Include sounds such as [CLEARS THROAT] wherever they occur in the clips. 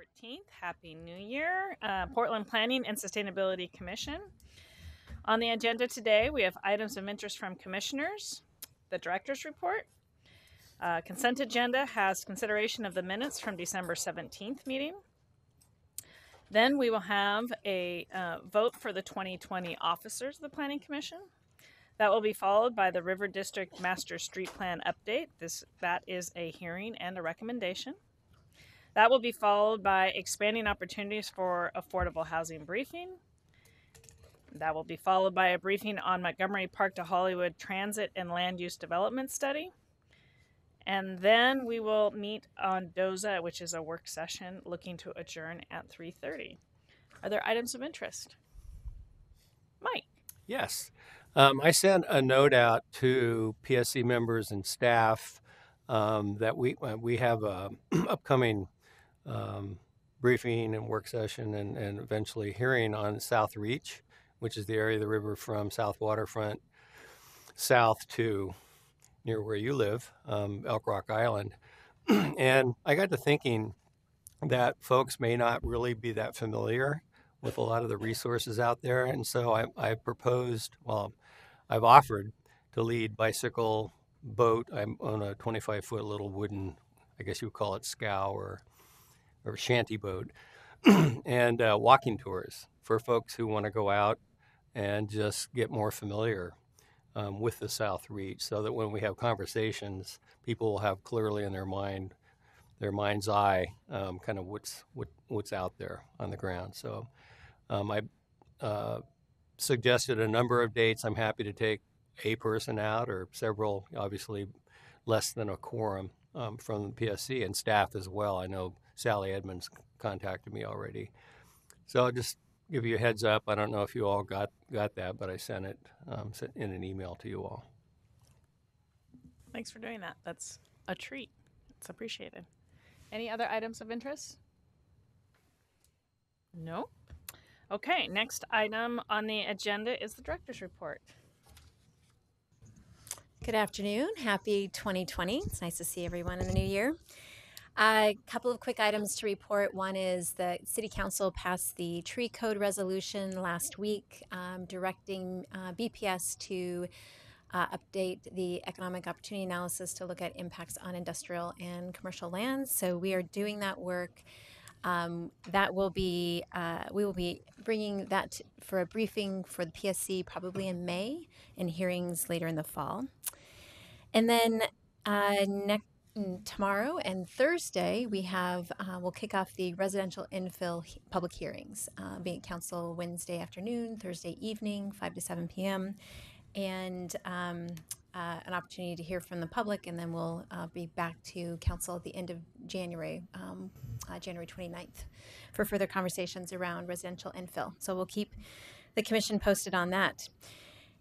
14th. Happy New Year. Uh, Portland Planning and Sustainability Commission. On the agenda today, we have items of interest from commissioners, the director's report. Uh, consent agenda has consideration of the minutes from December 17th meeting. Then we will have a uh, vote for the 2020 officers of the Planning Commission. That will be followed by the River District Master Street Plan update. This that is a hearing and a recommendation. That will be followed by expanding opportunities for affordable housing briefing. That will be followed by a briefing on Montgomery Park to Hollywood Transit and Land Use Development Study. And then we will meet on DOZA, which is a work session looking to adjourn at 3:30. Are there items of interest? Mike. Yes. Um, I sent a note out to PSC members and staff um, that we uh, we have a [CLEARS THROAT] upcoming um, briefing and work session and, and eventually hearing on South Reach, which is the area of the river from South Waterfront south to near where you live, um, Elk Rock Island. [CLEARS THROAT] and I got to thinking that folks may not really be that familiar with a lot of the resources out there. And so I, I proposed, well, I've offered to lead bicycle boat. I'm on a 25 foot little wooden, I guess you would call it scow or or shanty boat, [CLEARS THROAT] and uh, walking tours for folks who want to go out and just get more familiar um, with the South Reach, so that when we have conversations, people will have clearly in their mind, their mind's eye, um, kind of what's what, what's out there on the ground. So, um, I uh, suggested a number of dates. I'm happy to take a person out or several, obviously less than a quorum um, from the PSC and staff as well. I know Sallie Edmunds contacted me already. So I'll just give you a heads up. I don't know if you all got, got that, but I sent it um, in an email to you all. Thanks for doing that. That's a treat. It's appreciated. Any other items of interest? No. Okay, next item on the agenda is the director's report. Good afternoon. Happy 2020. It's nice to see everyone in the new year. A couple of quick items to report. One is the City Council passed the tree code resolution last week, um, directing uh, BPS to uh, update the economic opportunity analysis to look at impacts on industrial and commercial lands. So we are doing that work. Um, that will be uh, we will be bringing that for a briefing for the PSC probably in May and hearings later in the fall. And then uh, next tomorrow and Thursday, we have, uh, we'll kick off the residential infill he- public hearings, uh, being at council Wednesday afternoon, Thursday evening, 5 to 7 p.m., and um, uh, an opportunity to hear from the public, and then we'll uh, be back to council at the end of January, um, uh, January 29th, for further conversations around residential infill. So we'll keep the commission posted on that.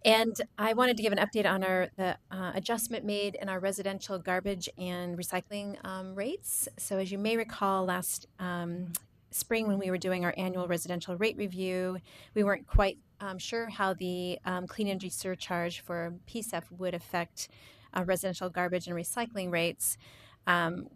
And I wanted to give an update on our the uh, adjustment made in our residential garbage and recycling um, rates. So as you may recall, last um, spring when we were doing our annual residential rate review, we weren't quite um, sure how the um, clean energy surcharge for PCEF would affect uh, residential garbage and recycling rates. Um,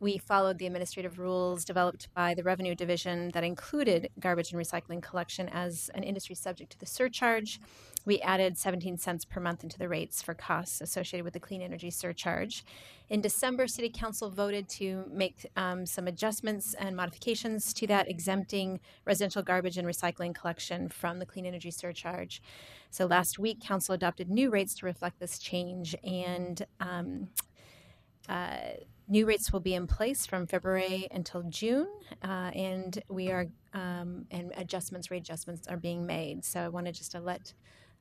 we followed the administrative rules developed by the Revenue Division that included garbage and recycling collection as an industry subject to the surcharge. We added 17 cents per month into the rates for costs associated with the clean energy surcharge. In December, City Council voted to make um, some adjustments and modifications to that, exempting residential garbage and recycling collection from the clean energy surcharge. So last week, Council adopted new rates to reflect this change, and um, uh, new rates will be in place from February until June, uh, and we are um, and adjustments, rate adjustments are being made. So I wanted just to let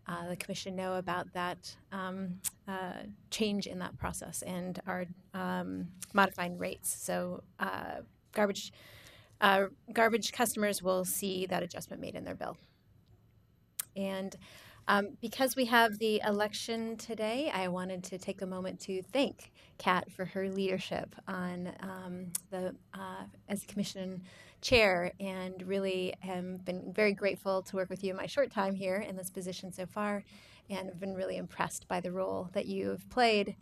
uh, the commission know about that um, uh, change in that process and our um, modifying rates. So uh, garbage uh, garbage customers will see that adjustment made in their bill. And um, because we have the election today, I wanted to take a moment to thank Kat for her leadership on um, the uh, as commission chair, and really have been very grateful to work with you in my short time here in this position so far, and have been really impressed by the role that you've played.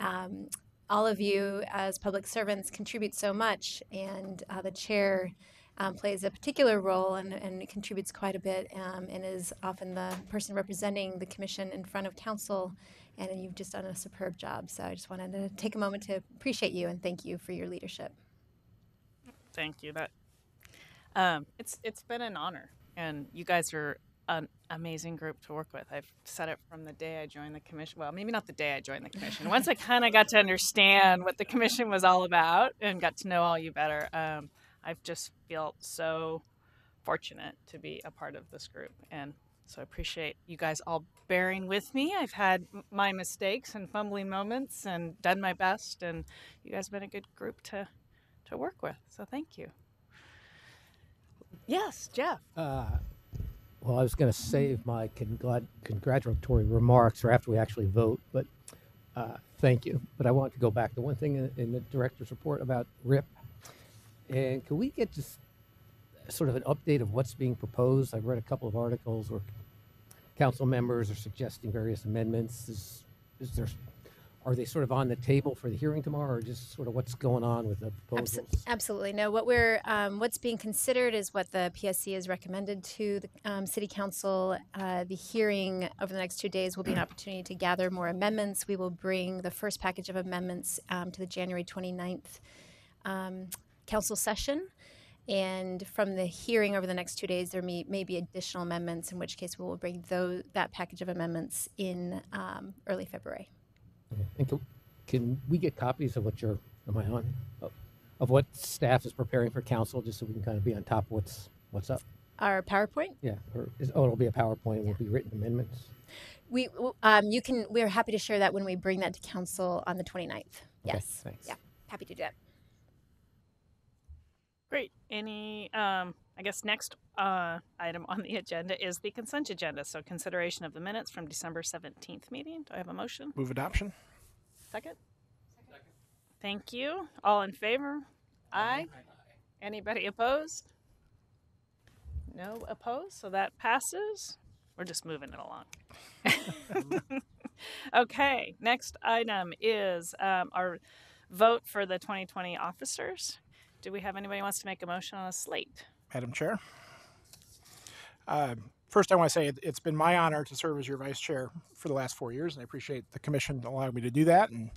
Um, all of you as public servants contribute so much, and uh, the chair um, plays a particular role and, and contributes quite a bit um, and is often the person representing the commission in front of council. And you've just done a superb job. So I just wanted to take a moment to appreciate you and thank you for your leadership. Thank you. That um, it's it's been an honor, and you guys are an amazing group to work with. I've said it from the day I joined the commission. Well, maybe not the day I joined the commission. Once I kind of got to understand what the commission was all about and got to know all you better, um, I've just felt so fortunate to be a part of this group, and so I appreciate you guys all bearing with me. I've had my mistakes and fumbling moments, and done my best, and you guys have been a good group to to work with. So thank you. Yes, Jeff. Uh, well, I was going to save my congrat- congratulatory remarks for after we actually vote, but uh, thank you. But I want to go back to one thing in, in the director's report about RIP. And can we get just sort of an update of what's being proposed? I've read a couple of articles where council members are suggesting various amendments. Is, is there, are they sort of on the table for the hearing tomorrow, or just sort of what's going on with the proposals? Abso- Absolutely. No, what we're um, what's being considered is what the PSC has recommended to the um, City Council. Uh, the hearing over the next two days will be an opportunity to gather more amendments. We will bring the first package of amendments um, to the January 29th um, council session. And from the hearing over the next two days, there may, may be additional amendments, in which case we will bring those, that package of amendments in um, early February. And can, can we get copies of what you're, am I on? Of- Of what staff is preparing for council, just so we can kind of be on top of what's, what's up? Our PowerPoint. Yeah, or is, oh, it'll be a PowerPoint, it'll be written amendments? We, w- um, you can, we're happy to share that when we bring that to council on the 29th. Okay, Yes. thanks. Yeah, happy to do that. Great. Any, um, I guess next uh, item on the agenda is the consent agenda. So consideration of the minutes from December 17th meeting. Do I have a motion? Move adoption. Second? Thank you. All in favor? Aye. Anybody opposed? No opposed, so that passes. We're just moving it along. [LAUGHS] okay, next item is um, our vote for the 2020 officers. Do we have anybody who wants to make a motion on a slate? Madam Chair. Uh, First, I want to say it- it's been my honor to serve as your vice chair for the last four years, and I appreciate the commission allowing me to do that. And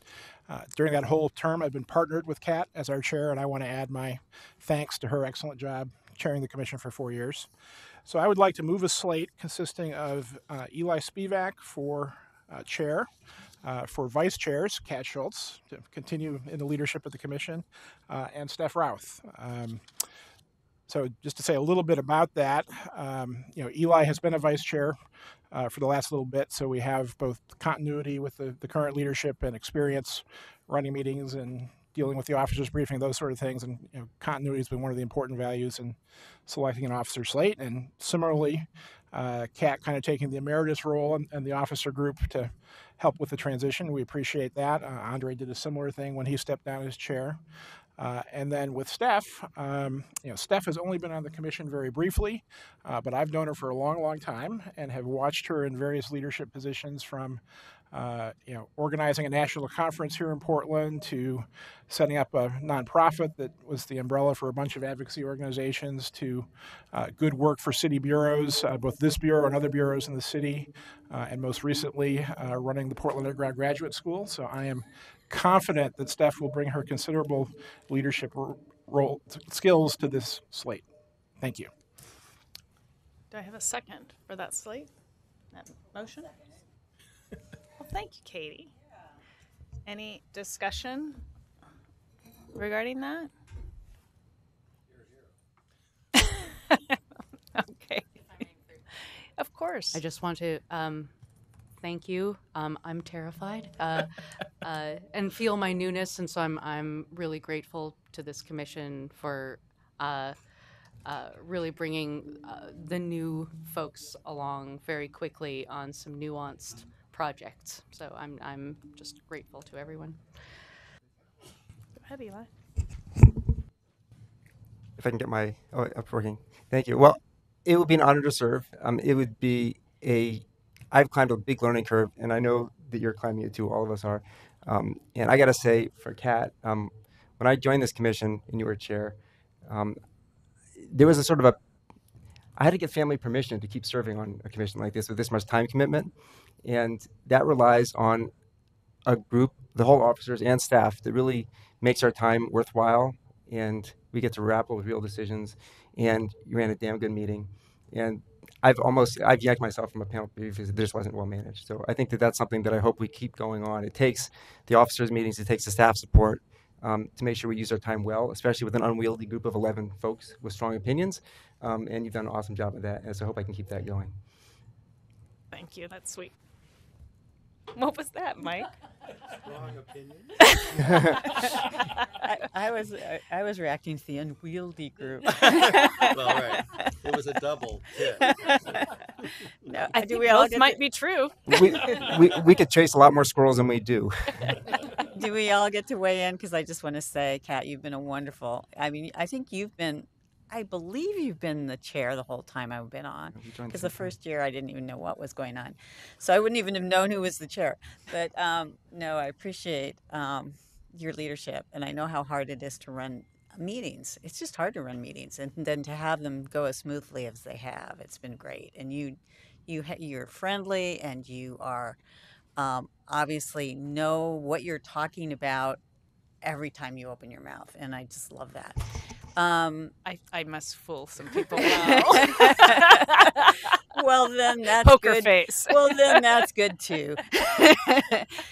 uh, during that whole term, I've been partnered with Kat as our chair, and I want to add my thanks to her excellent job chairing the commission for four years. So I would like to move a slate consisting of uh, Eli Spivak for uh, chair, uh, for vice chairs, Kat Schultz, to continue in the leadership of the commission, uh, and Steph Routh. Um, so just to say a little bit about that, um, you know, Eli has been a vice chair uh, for the last little bit, so we have both continuity with the, the current leadership and experience running meetings and dealing with the officers briefing, those sort of things. And you know, continuity has been one of the important values in selecting an officer slate. And similarly, uh, Kat kind of taking the emeritus role and, and the officer group to help with the transition. We appreciate that. Uh, Andre did a similar thing when he stepped down as chair. Uh, and then with Steph, um, you know, Steph has only been on the commission very briefly, uh, but I've known her for a long, long time and have watched her in various leadership positions from, uh, you know, organizing a national conference here in Portland to setting up a nonprofit that was the umbrella for a bunch of advocacy organizations to uh, good work for city bureaus, uh, both this bureau and other bureaus in the city, uh, and most recently uh, running the Portland Underground Graduate School. So I am confident that Steph will bring her considerable leadership role skills to this slate. Thank you. Do I have a second for that slate? That motion? Well, thank you, Katie. Any discussion regarding that? [LAUGHS] okay. Of course. I just want to um, thank you. Um, I'm terrified uh, [LAUGHS] uh, and feel my newness, and so I'm I'm really grateful to this commission for uh, uh, really bringing uh, the new folks along very quickly on some nuanced projects. So I'm I'm just grateful to everyone. Go ahead, Eli. if I can get my oh up working. Thank you. Well, it would be an honor to serve. Um, it would be a I've climbed a big learning curve, and I know that you're climbing it too. All of us are. Um, and I got to say, for Kat, um, when I joined this commission and you were chair, um, there was a sort of a I had to get family permission to keep serving on a commission like this with this much time commitment. And that relies on a group, the whole officers and staff, that really makes our time worthwhile. And we get to grapple with real decisions. And you ran a damn good meeting. And I've almost I've yanked myself from a panel because this wasn't well managed. So I think that that's something that I hope we keep going on. It takes the officers' meetings, it takes the staff support um, to make sure we use our time well, especially with an unwieldy group of 11 folks with strong opinions. Um, and you've done an awesome job of that. And so I hope I can keep that going. Thank you. That's sweet. [LAUGHS] What was that, Mike? Strong opinions. [LAUGHS] I, I was I, I was reacting to the unwieldy group. [LAUGHS] well, right. It was a double hit. no, I do we all both get might to, be true. we, we, we could chase a lot more squirrels than we do. do we all get to weigh in? Because I just want to say, Kat, you've been a wonderful. I mean, I think you've been. I believe you've been the chair the whole time I've been on. Because the first year I didn't even know what was going on, so I wouldn't even have known who was the chair. But um, no, I appreciate um, your leadership, and I know how hard it is to run meetings. It's just hard to run meetings, and then to have them go as smoothly as they have, it's been great. And you, you, ha- you're friendly, and you are um, obviously know what you're talking about every time you open your mouth, and I just love that. Um, I, I must fool some [LAUGHS] people well. well, then that's Poker good. face. well then that's good [LAUGHS] too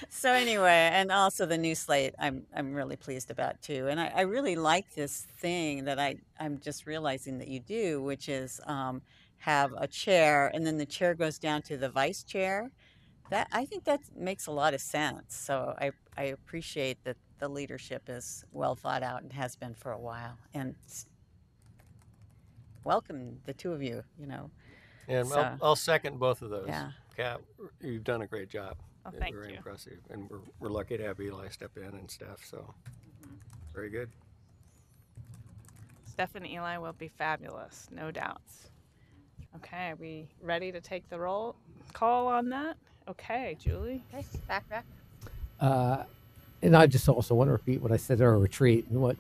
so anyway and also the new slate i'm i'm really pleased about too and i, I really like this thing that i i'm just realizing that you do which is um, have a chair and then the chair goes down to the vice chair that i think that makes a lot of sense so i i appreciate that the leadership is well thought out and has been for a while and welcome the two of you you know And So- I'll, I'll second both of those. Yeah. Kat, you've done a great job. Oh, It's thank very you. impressive. And we're, we're lucky to have Eli step in and stuff. So Mm-hmm. very good. Steph and Eli will be fabulous, no doubts. Okay, are we ready to take the roll call on that? Okay, Julie. Okay, back, back. Uh, and I just also want to repeat what I said at our retreat and what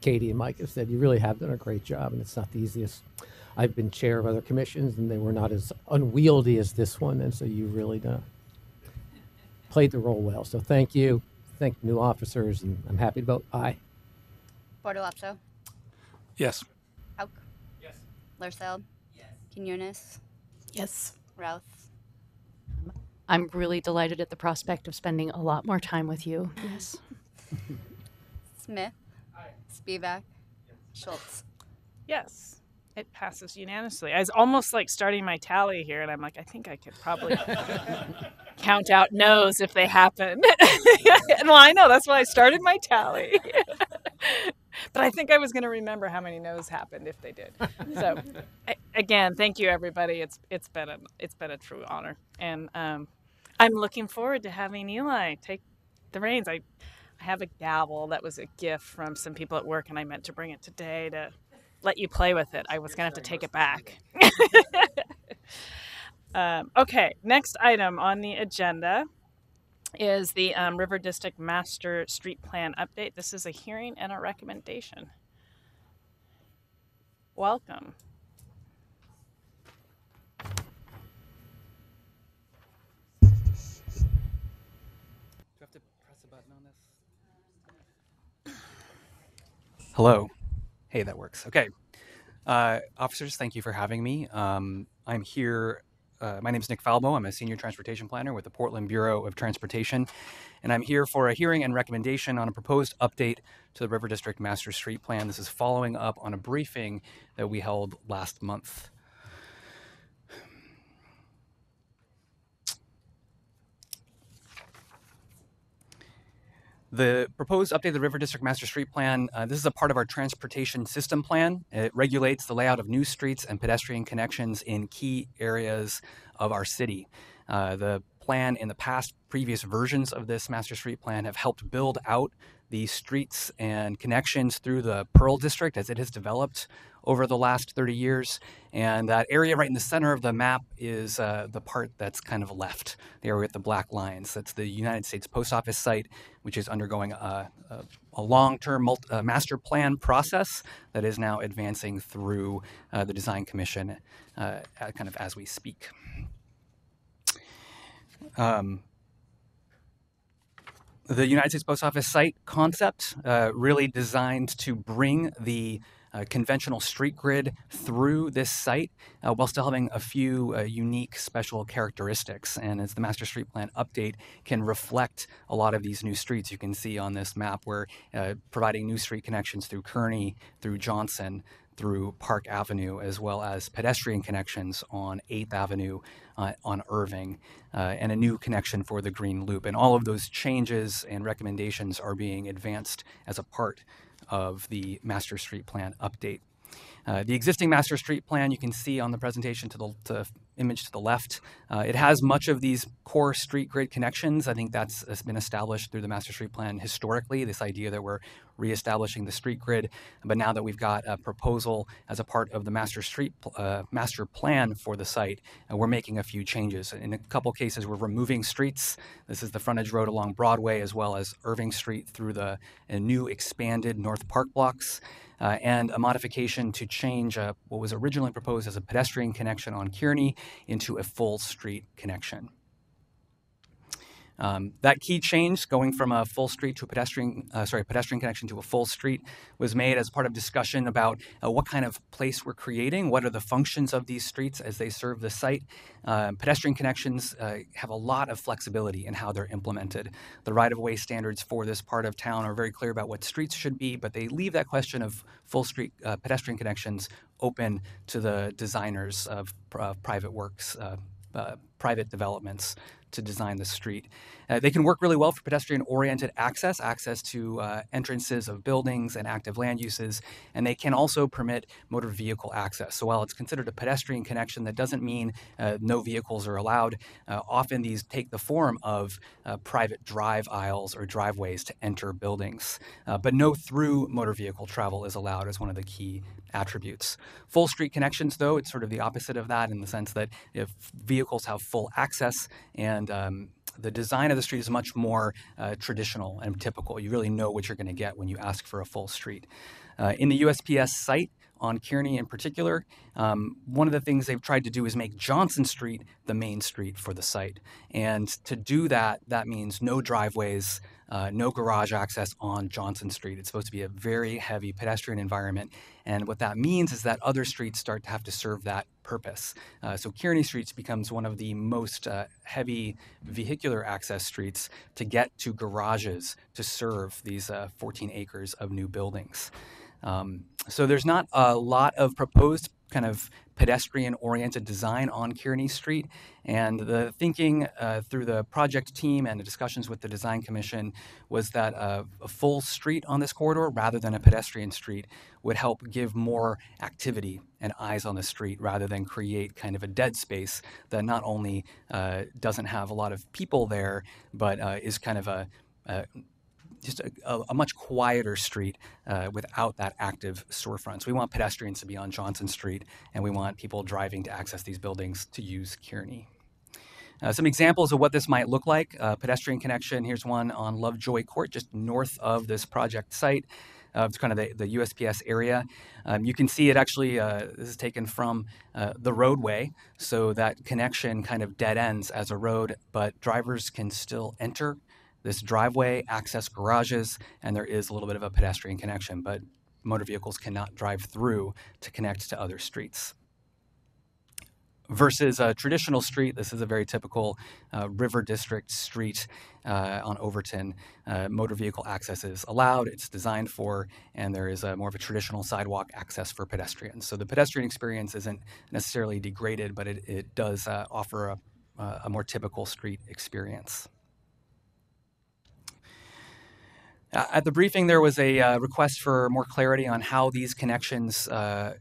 Katie and Mike have said. You really have done a great job, and it's not the easiest. I've been chair of other commissions, and they were not as unwieldy as this one, and so you really done, played the role well. So thank you. Thank new officers, and I'm happy to vote aye. Bortolazzo, Yes. Houck. Yes. Larsell. Yes. Quinones, Yes. Routh. I'm really delighted at the prospect of spending a lot more time with you. Yes. [LAUGHS] Smith. Spivak. Schultz. Yes. It passes unanimously. I was almost like starting my tally here, and I'm like, I think I could probably [LAUGHS] count out no's if they happen. and [LAUGHS] well, I know that's why I started my tally. but I think I was going to remember how many no's happened if they did. So, I, again, thank you everybody. It's it's been a it's been a true honor, and um, I'm looking forward to having Eli take the reins. I I have a gavel that was a gift from some people at work, and I meant to bring it today to let you play with it. I was going to have to take it back. [LAUGHS] um, okay, next item on the agenda is the um, River District Master Street Plan update. This is a hearing and a recommendation. Welcome. Hello. Hey, that works. Okay. Uh, officers, thank you for having me. Um, I'm here. Uh, my name is Nick Falbo. I'm a senior transportation planner with the Portland Bureau of Transportation, and I'm here for a hearing and recommendation on a proposed update to the River District Master Street Plan. This is following up on a briefing that we held last month. The proposed update of the River District Master Street Plan, uh, this is a part of our transportation system plan. It regulates the layout of new streets and pedestrian connections in key areas of our city. Uh, the plan in the past previous versions of this master street plan have helped build out the streets and connections through the Pearl District as it has developed over the last 30 years. And that area right in the center of the map is uh, the part that's kind of left, the area with the black lines. That's the United States Post Office site, which is undergoing a, a, a long-term uh, master plan process that is now advancing through uh, the Design Commission uh, kind of as we speak. Um, the United States Post Office site concept uh, really designed to bring the uh, conventional street grid through this site uh, while still having a few uh, unique special characteristics. And as the master street plan update can reflect a lot of these new streets, you can see on this map we're uh, providing new street connections through Kearney, through Johnson, through Park Avenue, as well as pedestrian connections on 8th Avenue, uh, on Irving, uh, and a new connection for the Green Loop. And all of those changes and recommendations are being advanced as a part of the Master Street Plan update. Uh, the existing master street plan you can see on the presentation to the to image to the left. Uh, it has much of these core street grid connections. I think that's, that's been established through the master street plan historically, this idea that we're reestablishing the street grid. But now that we've got a proposal as a part of the master street uh, master plan for the site, uh, we're making a few changes. In a couple cases, we're removing streets. This is the frontage road along Broadway as well as Irving Street through the uh, new expanded North Park blocks uh, and a modification to change uh, what was originally proposed as a pedestrian connection on Kearney into a full street connection. Um, that key change, going from a full street to a pedestrian, uh, sorry, pedestrian connection to a full street, was made as part of discussion about uh, what kind of place we're creating, what are the functions of these streets as they serve the site. Uh, pedestrian connections uh, have a lot of flexibility in how they're implemented. The right-of-way standards for this part of town are very clear about what streets should be, but they leave that question of full street uh, pedestrian connections open to the designers of uh, private works, private developments to design the street. Uh, they can work really well for pedestrian-oriented access, access to uh, entrances of buildings and active land uses, and they can also permit motor vehicle access. So while it's considered a pedestrian connection, that doesn't mean uh, no vehicles are allowed. Uh, often these take the form of uh, private drive aisles or driveways to enter buildings, uh, but no through motor vehicle travel is allowed as one of the key attributes. Full street connections, though, it's sort of the opposite of that in the sense that if vehicles have full access and um, the design of the street is much more uh, traditional and typical. You really know what you're going to get when you ask for a full street. Uh, in the USPS site, on Kearney in particular, um, one of the things they've tried to do is make Johnson Street the main street for the site. And to do that, that means no driveways, uh, no garage access on Johnson Street. It's supposed to be a very heavy pedestrian environment. And what that means is that other streets start to have to serve that purpose. Uh, so Kearney Street becomes one of the most uh, heavy vehicular access streets to get to garages to serve these uh, 14 acres of new buildings. Um, so there's not a lot of proposed kind of pedestrian oriented design on Kearney Street. And the thinking uh, through the project team and the discussions with the design commission was that uh, a full street on this corridor rather than a pedestrian street would help give more activity and eyes on the street rather than create kind of a dead space that not only uh, doesn't have a lot of people there, but uh, is kind of a, a just a, a, much quieter street uh, without that active storefronts. We want pedestrians to be on Johnson Street, and we want people driving to access these buildings to use Kearney. Uh, some examples of what this might look like. Uh, pedestrian connection, here's one on Lovejoy Court, just north of this project site. Uh, it's kind of the, the USPS area. Um, you can see it actually, uh, this is taken from uh, the roadway, so that connection kind of dead ends as a road, but drivers can still enter this driveway, access garages, and there is a little bit of a pedestrian connection, but motor vehicles cannot drive through to connect to other streets. Versus a traditional street, this is a very typical uh, River District street uh, on Overton. Uh, motor vehicle access is allowed, it's designed for, and there is a more of a traditional sidewalk access for pedestrians. So the pedestrian experience isn't necessarily degraded, but it, it does uh, offer a, a more typical street experience. Uh, at the briefing, there was a uh, request for more clarity on how these connections uh,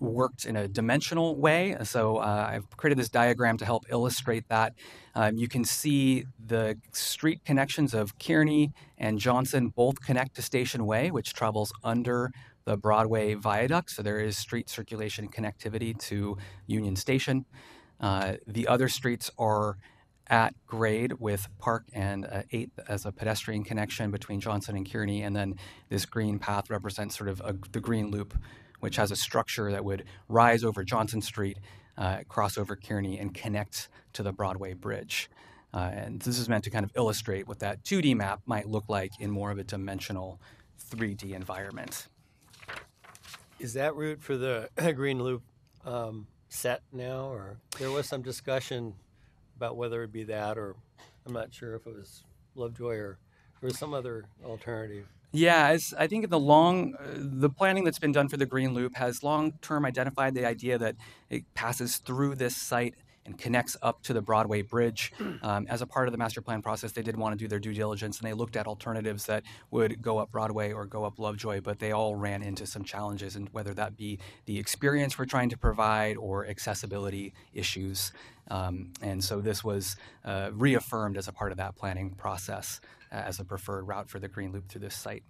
worked in a dimensional way. So uh, I've created this diagram to help illustrate that. Um, you can see the street connections of Kearney and Johnson both connect to Station Way, which travels under the Broadway Viaduct, so there is street circulation connectivity to Union Station. Uh, the other streets are at grade with Park and uh, 8th as a pedestrian connection between Johnson and Kearney, and then this green path represents sort of a, the green loop, which has a structure that would rise over Johnson Street, uh, cross over Kearney, and connect to the Broadway Bridge. Uh, and this is meant to kind of illustrate what that 2D map might look like in more of a dimensional 3D environment. Is that route for the [CLEARS THROAT] Green Loop um, set now, or there was some discussion about whether it'd be that, or I'm not sure if it was Lovejoy or was some other alternative. Yeah, I think in the long, uh, the planning that's been done for the Green Loop has long term identified the idea that it passes through this site and connects up to the Broadway Bridge. Um, as a part of the master plan process, they did want to do their due diligence and they looked at alternatives that would go up Broadway or go up Lovejoy, but they all ran into some challenges, and whether that be the experience we're trying to provide or accessibility issues. Um, and so this was uh, reaffirmed as a part of that planning process uh, as a preferred route for the Green Loop through this site.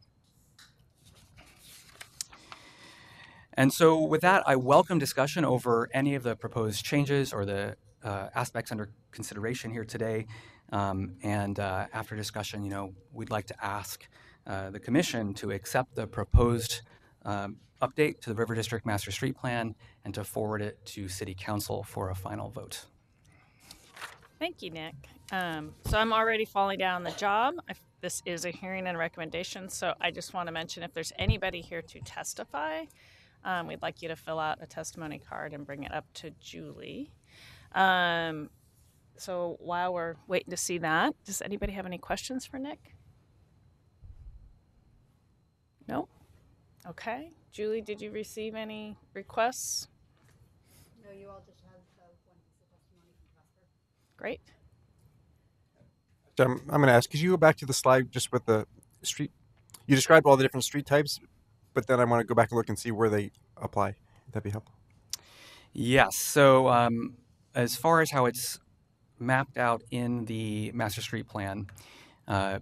And so, with that, I welcome discussion over any of the proposed changes or the uh, aspects under consideration here today. Um, and uh, after discussion, you know, we'd like to ask uh, the Commission to accept the proposed um, update to the River District Master Street Plan and to forward it to City Council for a final vote. Thank you, Nick. Um, so I'm already falling down the job. I, this is a hearing and recommendation, so I just want to mention if there's anybody here to testify, um, we'd like you to fill out a testimony card and bring it up to Julie. Um, so while we're waiting to see that, does anybody have any questions for Nick? No? Okay. Julie, did you receive any requests? No, you all just have the one piece of testimony from Casper. Great. Um, I'm going to ask, could you go back to the slide just with the street? You described all the different street types, but then I want to go back and look and see where they apply. That'd be helpful. Yes. So, um, as far as how it's mapped out in the master street plan, uh,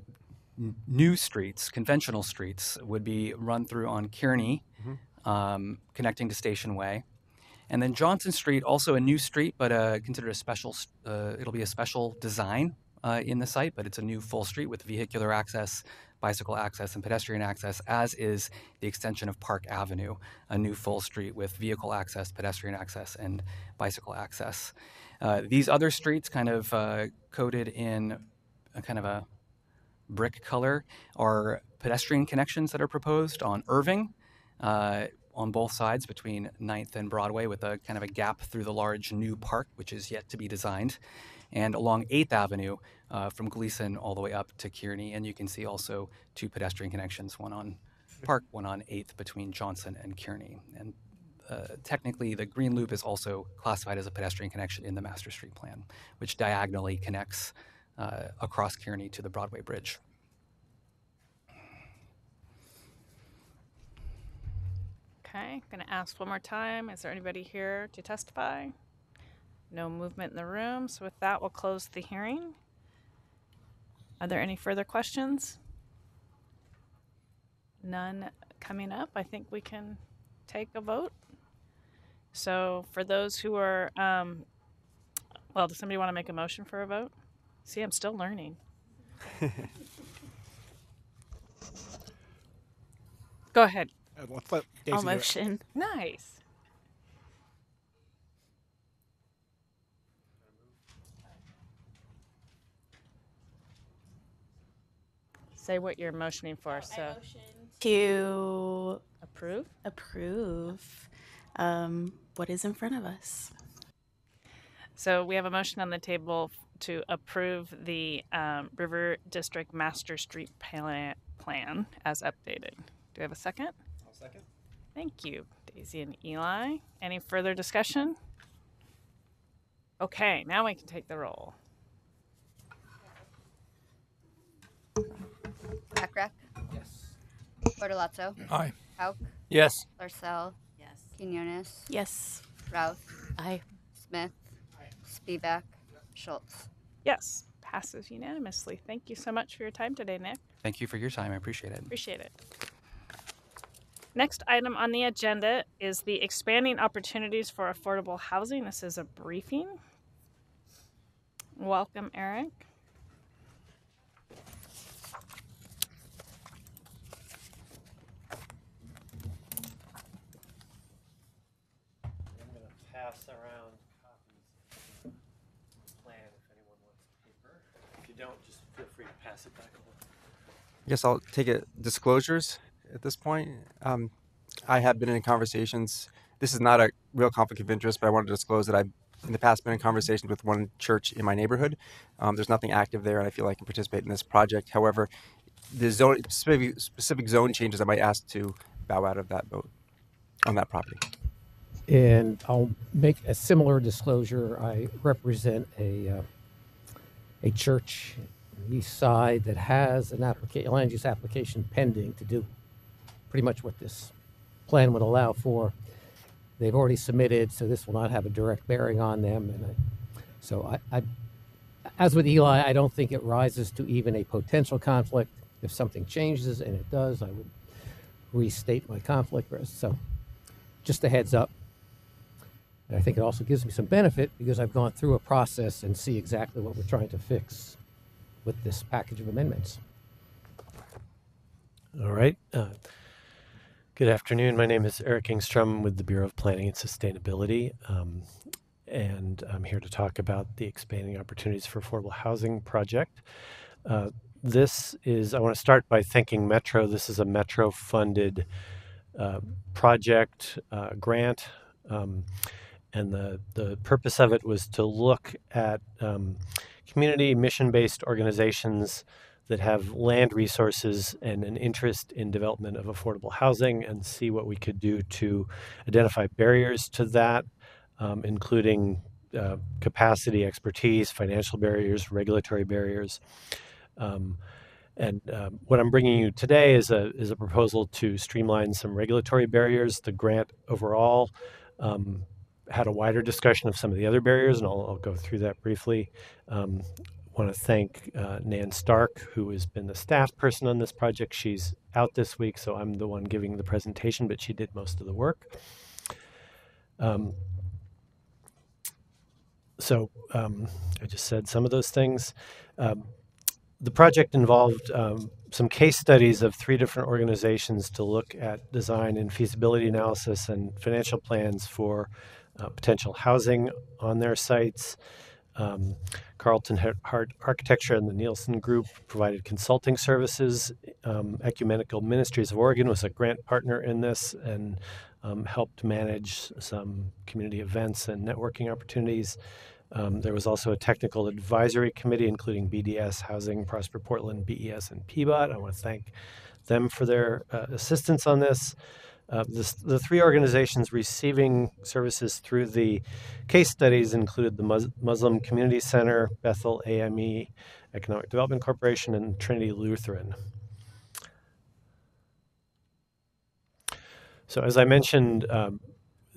new streets, conventional streets, would be run through on Kearney, um, connecting to Station Way. And then Johnson Street, also a new street, but uh, considered a special, uh, it'll be a special design uh, in the site, but it's a new full street with vehicular access, bicycle access, and pedestrian access, as is the extension of Park Avenue, a new full street with vehicle access, pedestrian access, and bicycle access. Uh, these other streets, kind of uh, coated in a kind of a brick color, are pedestrian connections that are proposed on Irving. Uh, on both sides between 9th and Broadway, with a kind of a gap through the large new park, which is yet to be designed, and along 8th Avenue uh, from Glisan all the way up to Kearney. And you can see also two pedestrian connections, one on Park, one on 8th between Johnson and Kearney. And uh, technically, the Green Loop is also classified as a pedestrian connection in the Master Street Plan, which diagonally connects uh, across Kearney to the Broadway Bridge. Okay, going to ask one more time. Is there anybody here to testify? No movement in the room. So, with that, we'll close the hearing. Are there any further questions? None coming up. I think we can take a vote. So, for those who are, um, well, does somebody want to make a motion for a vote? See, I'm still learning. [LAUGHS] Go ahead. Uh, let's let Daisy do it. motion. Nice. Say what you're motioning for. So To approve. approve um, what is in front of us. So we have a motion on the table to approve the um, River District Master Street Plan, plan as updated. Do we have a second? I'll second. Thank you, Daisy and Eli. Any further discussion? Okay, now we can take the roll. Bachrach, Yes. Bortolazzo, Aye. Houck, Yes. Larsell, Yes. Quinones, Yes. Routh, Aye. Smith, Spivak, Schultz. Yes, passes unanimously. Thank you so much for your time today, Nick. Thank you for your time. I appreciate it. Appreciate it. Next item on the agenda is the expanding opportunities for affordable housing. This is a briefing. Welcome, Eric. I'm going to pass around copies of the plan if anyone wants paper. If you don't, just feel free to pass it back along. I guess I'll take it disclosures at this point. Um, I have been in conversations. This is not a real conflict of interest, but I wanted to disclose that I've in the past been in conversations with one church in my neighborhood. Um, there's nothing active there, and I feel I can participate in this project. However, the zone specific, specific zone changes, I might ask to bow out of that vote on that property. And I'll make a similar disclosure. I represent a uh, a church on the east side that has an application, land use application pending to do pretty much what this plan would allow for. They've already submitted, so this will not have a direct bearing on them. And I, so I, I, as with Eli, I don't think it rises to even a potential conflict. If something changes, and it does, I would restate my conflict risk. So just a heads up. And I think it also gives me some benefit because I've gone through a process and see exactly what we're trying to fix with this package of amendments. All right. Uh, good afternoon. My name is Eric Engstrom with the Bureau of Planning and Sustainability. Um, and I'm here to talk about the Expanding Opportunities for Affordable Housing project. Uh, this is, I want to start by thanking Metro. This is a Metro funded uh, project uh, grant. Um, and the, the purpose of it was to look at um, community mission based organizations that have land resources and an interest in development of affordable housing and see what we could do to identify barriers to that, um, including uh, capacity, expertise, financial barriers, regulatory barriers. Um, and uh, what I'm bringing you today is a, is a proposal to streamline some regulatory barriers. The grant overall um, had a wider discussion of some of the other barriers, and I'll, I'll go through that briefly. Um, want to thank uh, Nan Stark, who has been the staff person on this project. She's out this week, so I'm the one giving the presentation, but she did most of the work. Um, so um, I just said some of those things. Um, the project involved um, some case studies of three different organizations to look at design and feasibility analysis and financial plans for uh, potential housing on their sites. Um, Carlton Hart Architecture and the Nielsen Group provided consulting services. Um, Ecumenical Ministries of Oregon was a grant partner in this and um, helped manage some community events and networking opportunities. Um, there was also a technical advisory committee, including BDS, Housing, Prosper Portland, BES, and PBOT. I want to thank them for their uh, assistance on this. Uh, this, the three organizations receiving services through the case studies included the Mus- Muslim Community Center, Bethel AME Economic Development Corporation, and Trinity Lutheran. So, as I mentioned, um,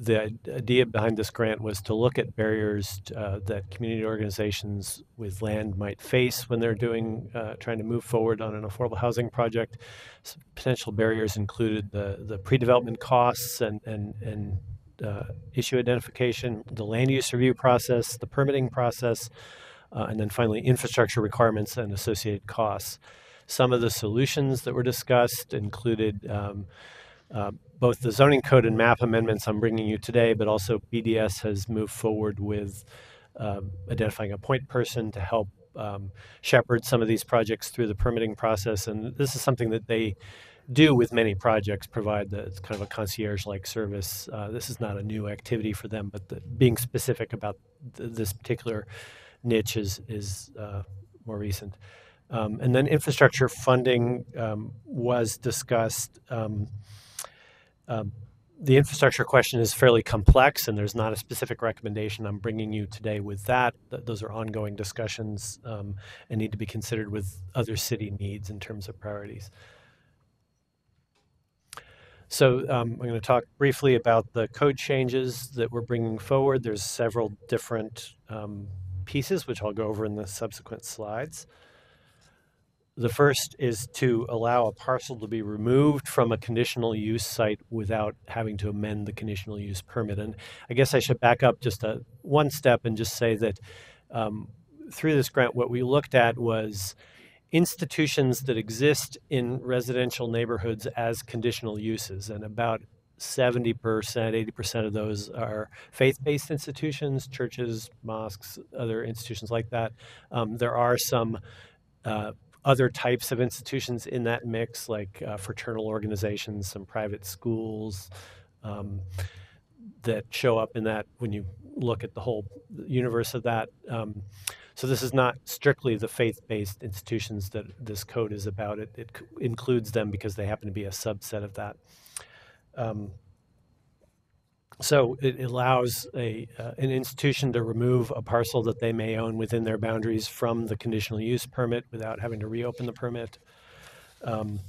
the idea behind this grant was to look at barriers uh, that community organizations with land might face when they're doing uh, trying to move forward on an affordable housing project. Some potential barriers included the the pre-development costs and and and uh, issue identification, the land use review process, the permitting process, uh, and then finally infrastructure requirements and associated costs. Some of the solutions that were discussed included. Um, uh, both the zoning code and map amendments I'm bringing you today, but also BDS has moved forward with uh, identifying a point person to help um, shepherd some of these projects through the permitting process. And this is something that they do with many projects, provide the kind of a concierge-like service. Uh, this is not a new activity for them, but the, being specific about th- this particular niche is is uh, more recent. Um, and then infrastructure funding um, was discussed. Um, the infrastructure question is fairly complex, and there's not a specific recommendation I'm bringing you today with that. Th- those are ongoing discussions um, and need to be considered with other city needs in terms of priorities. So um, I'm going to talk briefly about the code changes that we're bringing forward. There's several different um, pieces, which I'll go over in the subsequent slides. The first is to allow a parcel to be removed from a conditional use site without having to amend the conditional use permit. And I guess I should back up just a one step and just say that um, through this grant, what we looked at was institutions that exist in residential neighborhoods as conditional uses, and about 70%, 80% of those are faith based institutions, churches, mosques, other institutions like that. Um, there are some uh, other types of institutions in that mix, like uh, fraternal organizations, some private schools um, that show up in that when you look at the whole universe of that. Um, so this is not strictly the faith-based institutions that this code is about. It, it includes them because they happen to be a subset of that. Um, so it allows a, uh, an institution to remove a parcel that they may own within their boundaries from the conditional use permit without having to reopen the permit. Um,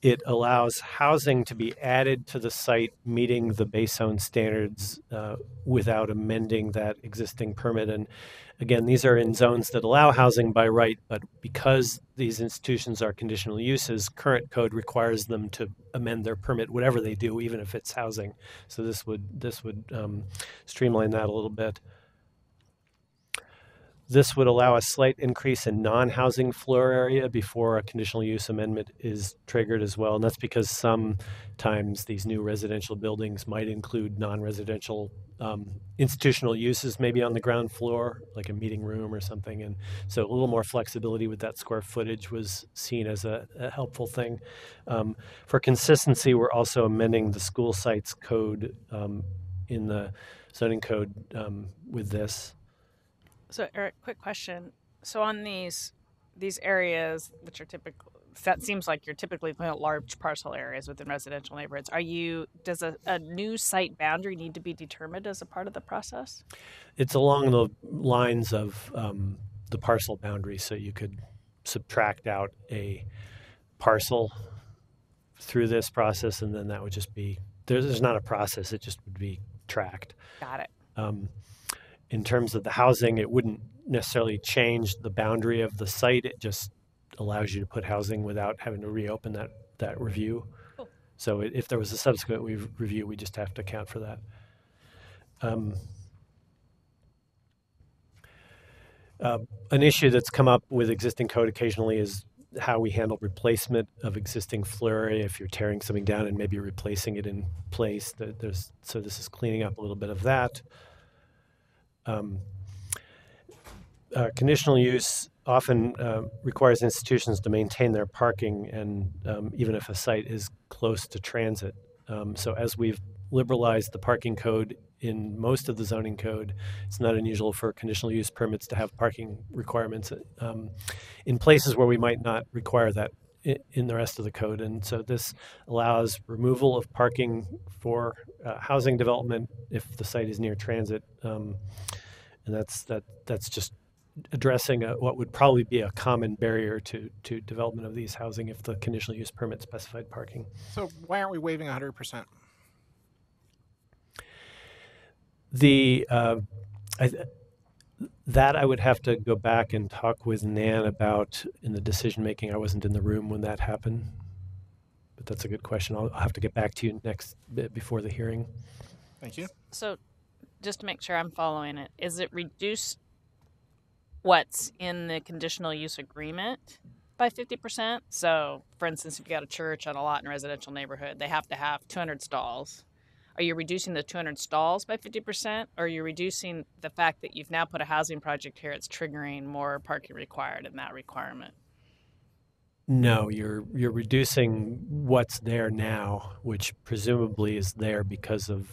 it allows housing to be added to the site meeting the base zone standards uh, without amending that existing permit. And again, these are in zones that allow housing by right, but because these institutions are conditional uses, current code requires them to amend their permit, whatever they do, even if it's housing. So this would this would um, streamline that a little bit. This would allow a slight increase in non-housing floor area before a conditional use amendment is triggered as well. And that's because sometimes these new residential buildings might include non-residential um, institutional uses, maybe on the ground floor, like a meeting room or something. And so a little more flexibility with that square footage was seen as a, a helpful thing. Um, for consistency, we're also amending the school sites code um, in the zoning code um, with this. So, Eric, quick question. So, on these these areas, which are typical, that seems like you're typically looking at large parcel areas within residential neighborhoods. Are you? Does a, a new site boundary need to be determined as a part of the process? It's along the lines of um, the parcel boundary, so you could subtract out a parcel through this process, and then that would just be there's, there's not a process; it just would be tracked. Got it. Um, in terms of the housing, it wouldn't necessarily change the boundary of the site. It just allows you to put housing without having to reopen that that review. Cool. So i- if there was a subsequent re- review, we just have to account for that. Um, uh, an issue that's come up with existing code occasionally is how we handle replacement of existing floor area if you're tearing something down and maybe replacing it in place. There- There's, so this is cleaning up a little bit of that. Um, uh, conditional use often uh, requires institutions to maintain their parking, and um, even if a site is close to transit. Um, so, as we've liberalized the parking code in most of the zoning code, it's not unusual for conditional use permits to have parking requirements um, in places where we might not require that in the rest of the code. And so, this allows removal of parking for uh, housing development if the site is near transit. Um, and that's that that's just addressing a, what would probably be a common barrier to to development of these housing if the conditional use permit specified parking. So why aren't we waiving 100%? The uh, I, that I would have to go back and talk with Nan about in the decision making. I wasn't in the room when that happened, but that's a good question. I'll, I'll have to get back to you next bit before the hearing. Thank you. So, just to make sure I'm following it, is it reduce what's in the conditional use agreement by 50%? So, for instance, if you got a church on a lot in a residential neighborhood, they have to have 200 stalls. Are you reducing the 200 stalls by 50%? Or are you reducing the fact that you've now put a housing project here, it's triggering more parking required in that requirement? No, you're you're reducing what's there now, which presumably is there because of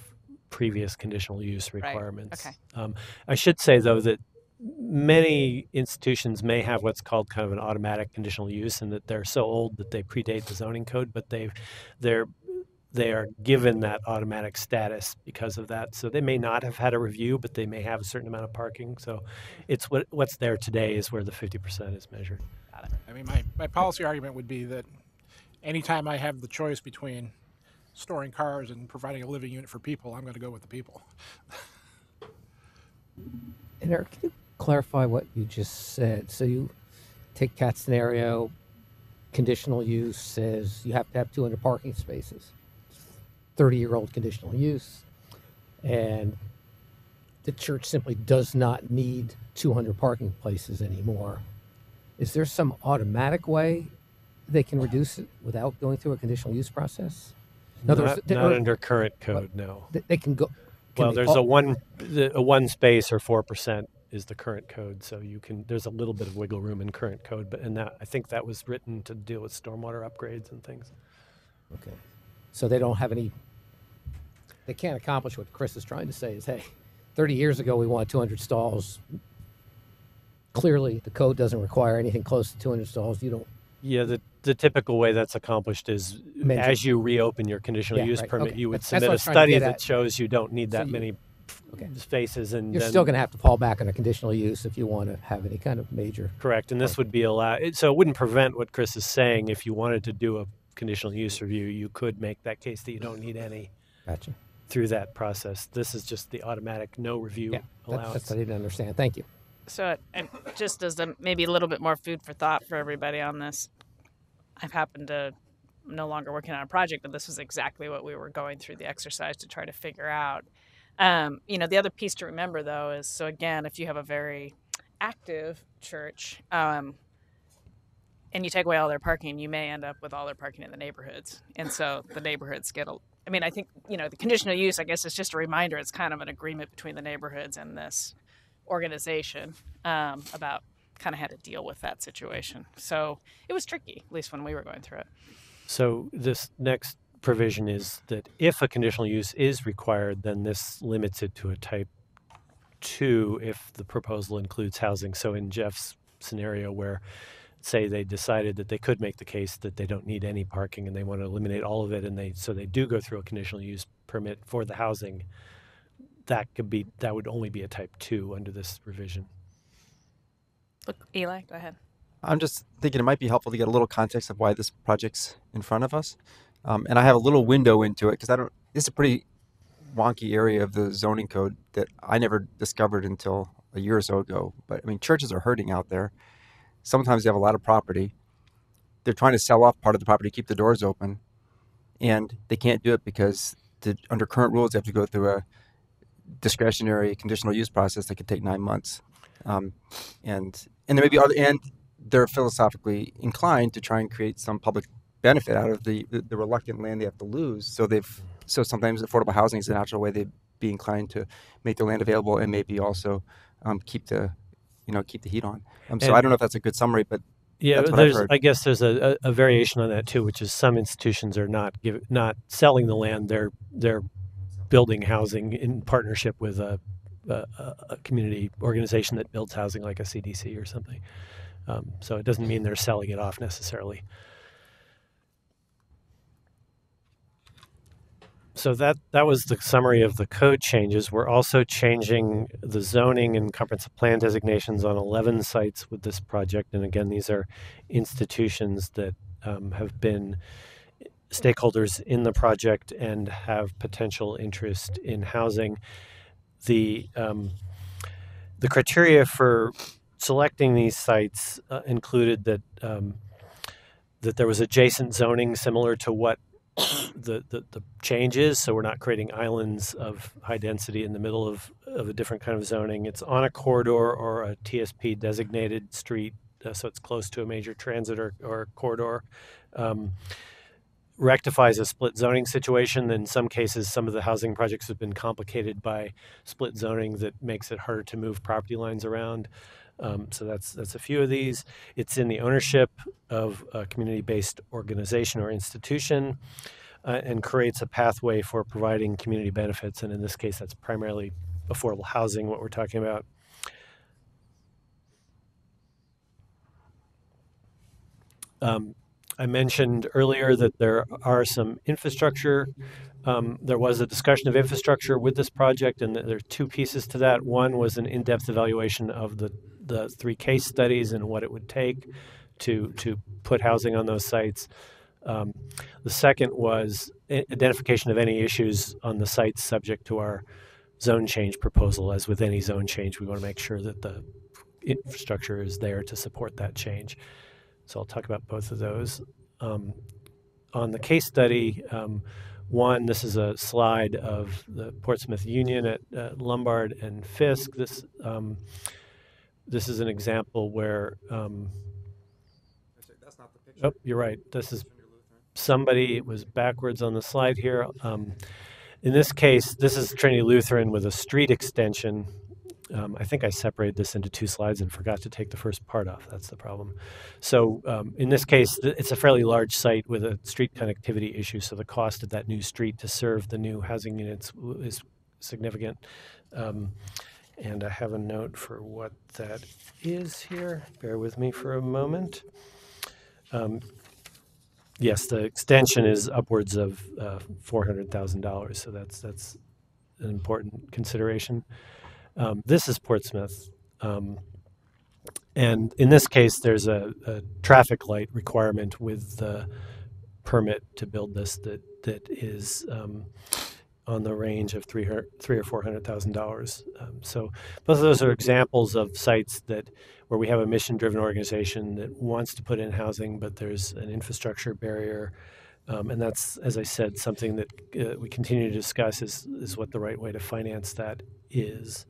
previous conditional use requirements. Right. Okay. Um, I should say though that many institutions may have what's called kind of an automatic conditional use, and that they're so old that they predate the zoning code, but they've they're they are given that automatic status because of that. So they may not have had a review, but they may have a certain amount of parking. So it's what what's there today is where the fifty percent is measured. I mean, my, my policy argument would be that anytime I have the choice between storing cars and providing a living unit for people, I'm going to go with the people. And Eric, can you clarify what you just said? So you take cat scenario, conditional use says you have to have 200 parking spaces. 30 year old conditional use. And the church simply does not need 200 parking places anymore. Is there some automatic way they can reduce it without going through a conditional use process? In other Not, words, not or- under current code, no. they, they can go. can Well, there's a one a one space or four percent is the current code, so you can there's a little bit of wiggle room in current code, but and that I think that was written to deal with stormwater upgrades and things. Okay. So they don't have any, they can't accomplish what Chris is trying to say is, hey, 30 years ago, we wanted 200 stalls. Clearly, the code doesn't require anything close to 200 stalls. You don't, Yeah, the the typical way that's accomplished is Mention- as you reopen your conditional Yeah, use right, permit, okay. you would That's- submit a was trying to study that shows you don't need So that you- many okay. spaces, and you're then, still going to have to fall back on a conditional use if you want to have any kind of major. Correct, and this would be allowed. So it wouldn't prevent what Chris is saying. If you wanted to do a conditional use review, you could make that case that you don't need any Gotcha. through that process. This is just the automatic no review Yeah, that, allowance. that's what I didn't understand. Thank you. So, it- and just as a, maybe a little bit more food for thought for everybody on this, I've happened to no longer working on a project, but this was exactly what we were going through the exercise to try to figure out. Um, you know, the other piece to remember though is so again, if you have a very active church um, and you take away all their parking, you may end up with all their parking in the neighborhoods, and so the neighborhoods get a. I mean, I think you know the conditional use. I guess is just a reminder. It's kind of an agreement between the neighborhoods and this organization um, about kind of how to deal with that situation. So it was tricky, at least when we were going through it. So this next provision is that if a conditional use is required, then this limits it to a type two if the proposal includes housing. So in Jeff's scenario where say they decided that they could make the case that they don't need any parking and they want to eliminate all of it and they so they do go through a conditional use permit for the housing, that could be that would only be a type two under this revision. Look, Eli, go ahead. I'm just thinking it might be helpful to get a little context of why this project's in front of us. Um, and I have a little window into it because I don't, it's a pretty wonky area of the zoning code that I never discovered until a year or so ago. But I mean, churches are hurting out there. Sometimes they have a lot of property. They're trying to sell off part of the property, to keep the doors open, and they can't do it because the, under current rules, they have to go through a discretionary conditional use process that could take nine months. Um, and and there may be other and they're philosophically inclined to try and create some public benefit out of the, the, the reluctant land they have to lose. So they've so sometimes affordable housing is a natural way they'd be inclined to make their land available and maybe also um, keep the you know keep the heat on. Um, so And- I don't know if that's a good summary, but Yeah, that's what I've there's. I guess there's a, a, variation on that too, which is some institutions are not give, not selling the land; they're they're building housing in partnership with a, a, a- a community organization that builds housing, like a CDC or something. Um, so it doesn't mean they're selling it off necessarily. So that that was the summary of the code changes. We're also changing the zoning and comprehensive plan designations on 11 sites with this project. And again, these are institutions that um, have been stakeholders in the project and have potential interest in housing. The um, the criteria for selecting these sites uh, included that um, that there was adjacent zoning similar to what the, the, the change is. So we're not creating islands of high density in the middle of, of a different kind of zoning. It's on a corridor or a TSP designated street, uh, so it's close to a major transit or, or corridor. Um, rectifies a split zoning situation. In some cases, some of the housing projects have been complicated by split zoning that makes it harder to move property lines around. Um, so that's that's a few of these. It's in the ownership of a community-based organization or institution, uh, and creates a pathway for providing community benefits. And in this case, that's primarily affordable housing. What we're talking about. Um, I mentioned earlier that there are some infrastructure. Um, there was a discussion of infrastructure with this project, and there are two pieces to that. One was an in-depth evaluation of the the three case studies and what it would take to to put housing on those sites. Um, the second was identification of any issues on the sites subject to our zone change proposal. As with any zone change, we want to make sure that the infrastructure is there to support that change. So I'll talk about both of those. Um, on the case study, um, one, this is a slide of the Portsmouth Union at uh, Lombard and Fiske. This um, this is an example where. Um, oh, you're right. This is somebody. It was backwards on the slide here. Um, in this case, this is Trinity Lutheran with a street extension um, I think I separated this into two slides and forgot to take the first part off. That's the problem. So um, in this case, it's a fairly large site with a street connectivity issue. So the cost of that new street to serve the new housing units is significant. Um, and I have a note for what that is here. Bear with me for a moment. Um, yes, the extension is upwards of uh, four hundred thousand dollars. So that's that's an important consideration. Um, this is Portsmouth. Um, and in this case, there's a, a, traffic light requirement with the permit to build this that that is um, on the range of three, three or four hundred thousand dollars. Um, so both of those are examples of sites that where we have a mission-driven organization that wants to put in housing, but there's an infrastructure barrier. Um, and that's, as I said, something that uh, we continue to discuss is, is what the right way to finance that is.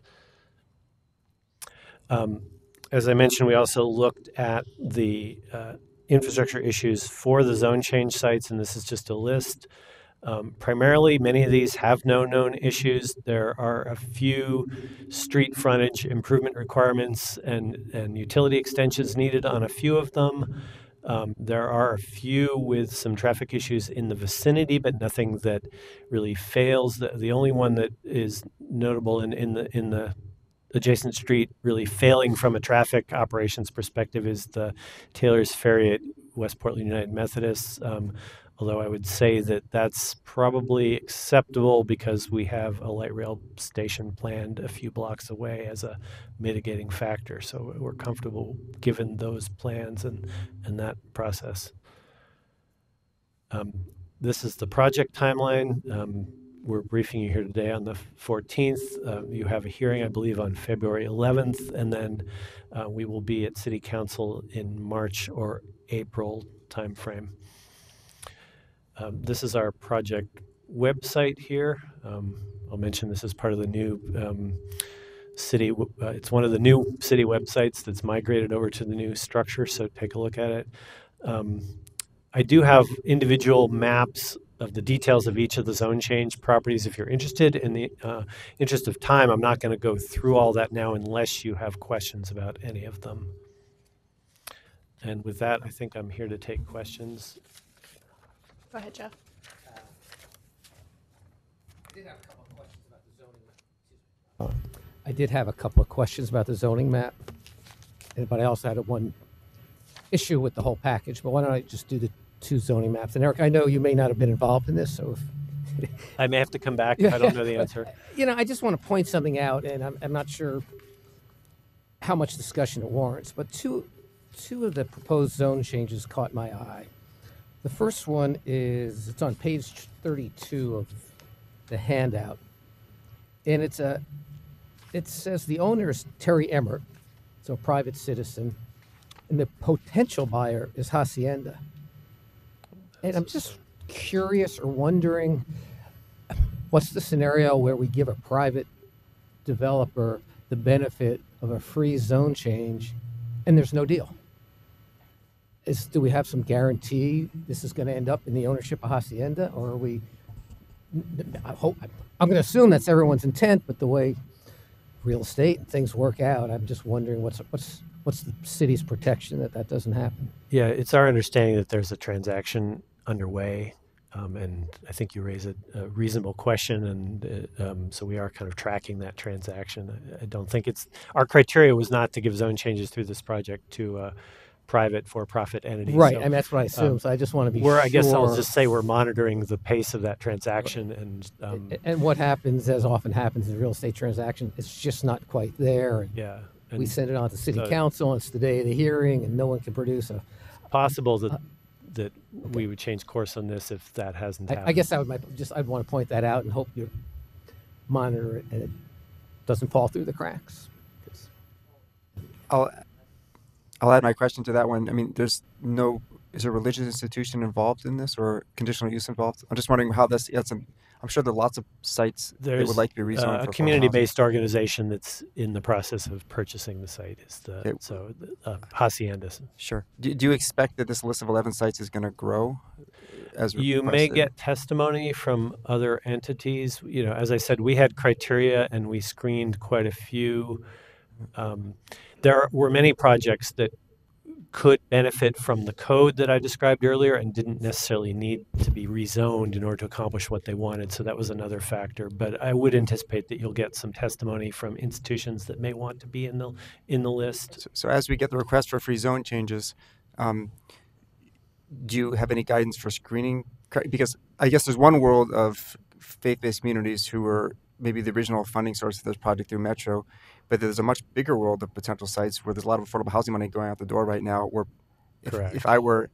Um, as I mentioned, we also looked at the uh, infrastructure issues for the zone change sites, and this is just a list. Um, primarily, many of these have no known issues. There are a few street frontage improvement requirements and, and utility extensions needed on a few of them. Um, there are a few with some traffic issues in the vicinity, but nothing that really fails. The, the only one that is notable in, in the in the adjacent street really failing from a traffic operations perspective is the Taylor's Ferry at West Portland United Methodist. Um, although I would say that that's probably acceptable because we have a light rail station planned a few blocks away as a mitigating factor. So we're comfortable given those plans and, and that process. Um, this is the project timeline. Um, we're briefing you here today on the 14th. Uh, you have a hearing, I believe, on February 11th, and then uh, we will be at City Council in March or April timeframe. Um, this is our project website here. Um, I'll mention this is part of the new um, city. Uh, it's one of the new city websites that's migrated over to the new structure, so take a look at it. Um, I do have individual maps of the details of each of the zone change properties if you're interested. In the uh, interest of time, I'm not going to go through all that now unless you have questions about any of them. And with that, I think I'm here to take questions. Go ahead, Jeff. Uh, I did have a couple of questions about the zoning map, but I also had one issue with the whole package. But why don't I just do the two zoning maps. And Eric, I know you may not have been involved in this, so if [LAUGHS] I may have to come back if I don't know the answer. [LAUGHS] You know, I just want to point something out, and I'm, I'm not sure how much discussion it warrants, but two, two of the proposed zone changes caught my eye. The first one is it's on page 32 of the handout, and it's a it says the owner is Terry Emmert, so a private citizen, and the potential buyer is Hacienda. And I'm just curious or wondering what's the scenario where we give a private developer the benefit of a free zone change and there's no deal? Is, do we have some guarantee this is going to end up in the ownership of Hacienda or are we I hope I'm going to assume that's everyone's intent but the way real estate and things work out I'm just wondering what's what's what's the city's protection that that doesn't happen yeah it's our understanding that there's a transaction underway. Um, and I think you raise a, a reasonable question, and uh, um, so we are kind of tracking that transaction. I, I, don't think it's our criteria was not to give zone changes through this project to a private for-profit entity. Right, so, I mean that's what I assume. Um, so I just want to be. We're, sure. I guess I'll just say we're monitoring the pace of that transaction, and um, and what happens, as often happens in real estate transaction, it's just not quite there. And yeah, and we send it on to city council. And it's the day of the hearing, and no one can produce a. Possible that that okay. we would change course on this if that hasn't I, happened. I guess I would might, just I'd want to point that out and hope you monitor it and it doesn't fall through the cracks. I'll I'll add my question to that one. I mean, there's no is a religious institution involved in this or conditional use involved? I'm just wondering how this. A, I'm sure there are lots of sites that would like to be rezoned uh, a community-based organization that's in the process of purchasing the site. Is the Okay. so uh, Haciendas. Sure. Do, do you expect that this list of 11 sites is going to grow? As You may get testimony from other entities. You know, as I said, we had criteria and we screened quite a few. Um, there were many projects that could benefit from the code that I described earlier and didn't necessarily need to be rezoned in order to accomplish what they wanted. So that was another factor. But I would anticipate that you'll get some testimony from institutions that may want to be in the in the list. So, so as we get the request for free zone changes, um, do you have any guidance for screening? Because I guess there's one world of faith-based communities who were maybe the original funding source of this project through Metro, but there's a much bigger world of potential sites where there's a lot of affordable housing money going out the door right now. Where if, if I were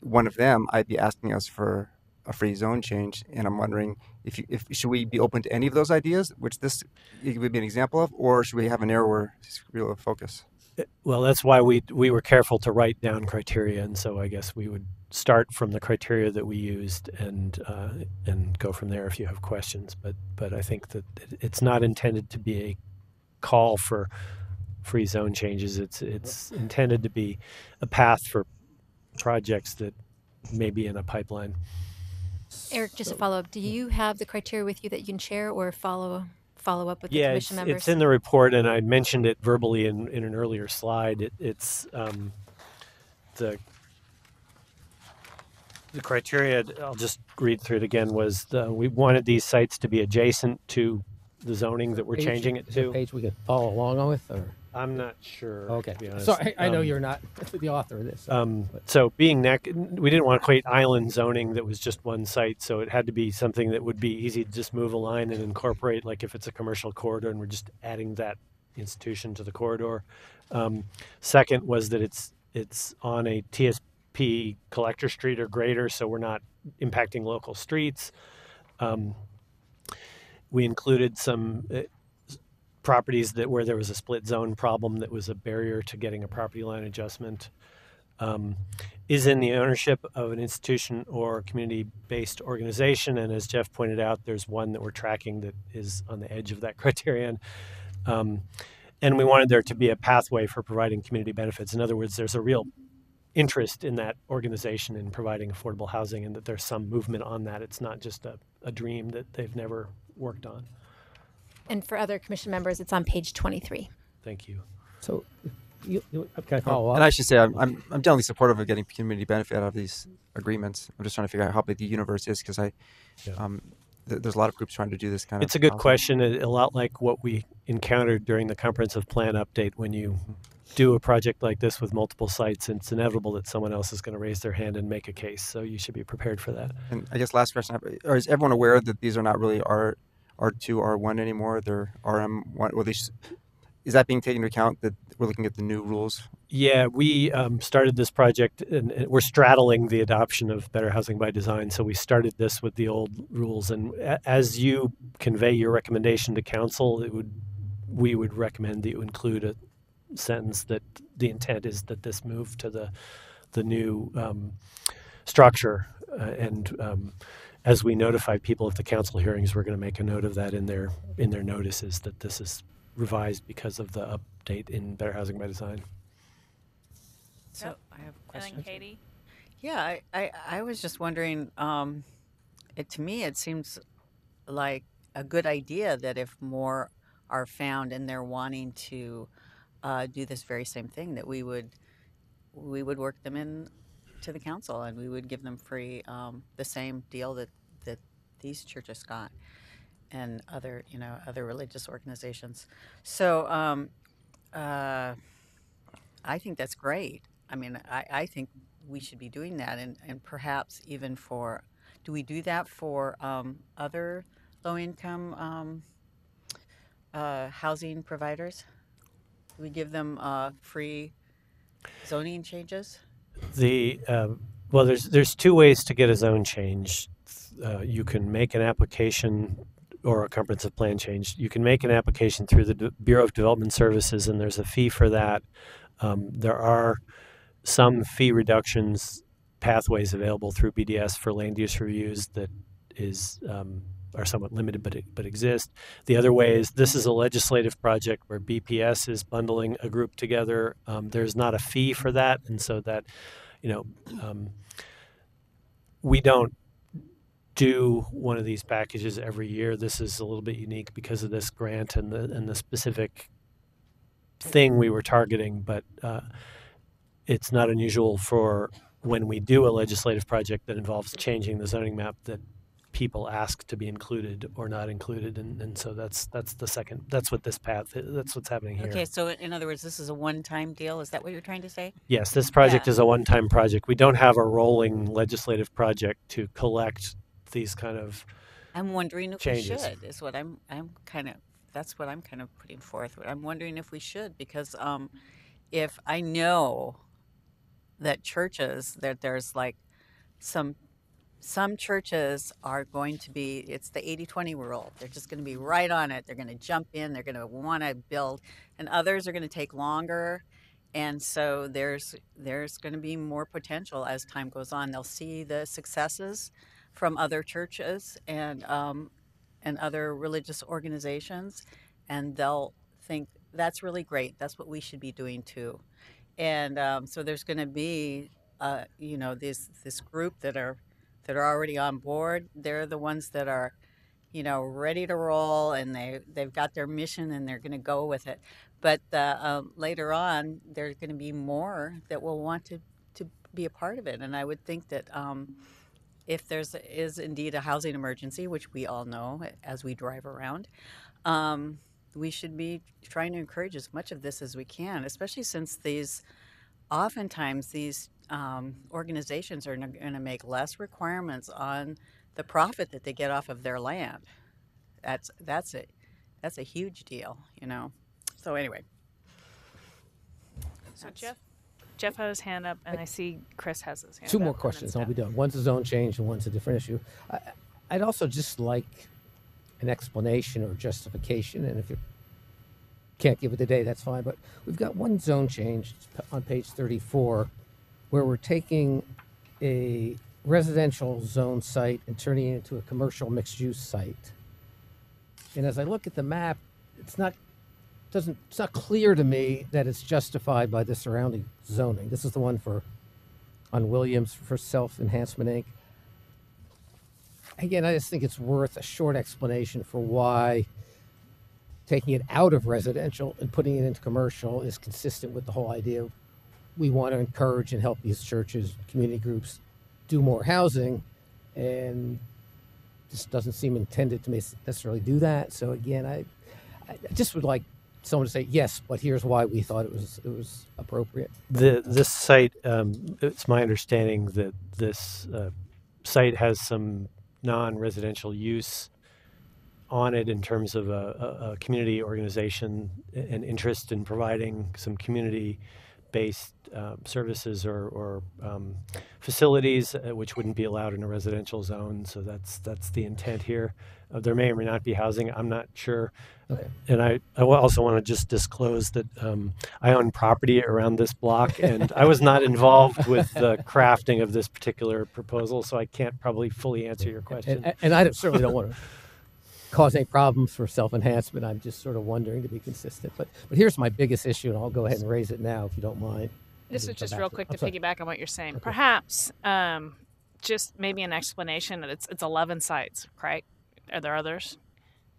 one of them, I'd be asking us for a free zone change, and I'm wondering if you, if should we be open to any of those ideas, which this would be an example of, or should we have a narrower real focus? Well, that's why we we were careful to write down criteria, and so I guess we would start from the criteria that we used and uh, and go from there if you have questions. But but I think that it's not intended to be a call for free zone changes. It's it's intended to be a path for projects that may be in a pipeline. Eric, just a follow up. Do you have the criteria with you that you can share or follow follow up with the yeah, it's, commission members? it's in the report, and I mentioned it verbally in, in an earlier slide. It, it's um, the the criteria. I'll just read through it again. Was the, we wanted these sites to be adjacent to the zoning that we're Page- changing it is there a to. page we can follow along with, or I'm not sure. okay. To be honest. Sorry, I know Um, you're not [LAUGHS] the author of this. so- um, so being neck, we didn't want to create island zoning that was just one site. So it had to be something that would be easy to just move a line and incorporate, like if it's a commercial corridor and we're just adding that institution to the corridor. Um, second was that it's it's on a TSP collector street or greater, so we're not impacting local streets. Um, we included some uh, properties that where there was a split zone problem that was a barrier to getting a property line adjustment um, is in the ownership of an institution or community-based organization. And as jeff pointed out there's one that we're tracking that is on the edge of that [LAUGHS] criterion. Um, and we wanted there to be a pathway for providing community benefits. In other words there's a real interest in that organization in providing affordable housing and that there's some movement on that. It's not just a, a dream that they've never worked on and for other commission members, it's on page 23. thank you so, you, you, can I follow up? And I should say, I'm, I'm, I'm definitely supportive of getting community benefit out of these agreements. I'm just trying to figure out how big the universe is because I, Yeah. um, th- there's a lot of groups trying to do this kind It's of. It's a good housing. question. A a lot like what we encountered during the comprehensive plan update. When you do a project like this with multiple sites, it's inevitable that someone else is going to raise their hand and make a case. So you should be prepared for that. And I guess last question: Or is everyone aware that these are not really R, R two, R one anymore? They're RM one. Well, they is that being taken into account that we're looking at the new rules? Yeah, we um, started this project and, and we're straddling the adoption of Better Housing by Design. So we started this with the old rules, and a- as you convey your recommendation to council, it would we would recommend that you include a sentence that the intent is that this move to the the new um, structure, uh, and um, as we notify people at the council hearings, we're going to make a note of that in their in their notices that this is revised because of the update in Better Housing by Design. So I have a And question. Katie. Yeah, I, I, I was just wondering. Um, it to me, it seems like a good idea that if more are found and they're wanting to uh, do this very same thing, that we would we would work them in to the council and we would give them free um, the same deal that that these churches got and other you know other religious organizations. So um, uh, I think that's great. I mean, I, I think we should be doing that, and, and perhaps even for, do we do that for um, other low income um, uh, housing providers? We give them uh, free zoning changes? The uh, well, there's there's two ways to get a zone change. Uh, you can make an application or a comprehensive plan change, you can make an application through the D- Bureau of Development Services, and there's a fee for that. Um, there are some fee reductions pathways available through BDS for land use reviews that is um, are somewhat limited, but but exist. The other way is this is a legislative project where BPS is bundling a group together. Um, there's not a fee for that, and so that you know um, we don't do one of these packages every year. This is a little bit unique because of this grant and the and the specific thing we were targeting, but uh, it's not unusual for when we do a legislative project that involves changing the zoning map that people ask to be included or not included, and, and so that's that's the second. That's what this path. That's what's happening here. Okay, so in other words, this is a one-time deal. Is that what you're trying to say? Yes, this project Yeah. is a one-time project. We don't have a rolling legislative project to collect these kind of I'm wondering if changes. we should. Is what I'm. I'm kind of. That's what I'm kind of putting forth. I'm wondering if we should because um, if I know that churches that there's like some some churches are going to be it's the 80-20 rule they're just going to be right on it. They're going to jump in. They're going to want to build and others are going to take longer. And so there's there's going to be more potential as time goes on. They'll see the successes from other churches and um, and other religious organizations and they'll think that's really great. That's what we should be doing too. And um, so there's going to be uh, you know this this group that are that are already on board they're the ones that are you know ready to roll and they they've got their mission and they're going to go with it. But uh, um, later on there's going to be more that will want to to be a part of it. And i would think that um, if there's is indeed a housing emergency which we all know as we drive around um, we should be trying to encourage as much of this as we can especially since these oftentimes these um, organizations are going to make less requirements on the profit that they get off of their land. That's that's a that's a huge deal, you know. So anyway, So Jeff, Jeff has his hand up, and I see Chris has his hand Two up. more and questions. I'll Steph. be done. One's a zone change and one's a different issue. I, I'd also just like an explanation or justification, and if you can't give it today, that's fine. But we've got one zone change p- on page 34 where we're taking a residential zone site and turning it into a commercial mixed use site. And as I look at the map, it's not doesn't it's not clear to me that it's justified by the surrounding zoning. This is the one for on Williams for Self Enhancement Inc. Again, I just think it's worth a short explanation for why taking it out of residential and putting it into commercial is consistent with the whole idea of we want to encourage and help these churches, community groups do more housing, and this doesn't seem intended to necessarily do that. So again, I, I just would like someone to say yes, but here's why we thought it was it was appropriate. the this site. Um, it's my understanding that this uh, site has some non-residential use on it in terms of a, a, community organization and interest in providing some community-based uh, services or, or um, facilities, uh, which wouldn't be allowed in a residential zone. So that's that's the intent here. Uh, there may or may not be housing. I'm not sure. Okay. And I, I also want to just disclose that um, I own property around this block, and I was not involved with the [LAUGHS] crafting of this particular proposal, so I can't probably fully answer your question. And, and I certainly don't want to [LAUGHS] cause any problems for self enhancement. I'm just sort of wondering to be consistent. But but here's my biggest issue, and I'll go ahead and raise it now if you don't mind. This is just real quick I'm to piggyback on what you're saying. Okay. Perhaps um, just maybe an explanation that it's it's 11 sites, right? Are there others?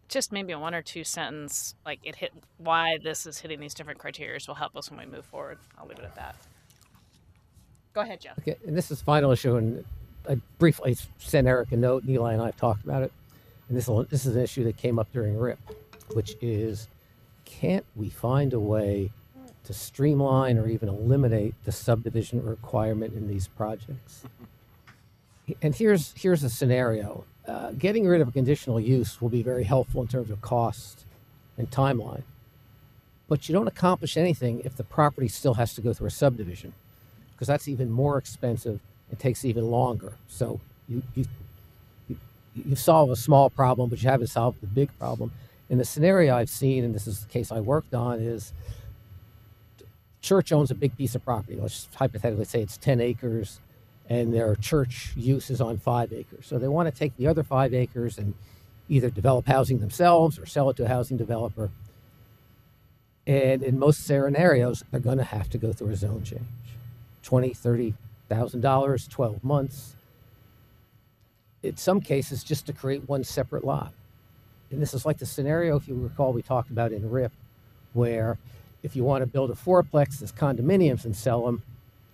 Just maybe a one or two sentence, like it hit why this is hitting these different criteria will help us when we move forward. I'll leave it at that. Go ahead, Jeff. Okay, and this is final issue, and I briefly sent Eric a note. Eli and I have talked about it, and this this is an issue that came up during RIP, which is, can't we find a way to streamline or even eliminate the subdivision requirement in these projects? And here's here's a scenario: uh, getting rid of a conditional use will be very helpful in terms of cost and timeline, but you don't accomplish anything if the property still has to go through a subdivision because that's even more expensive and takes even longer. So you, you, you, solve a small problem, but you haven't solved the big problem. And the scenario I've seen, and this is the case I worked on, is church owns a big piece of property. Let's hypothetically say it's 10 acres and their church use is on five acres. So they want to take the other five acres and either develop housing themselves or sell it to a housing developer. And in most scenarios, they're going to have to go through a zone change. 20, 30,000 dollars, 12 months. In some cases, just to create one separate lot. And this is like the scenario, if you recall, we talked about in RIP, where if you want to build a fourplex as condominiums and sell them,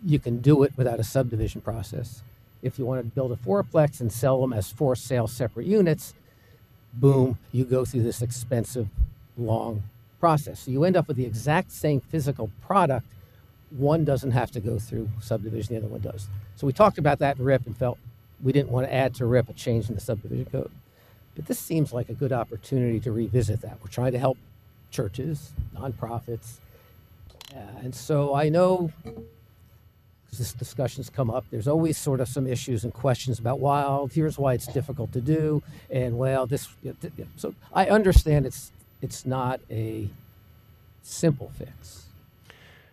you can do it without a subdivision process. If you want to build a fourplex and sell them as for sale separate units, boom, you go through this expensive, long process. So you end up with the exact same physical product. One doesn't have to go through subdivision, the other one does. So we talked about that in RIP and felt we didn't want to add to RIP a change in the subdivision code. But this seems like a good opportunity to revisit that. We're trying to help churches, nonprofits. Uh, and so I know because this discussion's come up, there's always sort of some issues and questions about, well, here's why it's difficult to do. And well, this, so I understand it's, it's not a simple fix,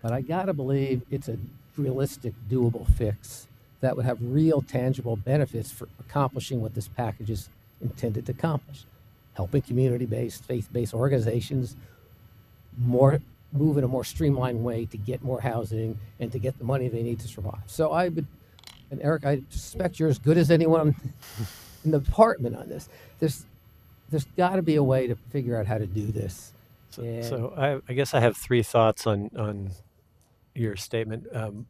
but I got to believe it's a realistic, doable fix that would have real tangible benefits for accomplishing what this package is intended to accomplish helping community based, faith based organizations more move in a more streamlined way to get more housing and to get the money they need to survive. So I would, and Eric, I suspect you're as good as anyone [LAUGHS] in the department on this. There's, there's got to be a way to figure out how to do this. So, so I, I, guess I have three thoughts on on your statement. Um,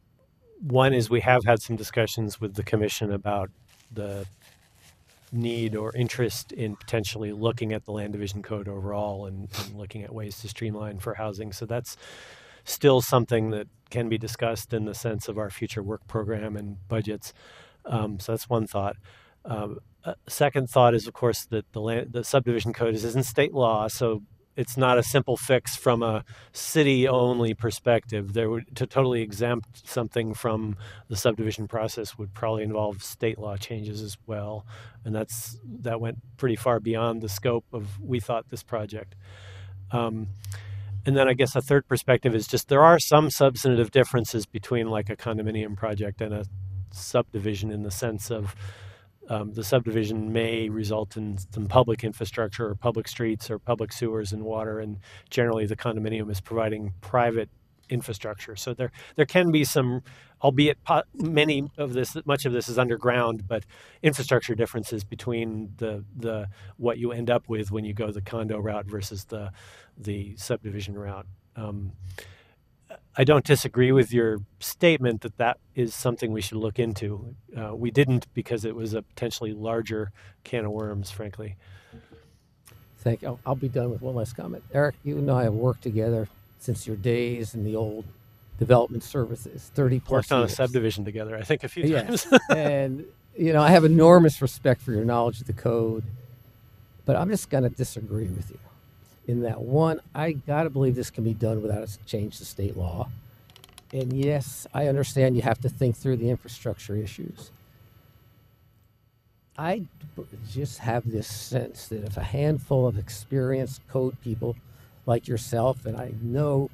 one is we have had some discussions with the commission about the need or interest in potentially looking at the land division code overall and, and, looking at ways to streamline for housing. So that's still something that can be discussed in the sense of our future work program and budgets. Um, so that's one thought. Um, second thought is, of course, that the land, the subdivision code is, isn't state law, so it's not a simple fix from a city only perspective. There would to totally exempt something from the subdivision process would probably involve state law changes as well, and that's that went pretty far beyond the scope of we thought this project. Um, and then I guess a third perspective is just there are some substantive differences between like a condominium project and a subdivision in the sense of um, the subdivision may result in some public infrastructure or public streets or public sewers and water, and generally the condominium is providing private infrastructure. So there there can be some, albeit po- many of this, much of this is underground, but infrastructure differences between the the what you end up with when you go the condo route versus the the subdivision route. Um, I don't disagree with your statement that that is something we should look into. Uh, we didn't because it was a potentially larger can of worms, frankly. Thank you. I'll, I'll be done with one last comment. Eric, you and I have worked together since your days in the old development services, 30 plus Worked on years. a subdivision together, I think, a few Yes. times. [LAUGHS] and, you know, I have enormous respect for your knowledge of the code, but I'm just going to disagree with you in that one, I got to believe this can be done without a change to state law. And yes, I understand you have to think through the infrastructure issues. I just have this sense that if a handful of experienced code people like yourself, and I know,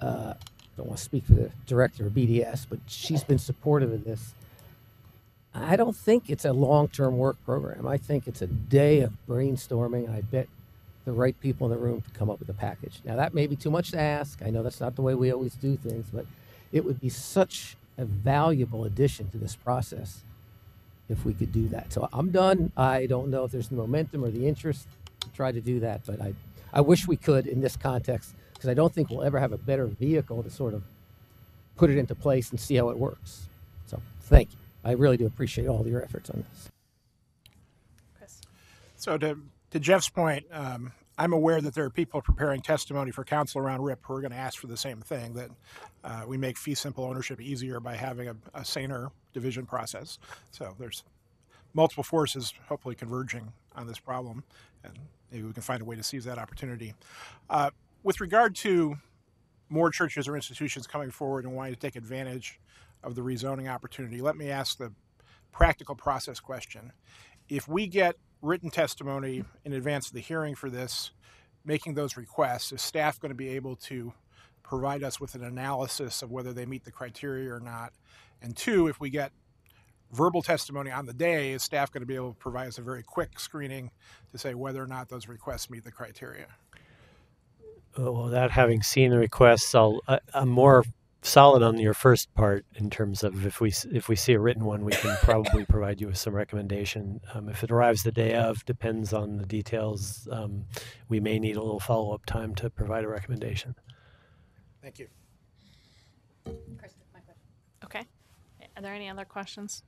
uh, don't want to speak for the director of BDS, but she's been supportive of this. I don't think it's a long term work program. I think it's a day of brainstorming. I bet the right people in the room to come up with a package. Now, that may be too much to ask. I know that's not the way we always do things, but it would be such a valuable addition to this process if we could do that. So I'm done. I don't know if there's the momentum or the interest to try to do that, but I, I wish we could in this context because I don't think we'll ever have a better vehicle to sort of put it into place and see how it works. So thank you. I really do appreciate all your efforts on this. Chris. So to to Jeff's point, um, I'm aware that there are people preparing testimony for council around RIP who are going to ask for the same thing that uh, we make fee simple ownership easier by having a, a saner division process. So there's multiple forces hopefully converging on this problem, and maybe we can find a way to seize that opportunity. Uh, with regard to more churches or institutions coming forward and wanting to take advantage of the rezoning opportunity, let me ask the practical process question if we get written testimony in advance of the hearing for this, making those requests, is staff going to be able to provide us with an analysis of whether they meet the criteria or not? And two, if we get verbal testimony on the day, is staff going to be able to provide us a very quick screening to say whether or not those requests meet the criteria? Uh, Well, without having seen the requests, I'll, I, I'm more solid on your first part in terms of if we if we see a written one, we can probably [LAUGHS] provide you with some recommendation. Um, if it arrives the day of, depends on the details. Um, we may need a little follow up time to provide a recommendation. Thank you. Okay. Are there any other questions?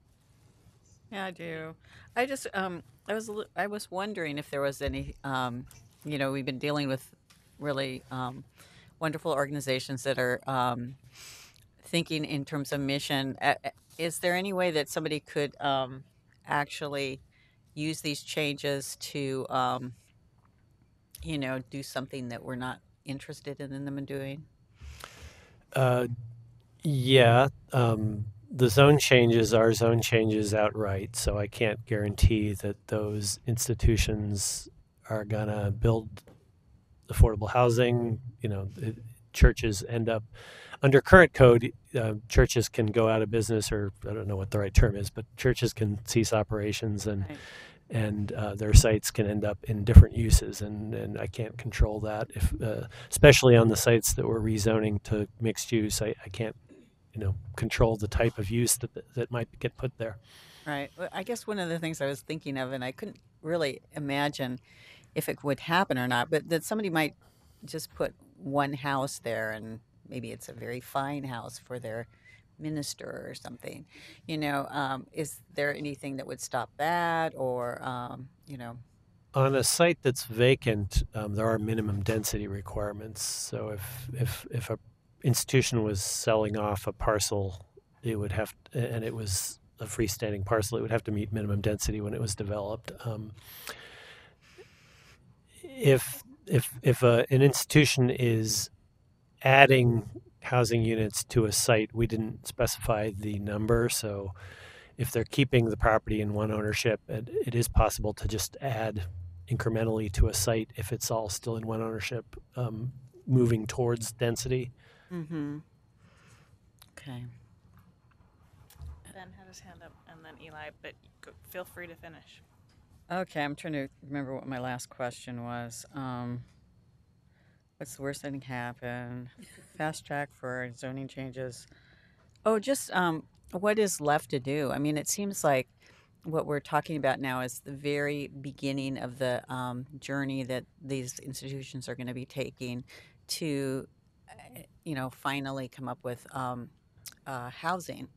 Yeah, I do. I just um I was I was wondering if there was any um you know we've been dealing with really um, wonderful organizations that are um, thinking in terms of mission. Is there any way that somebody could um, actually use these changes to um, you know do something that we're not interested in them doing? Uh, yeah, um, the zone changes are zone changes outright, so I can't guarantee that those institutions are gonna build affordable housing. You know, it, churches end up under current code. Uh, churches can go out of business, or I don't know what the right term is, but churches can cease operations and. Right. And uh, their sites can end up in different uses, and, and I can't control that. If, uh, especially on the sites that we're rezoning to mixed use, I, I can't you know control the type of use that that might get put there. Right. Well, I guess one of the things I was thinking of, and I couldn't really imagine if it would happen or not, but that somebody might just put one house there and maybe it's a very fine house for their minister or something. You know, um, is there anything that would stop that or, um, you know, On a site that's vacant, um, there are minimum density requirements. So if if if a institution was selling off a parcel, it would have and it was a freestanding parcel, it would have to meet minimum density when it was developed. Um, if if if a, an institution is adding housing units to a site, we didn't specify the number, so if they're keeping the property in one ownership, it, it is possible to just add incrementally to a site if it's all still in one ownership, um, moving towards density. mm-hmm. Okay. Ben had his hand up, and then Eli, but go, feel free to finish. Okay, I'm trying to remember what my last question was. Um, what's the worst that can happen? Fast track for zoning changes. Oh, just um, what is left to do? I mean, it seems like what we're talking about now is the very beginning of the um, journey that these institutions are going to be taking to, uh, you know, finally come up with um, uh, housing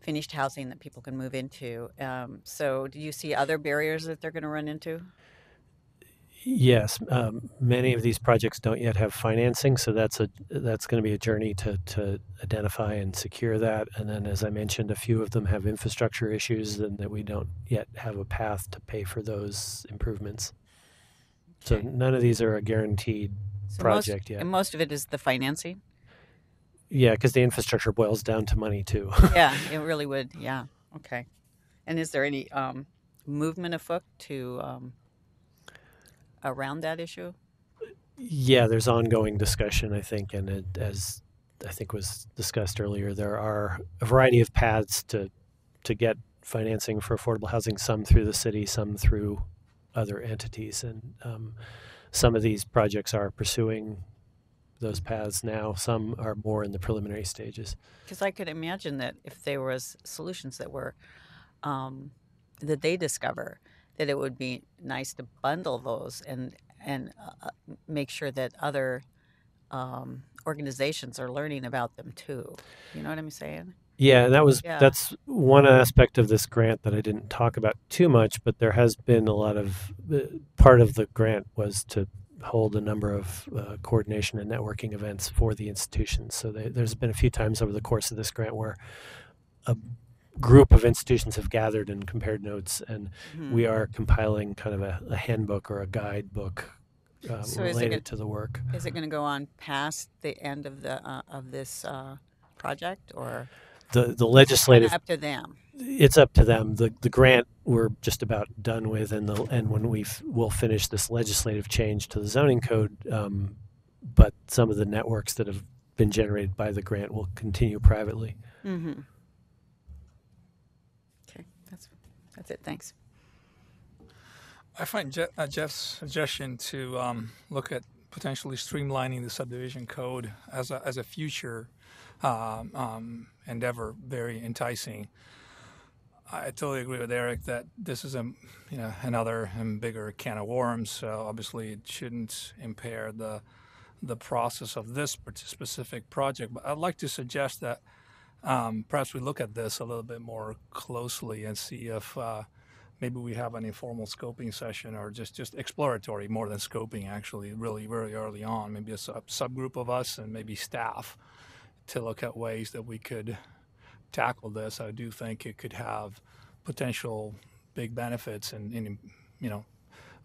finished housing that people can move into. Um, so, do you see other barriers that they're going to run into? Yes, um, many of these projects don't yet have financing, so that's a that's going to be a journey to to identify and secure that. And then, as I mentioned, a few of them have infrastructure issues, and that we don't yet have a path to pay for those improvements. So none of these are a guaranteed So project most, yet. And most of it is the financing. Yeah, because the infrastructure boils down to money too. yeah, [LAUGHS] it really would. Yeah. Okay. And is there any um, movement afoot to um, around that issue? Yeah, there's ongoing discussion, I think, and it, as I think was discussed earlier, there are a variety of paths to to get financing for affordable housing. Some through the city, some through other entities, and um, some of these projects are pursuing those paths now. Some are more in the preliminary stages. Because I could imagine that if there was solutions that were um, that they discover, that it would be nice to bundle those and and uh, make sure that other um, organizations are learning about them too. You know what I'm saying? Yeah, and that was Yeah. that's one aspect of this grant that I didn't talk about too much, but there has been a lot of uh, part of the grant was to hold a number of uh, coordination and networking events for the institutions. So they, there's been a few times over the course of this grant where a group of institutions have gathered and compared notes, and we Mhm. are compiling kind of a, a handbook or a guidebook uh, So related gonna- to the work. Is it going to go on past the end of the uh, of this uh, project or? the the legislative up to them. it's up to them. The the grant we're just about done with, and the and when we f- will finish this legislative change to the zoning code, um, but some of the networks that have been generated by the grant will continue privately. Mm-hmm. Okay, that's it. Thanks. I find Je- uh, Jeff's suggestion to um, look at potentially streamlining the subdivision code as a, as a future um, um, endeavor very enticing. I totally agree with Eric that this is a you know another and bigger can of worms. So obviously, it shouldn't impair the the process of this specific project. But I'd like to suggest that um, perhaps we look at this a little bit more closely and see if uh, maybe we have an informal scoping session or just just exploratory more than scoping actually really very early on. Maybe a sub- subgroup of us and maybe staff to look at ways that we could tackle this. I do think it could have potential big benefits in, in you know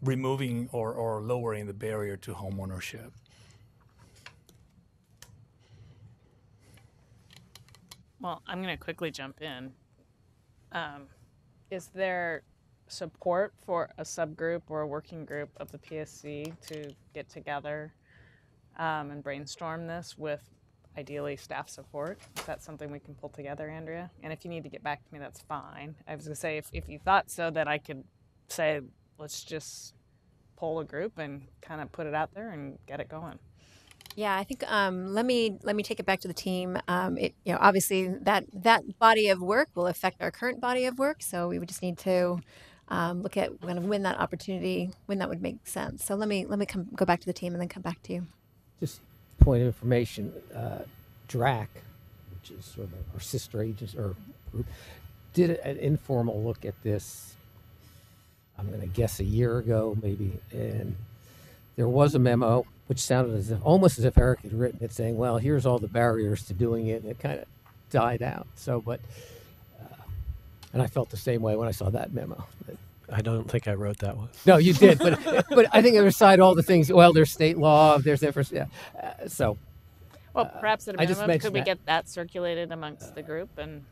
removing or, or lowering the barrier to home Well, I'm going to quickly jump in. Um, is there support for a subgroup or a working group of the PSC to get together um, and brainstorm this with ideally staff support? Is that something we can pull together, Andrea? And if you need to get back to me, that's fine. I was going to say, if, if you thought so, that I could say, let's just pull a group and kind of put it out there and get it going. Yeah, I think um, let me let me take it back to the team. Um, it, you know, obviously that that body of work will affect our current body of work, so we would just need to um, look at kind of when that opportunity when that would make sense. So let me let me come go back to the team and then come back to you. Just point of information, uh, DRAC, which is sort of our sister agency or group, did an informal look at this. I'm going to guess a year ago, maybe, and there was a memo which sounded as if almost as if Eric had written it, saying, "Well, here's all the barriers to doing it," and it kind of died out. So, but, uh, and I felt the same way when I saw that memo. that- I don't think I wrote that one. no, you did, but but I think it aside all the things. Well, there's state law. There's different. Yeah. Uh, so Well, perhaps at a I just minimum, could we that. get that circulated amongst the group, and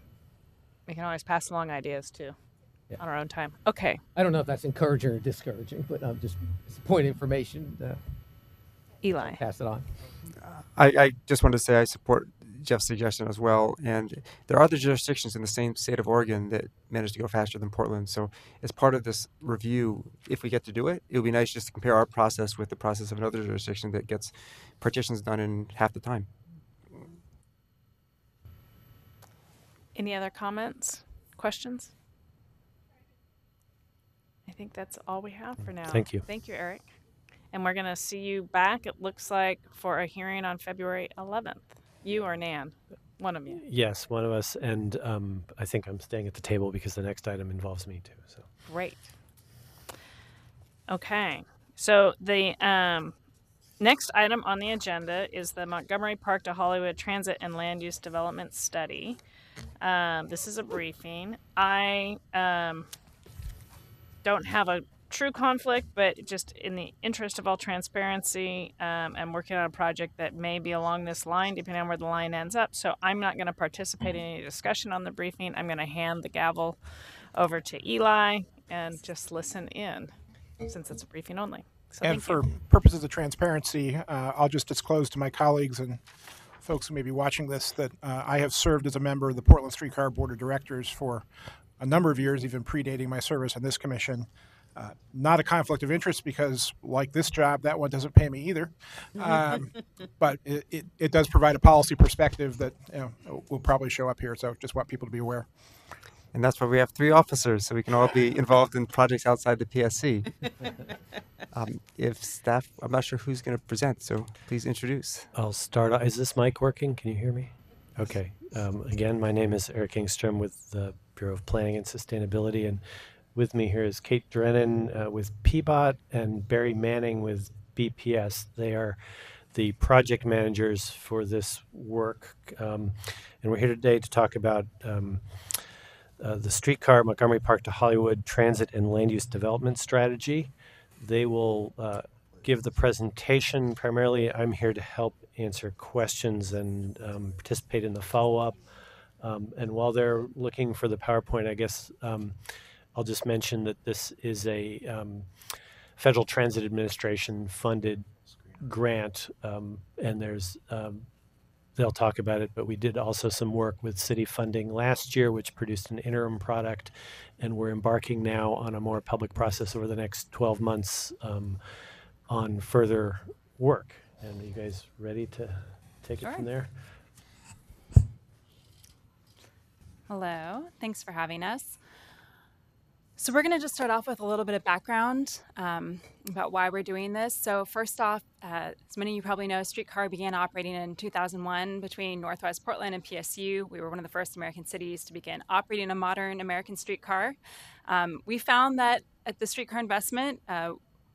we can always pass along ideas too, on our own time. Okay. I don't know if that's encouraging or discouraging, but I'm just it's a point of information. Uh, Eli. pass it on. I, I just wanted to say I support Jeff's suggestion as well. And there are other jurisdictions in the same state of Oregon that managed to go faster than Portland. So, as part of this review, if we get to do it, it would be nice just to compare our process with the process of another jurisdiction that gets partitions done in half the time. Any other comments, questions? I think that's all we have for now. Thank you. Thank you, Eric. And we're going to see you back, it looks like, for a hearing on February 11th. You or Nan, one of you. Yes, one of us, and um, I think I'm staying at the table because the next item involves me too. So. Great. Okay. So the um, next item on the agenda is the Montgomery Park to Hollywood Transit and Land Use Development Study. Um, this is a briefing. I um, don't have a true conflict, but just in the interest of all transparency, um, I'm working on a project that may be along this line, depending on where the line ends up. So I'm not going to participate in any discussion on the briefing. I'm going to hand the gavel over to Eli and just listen in, since it's a briefing only. So and for you. purposes of transparency, uh, I'll just disclose to my colleagues and folks who may be watching this that uh, I have served as a member of the Portland Streetcar Board of Directors for a number of years, even predating my service on this commission. Uh, not a conflict of interest because, like this job, that one doesn't pay me either. Um, [LAUGHS] but it, it, it does provide a policy perspective that you know, will probably show up here. So just want people to be aware. And that's why we have three officers, so we can all be [LAUGHS] involved in projects outside the PSC. [LAUGHS] um, if staff, I'm not sure who's going to present, so please introduce. I'll start. Is this mic working? Can you hear me? Okay. Um, again, my name is Eric Engstrom with the Bureau of Planning and Sustainability, and with me here is Kate Drennan uh, with PBOT and Barry Manning with BPS. They are the project managers for this work, um, and we're here today to talk about. Um, uh, the streetcar Montgomery Park to Hollywood transit and land use development strategy. They will uh, give the presentation. Primarily, I'm here to help answer questions and um, participate in the follow up. Um, and while they're looking for the PowerPoint, I guess um, I'll just mention that this is a um, Federal Transit Administration funded grant, um, and there's um, they'll talk about it, but we did also some work with city funding last year, which produced an interim product, and we're embarking now on a more public process over the next 12 months on further work. And are you guys ready to take it from there? Hello, thanks for having us. So, we're going to just start off with a little bit of background um, about why we're doing this. So, first off, uh, as many of you probably know, streetcar began operating in 2001 between Northwest Portland and PSU. We were one of the first American cities to begin operating a modern American streetcar. Um, we found that at the streetcar investment uh,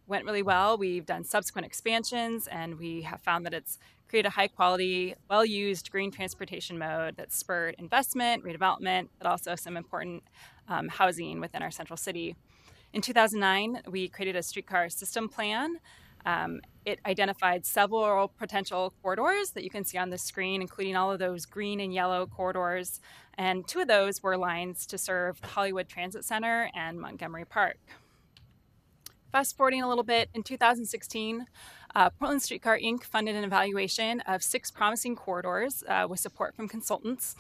went really well. We've done subsequent expansions, and we have found that it's created a high quality, well used green transportation mode that spurred investment, redevelopment, but also some important um, housing within our central city. In 2009, we created a streetcar system plan. Um, it identified several potential corridors that you can see on the screen, including all of those green and yellow corridors. And two of those were lines to serve Hollywood Transit Center and Montgomery Park. Fast forwarding a little bit, in 2016, uh, Portland Streetcar Inc. funded an evaluation of six promising corridors uh, with support from consultants.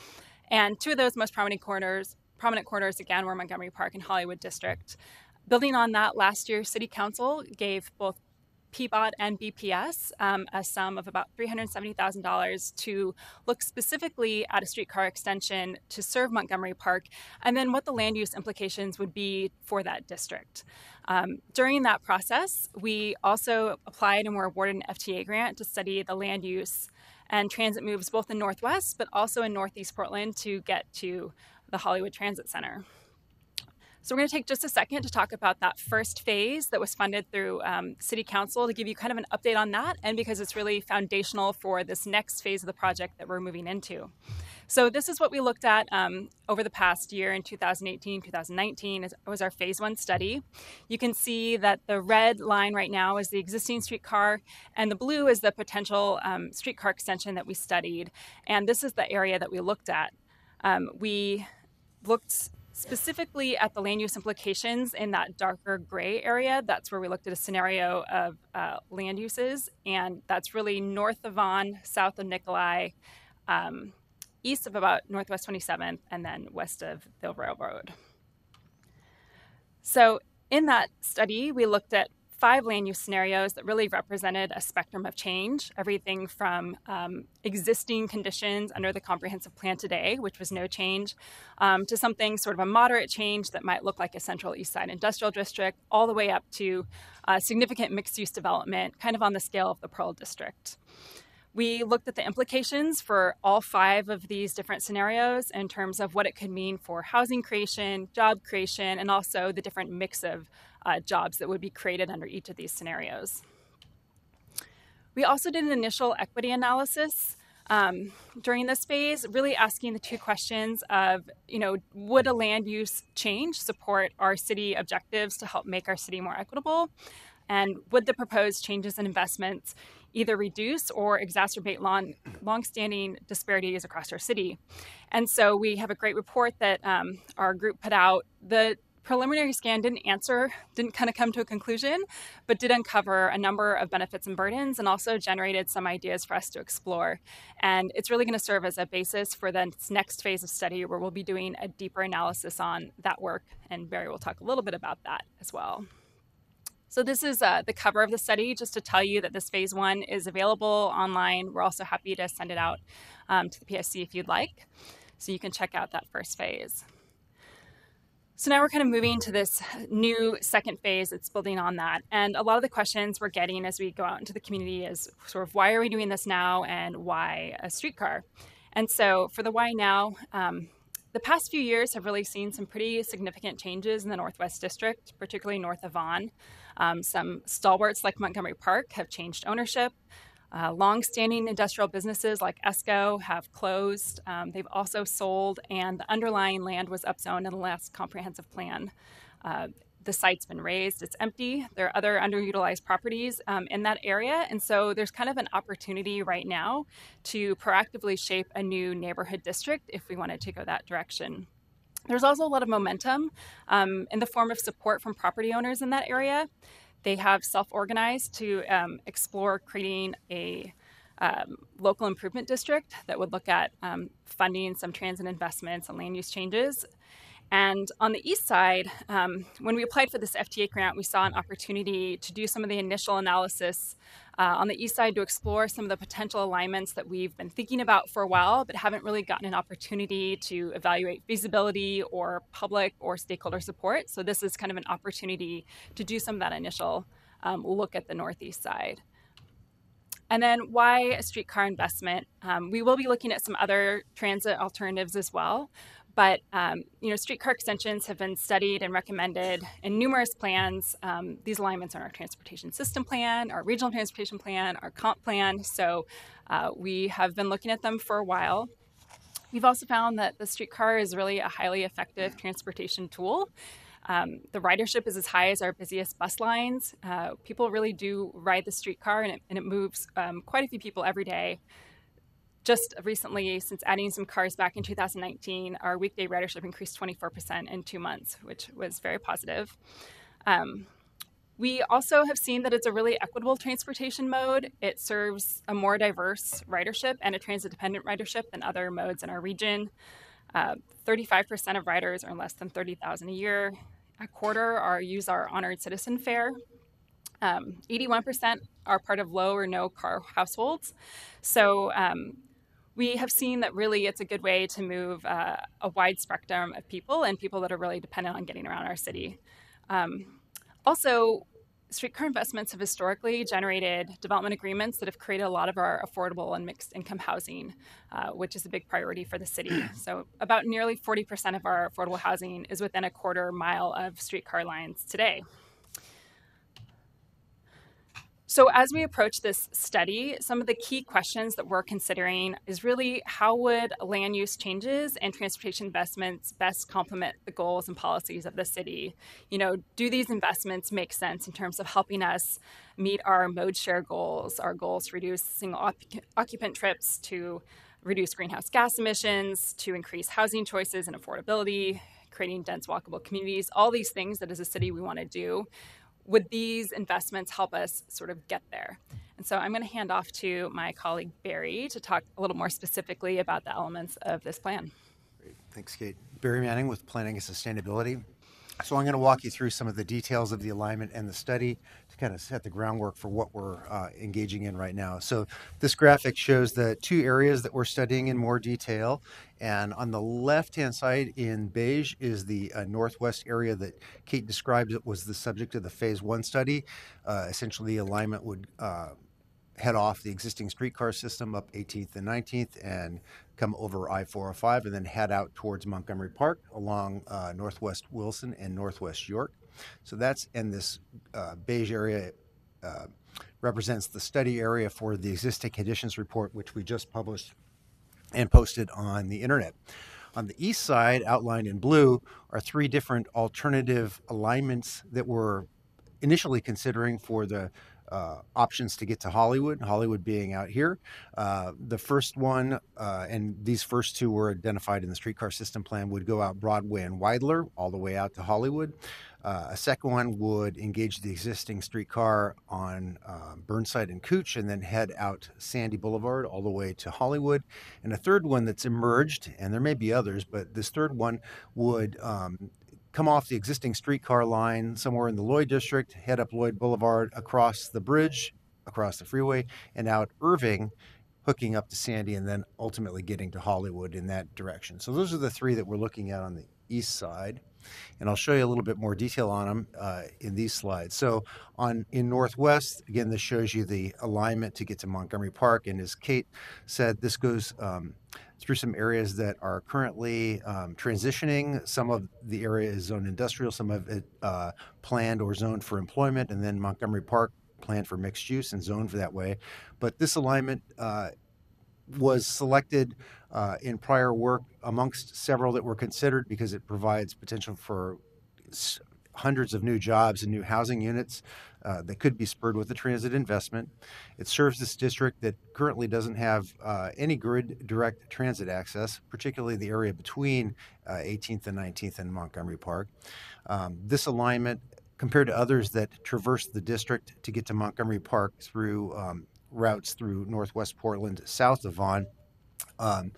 And two of those most prominent corridors prominent corridors again were Montgomery Park and Hollywood District. Building on that, last year, City Council gave both PBOT and BPS um, a sum of about $370,000 to look specifically at a streetcar extension to serve Montgomery Park, and then what the land use implications would be for that district. Um, during that process, we also applied and were awarded an FTA grant to study the land use and transit moves both in Northwest but also in Northeast Portland to get to the Hollywood Transit Center. So we're going to take just a second to talk about that first phase that was funded through um, City Council to give you kind of an update on that and because it's really foundational for this next phase of the project that we're moving into. So this is what we looked at um, over the past year in 2018, 2019 it was our phase one study. You can see that the red line right now is the existing streetcar and the blue is the potential um, streetcar extension that we studied. And this is the area that we looked at. Um, we looked specifically at the land use implications in that darker gray area. That's where we looked at a scenario of uh, land uses, and that's really north of Vaughn, south of Nicolai, um, east of about Northwest 27th, and then west of the railroad. So in that study, we looked at five land use scenarios that really represented a spectrum of change everything from um, existing conditions under the comprehensive plan today, which was no change, um, to something sort of a moderate change that might look like a central east side industrial district, all the way up to uh, significant mixed use development, kind of on the scale of the Pearl District. We looked at the implications for all five of these different scenarios in terms of what it could mean for housing creation, job creation, and also the different mix of uh, jobs that would be created under each of these scenarios. We also did an initial equity analysis um, during this phase, really asking the two questions of, you know, would a land use change support our city objectives to help make our city more equitable? And would the proposed changes and investments either reduce or exacerbate long, long-standing disparities across our city? And so we have a great report that um, our group put out. The preliminary scan didn't answer, didn't kind of come to a conclusion, but did uncover a number of benefits and burdens and also generated some ideas for us to explore. And it's really going to serve as a basis for the next phase of study where we'll be doing a deeper analysis on that work. And Barry will talk a little bit about that as well. So this is uh, the cover of the study, just to tell you that this phase one is available online. We're also happy to send it out um, to the PSC if you'd like. So you can check out that first phase. So now we're kind of moving to this new second phase that's building on that. And a lot of the questions we're getting as we go out into the community is sort of why are we doing this now and why a streetcar? And so for the why now, um, the past few years have really seen some pretty significant changes in the Northwest District, particularly north of Vaughn. Um, some stalwarts like Montgomery Park have changed ownership. Uh, long-standing industrial businesses like ESCO have closed. Um, they've also sold, and the underlying land was upzoned in the last comprehensive plan. Uh, the site's been raised, it's empty. There are other underutilized properties um, in that area. And so there's kind of an opportunity right now to proactively shape a new neighborhood district if we wanted to go that direction. There's also a lot of momentum um, in the form of support from property owners in that area. They have self organized to um, explore creating a um, local improvement district that would look at um, funding some transit investments and land use changes. And on the east side, um, when we applied for this FTA grant, we saw an opportunity to do some of the initial analysis uh, on the east side to explore some of the potential alignments that we've been thinking about for a while, but haven't really gotten an opportunity to evaluate feasibility or public or stakeholder support. So this is kind of an opportunity to do some of that initial um, look at the northeast side. And then why a streetcar investment? Um, we will be looking at some other transit alternatives as well. But um, you know, streetcar extensions have been studied and recommended in numerous plans. Um, these alignments are our transportation system plan, our regional transportation plan, our comp plan. So uh, we have been looking at them for a while. We've also found that the streetcar is really a highly effective transportation tool. Um, the ridership is as high as our busiest bus lines. Uh, people really do ride the streetcar, and it, and it moves um, quite a few people every day. Just recently, since adding some cars back in 2019, our weekday ridership increased 24% in two months, which was very positive. Um, we also have seen that it's a really equitable transportation mode. It serves a more diverse ridership and a transit dependent ridership than other modes in our region. Uh, 35% of riders earn less than 30,000 a year a quarter are use our honored citizen fare. Um, 81% are part of low or no car households. So um, we have seen that really it's a good way to move uh, a wide spectrum of people and people that are really dependent on getting around our city. Um, also, streetcar investments have historically generated development agreements that have created a lot of our affordable and mixed income housing, uh, which is a big priority for the city. [CLEARS THROAT] So, about nearly 40% of our affordable housing is within a quarter mile of streetcar lines today. So, as we approach this study, some of the key questions that we're considering is really how would land use changes and transportation investments best complement the goals and policies of the city? You know, do these investments make sense in terms of helping us meet our mode share goals, our goals to reduce single occupant trips, to reduce greenhouse gas emissions, to increase housing choices and affordability, creating dense walkable communities, all these things that as a city we want to do would these investments help us sort of get there? And so I'm going to hand off to my colleague Barry to talk a little more specifically about the elements of this plan. Great. Thanks, Kate. Barry Manning with Planning and Sustainability. So I'm going to walk you through some of the details of the alignment and the study kind of set the groundwork for what we're uh, engaging in right now. So this graphic shows the two areas that we're studying in more detail. And on the left-hand side in beige is the uh, northwest area that Kate described that was the subject of the phase one study. Uh, essentially, the alignment would uh, head off the existing streetcar system up 18th and 19th and come over I 405 and then head out towards Montgomery Park along uh, Northwest Wilson and Northwest York. So that's in this uh, beige area. Uh, represents the study area for the existing conditions report, which we just published and posted on the internet. On the east side, outlined in blue, are three different alternative alignments that we're initially considering for the uh, options to get to Hollywood, Hollywood being out here. Uh, the first one, uh, and these first two were identified in the streetcar system plan, would go out Broadway and Weidler all the way out to Hollywood. Uh, a second one would engage the existing streetcar on uh, Burnside and Couch and then head out Sandy Boulevard all the way to Hollywood. And a third one that's emerged, and there may be others, but this third one would um, come off the existing streetcar line somewhere in the Lloyd district, head up Lloyd Boulevard, across the bridge, across the freeway, and out Irving, hooking up to Sandy, and then ultimately getting to Hollywood in that direction. So those are the three that we're looking at on the east side. And I'll show you a little bit more detail on them uh, in these slides. So on in Northwest, again, this shows you the alignment to get to Montgomery Park. And as Kate said, this goes um, through some areas that are currently um, transitioning. Some of the area is zoned industrial, some of it uh, planned or zoned for employment, and then Montgomery Park planned for mixed use and zoned for that way. But this alignment uh, was selected uh, in prior work amongst several that were considered because it provides potential for hundreds of new jobs and new housing units uh, that could be spurred with the transit investment. It serves this district that currently doesn't have uh, any grid direct transit access, particularly the area between uh, 18th and 19th and Montgomery Park. Um, this alignment, compared to others that traverse the district to get to Montgomery Park through um, routes through Northwest Portland south of Vaughn, um,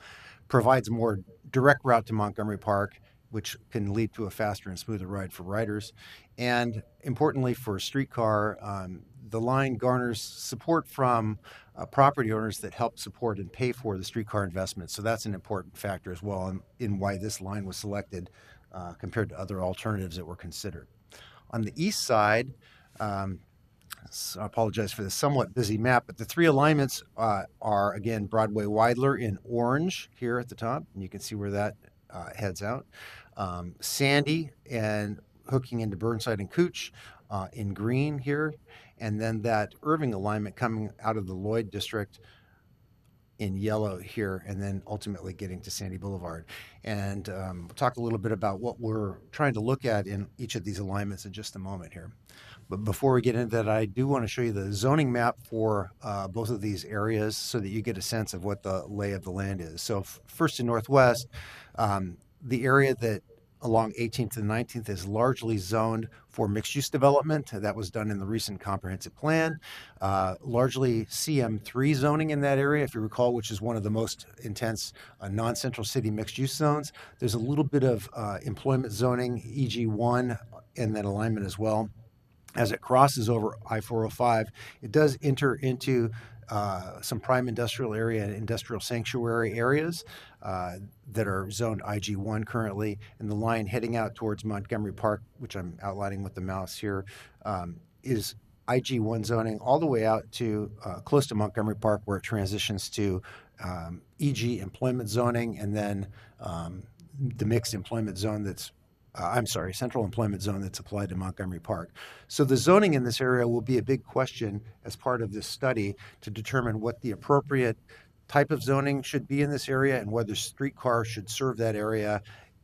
provides a more direct route to Montgomery Park which can lead to a faster and smoother ride for riders. And importantly, for a streetcar, um, the line garners support from uh, property owners that help support and pay for the streetcar investment. So that's an important factor as well in, in why this line was selected uh, compared to other alternatives that were considered. On the east side, um, I apologize for the somewhat busy map, but the three alignments uh, are again Broadway Weidler in orange here at the top, and you can see where that uh, heads out. Um, Sandy and hooking into Burnside and Couch uh, in green here, and then that Irving alignment coming out of the Lloyd district in yellow here, and then ultimately getting to Sandy Boulevard. And um, we'll talk a little bit about what we're trying to look at in each of these alignments in just a moment here. But before we get into that, I do want to show you the zoning map for uh, both of these areas so that you get a sense of what the lay of the land is. So, first in Northwest, um, the area that along 18th and 19th is largely zoned for mixed use development. That was done in the recent comprehensive plan. Uh, largely CM3 zoning in that area, if you recall, which is one of the most intense uh, non central city mixed use zones. There's a little bit of uh, employment zoning, EG1, in that alignment as well. As it crosses over I 405, it does enter into uh, some prime industrial area and industrial sanctuary areas uh, that are zoned IG1 currently, and the line heading out towards Montgomery Park, which I'm outlining with the mouse here, um, is IG1 zoning all the way out to uh, close to Montgomery Park, where it transitions to um, EG employment zoning, and then um, the mixed employment zone that's uh, I'm sorry, central employment zone that's applied to Montgomery Park. So the zoning in this area will be a big question as part of this study to determine what the appropriate type of zoning should be in this area and whether streetcars should serve that area.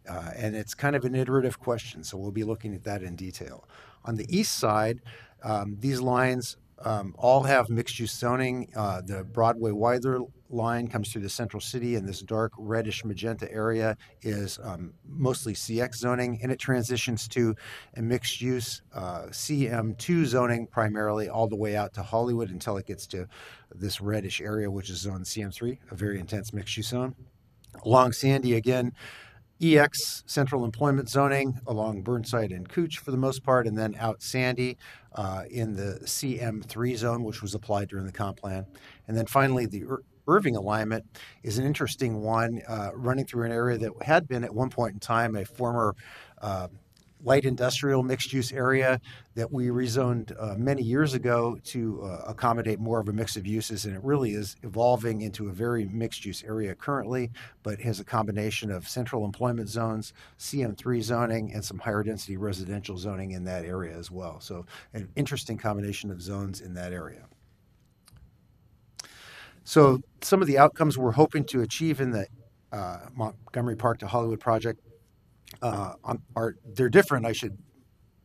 Uh, and it's kind of an iterative question, so we'll be looking at that in detail. On the east side, um, these lines um, all have mixed use zoning. Uh, the Broadway Weidler line comes through the central city, and this dark reddish magenta area is um, mostly CX zoning, and it transitions to a mixed use uh, CM2 zoning primarily all the way out to Hollywood until it gets to this reddish area, which is zone CM3, a very intense mixed use zone. Along Sandy, again, EX central employment zoning along Burnside and Couch for the most part, and then out Sandy uh, in the CM3 zone, which was applied during the comp plan. And then finally, the Irving alignment is an interesting one, uh, running through an area that had been at one point in time a former uh, light industrial mixed use area that we rezoned uh, many years ago to uh, accommodate more of a mix of uses. And it really is evolving into a very mixed use area currently, but has a combination of central employment zones, CM3 zoning, and some higher density residential zoning in that area as well. So, an interesting combination of zones in that area. So, some of the outcomes we're hoping to achieve in the uh, Montgomery Park to Hollywood project uh, on, are they're different. I should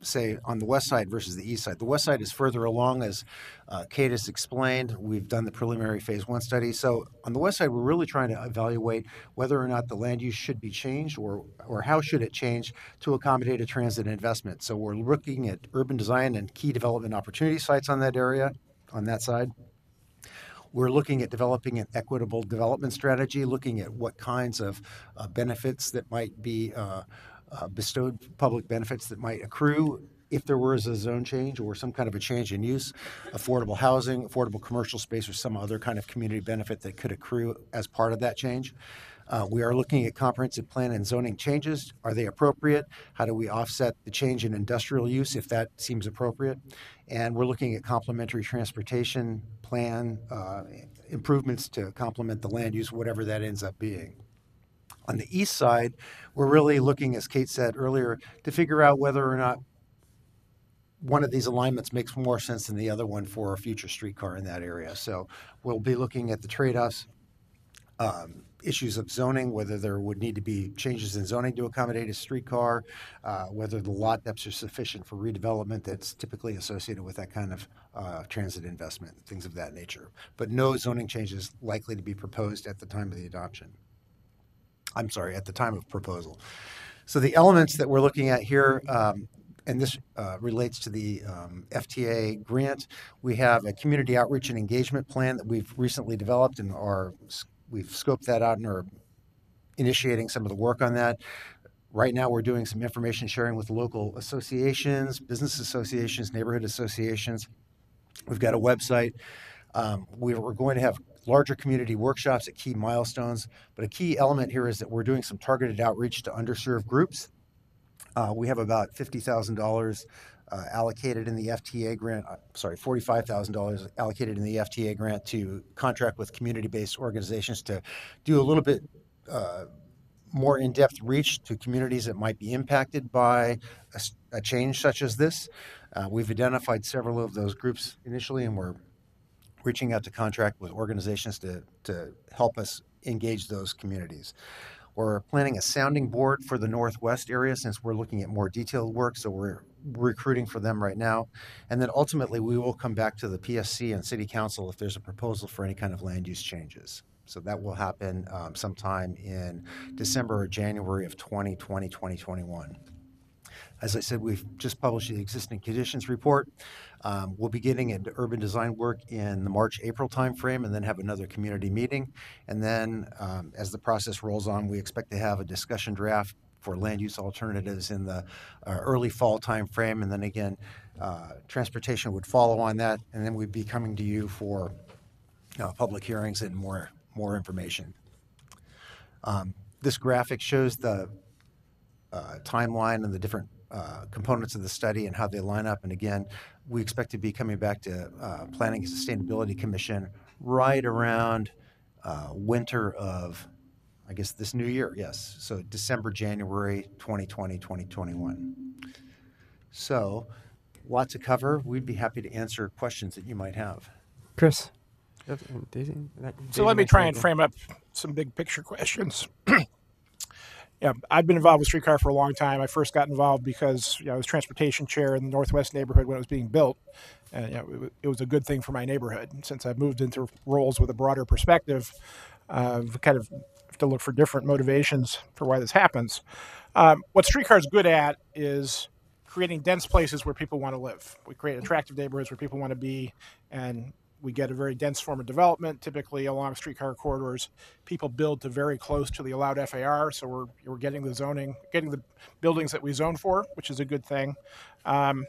say on the west side versus the east side. The west side is further along, as uh, Kate has explained. We've done the preliminary phase one study. So on the west side, we're really trying to evaluate whether or not the land use should be changed or or how should it change to accommodate a transit investment. So we're looking at urban design and key development opportunity sites on that area, on that side. We're looking at developing an equitable development strategy, looking at what kinds of uh, benefits that might be uh, uh, bestowed, public benefits that might accrue if there was a zone change or some kind of a change in use, affordable housing, affordable commercial space, or some other kind of community benefit that could accrue as part of that change. Uh, we are looking at comprehensive plan and zoning changes. Are they appropriate? How do we offset the change in industrial use if that seems appropriate? And we're looking at complementary transportation plan uh, improvements to complement the land use, whatever that ends up being. On the east side, we're really looking, as Kate said earlier, to figure out whether or not one of these alignments makes more sense than the other one for a future streetcar in that area. So we'll be looking at the trade offs um, issues of zoning, whether there would need to be changes in zoning to accommodate a streetcar, uh, whether the lot depths are sufficient for redevelopment that's typically associated with that kind of uh, transit investment, things of that nature. But no zoning changes likely to be proposed at the time of the adoption. I'm sorry, at the time of proposal. So the elements that we're looking at here, um, and this uh, relates to the um, FTA grant, we have a community outreach and engagement plan that we've recently developed and are we've scoped that out and are initiating some of the work on that. Right now, we're doing some information sharing with local associations, business associations, neighborhood associations. We've got a website. Um, we, we're going to have larger community workshops at key milestones, but a key element here is that we're doing some targeted outreach to underserved groups. Uh, we have about $50,000 uh, allocated in the FTA grant, uh, sorry, $45,000 allocated in the FTA grant to contract with community-based organizations to do a little bit uh, more in-depth reach to communities that might be impacted by a, a change such as this. Uh, we've identified several of those groups initially, and we're reaching out to contract with organizations to, to help us engage those communities. We're planning a sounding board for the Northwest area since we're looking at more detailed work, so we're recruiting for them right now. And then ultimately, we will come back to the PSC and City Council if there's a proposal for any kind of land use changes. So that will happen um, sometime in December or January of 2020, 2021. As I said, we've just published the existing conditions report. Um, we'll be getting into urban design work in the March April timeframe and then have another community meeting. And then um, as the process rolls on, we expect to have a discussion draft for land use alternatives in the uh, early fall timeframe. And then again, uh, transportation would follow on that. And then we'd be coming to you for uh, public hearings and more, more information. Um, this graphic shows the uh, timeline and the different uh, components of the study and how they line up. And again, we expect to be coming back to uh, Planning and Sustainability Commission right around uh, winter of, I guess, this new year. Yes. So December, January 2020, 2021. So lots to cover. We'd be happy to answer questions that you might have. Chris. So let me try and frame up some big picture questions. [CLEARS THROAT] yeah, I've been involved with streetcar for a long time. I first got involved because you know, I was transportation chair in the Northwest neighborhood when it was being built, and you know, it, it, was a good thing for my neighborhood. And since I've moved into roles with a broader perspective, uh, kind of have to look for different motivations for why this happens. Um, what streetcar is good at is creating dense places where people want to live. We create attractive neighborhoods where people want to be, and we get a very dense form of development, typically along streetcar corridors. People build to very close to the allowed FAR, so we're, we're getting the zoning, getting the buildings that we zone for, which is a good thing. Um,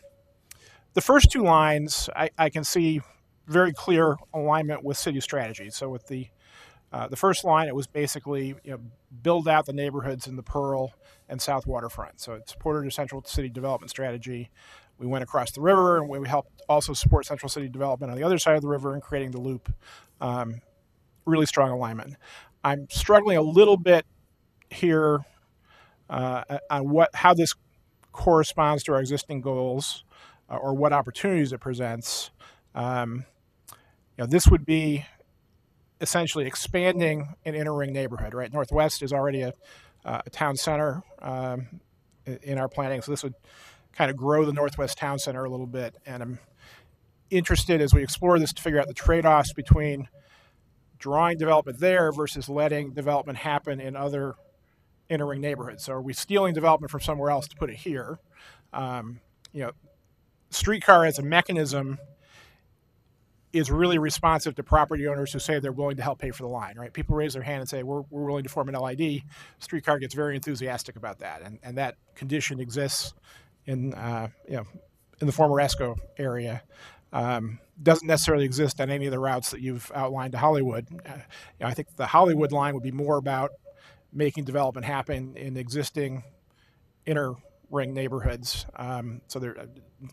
the first two lines, I, I, can see very clear alignment with city strategy. So with the uh, the first line, it was basically you know, build out the neighborhoods in the Pearl and South Waterfront. So it supported a central city development strategy. We went across the river and we helped also support Central City development on the other side of the river and creating the loop. Um, really strong alignment. I'm struggling a little bit here uh, on what how this corresponds to our existing goals uh, or what opportunities it presents. Um, you know, this would be essentially expanding an inner ring neighborhood. Right, Northwest is already a, uh, a town center um, in our planning, so this would kind of grow the Northwest Town Center a little bit. And I'm interested as we explore this to figure out the trade offs between drawing development there versus letting development happen in other inner ring neighborhoods. So are we stealing development from somewhere else to put it here? Um, you know, streetcar as a mechanism is really responsive to property owners who say they're willing to help pay for the line, right? People raise their hand and say, we're, we're willing to form an LID. Streetcar gets very enthusiastic about that. And, and that condition exists in uh, you know in the former ESCO area. Um, doesn't necessarily exist on any of the routes that you've outlined to Hollywood. Uh, you know, I think the Hollywood line would be more about making development happen in existing inner ring neighborhoods. Um, so they're,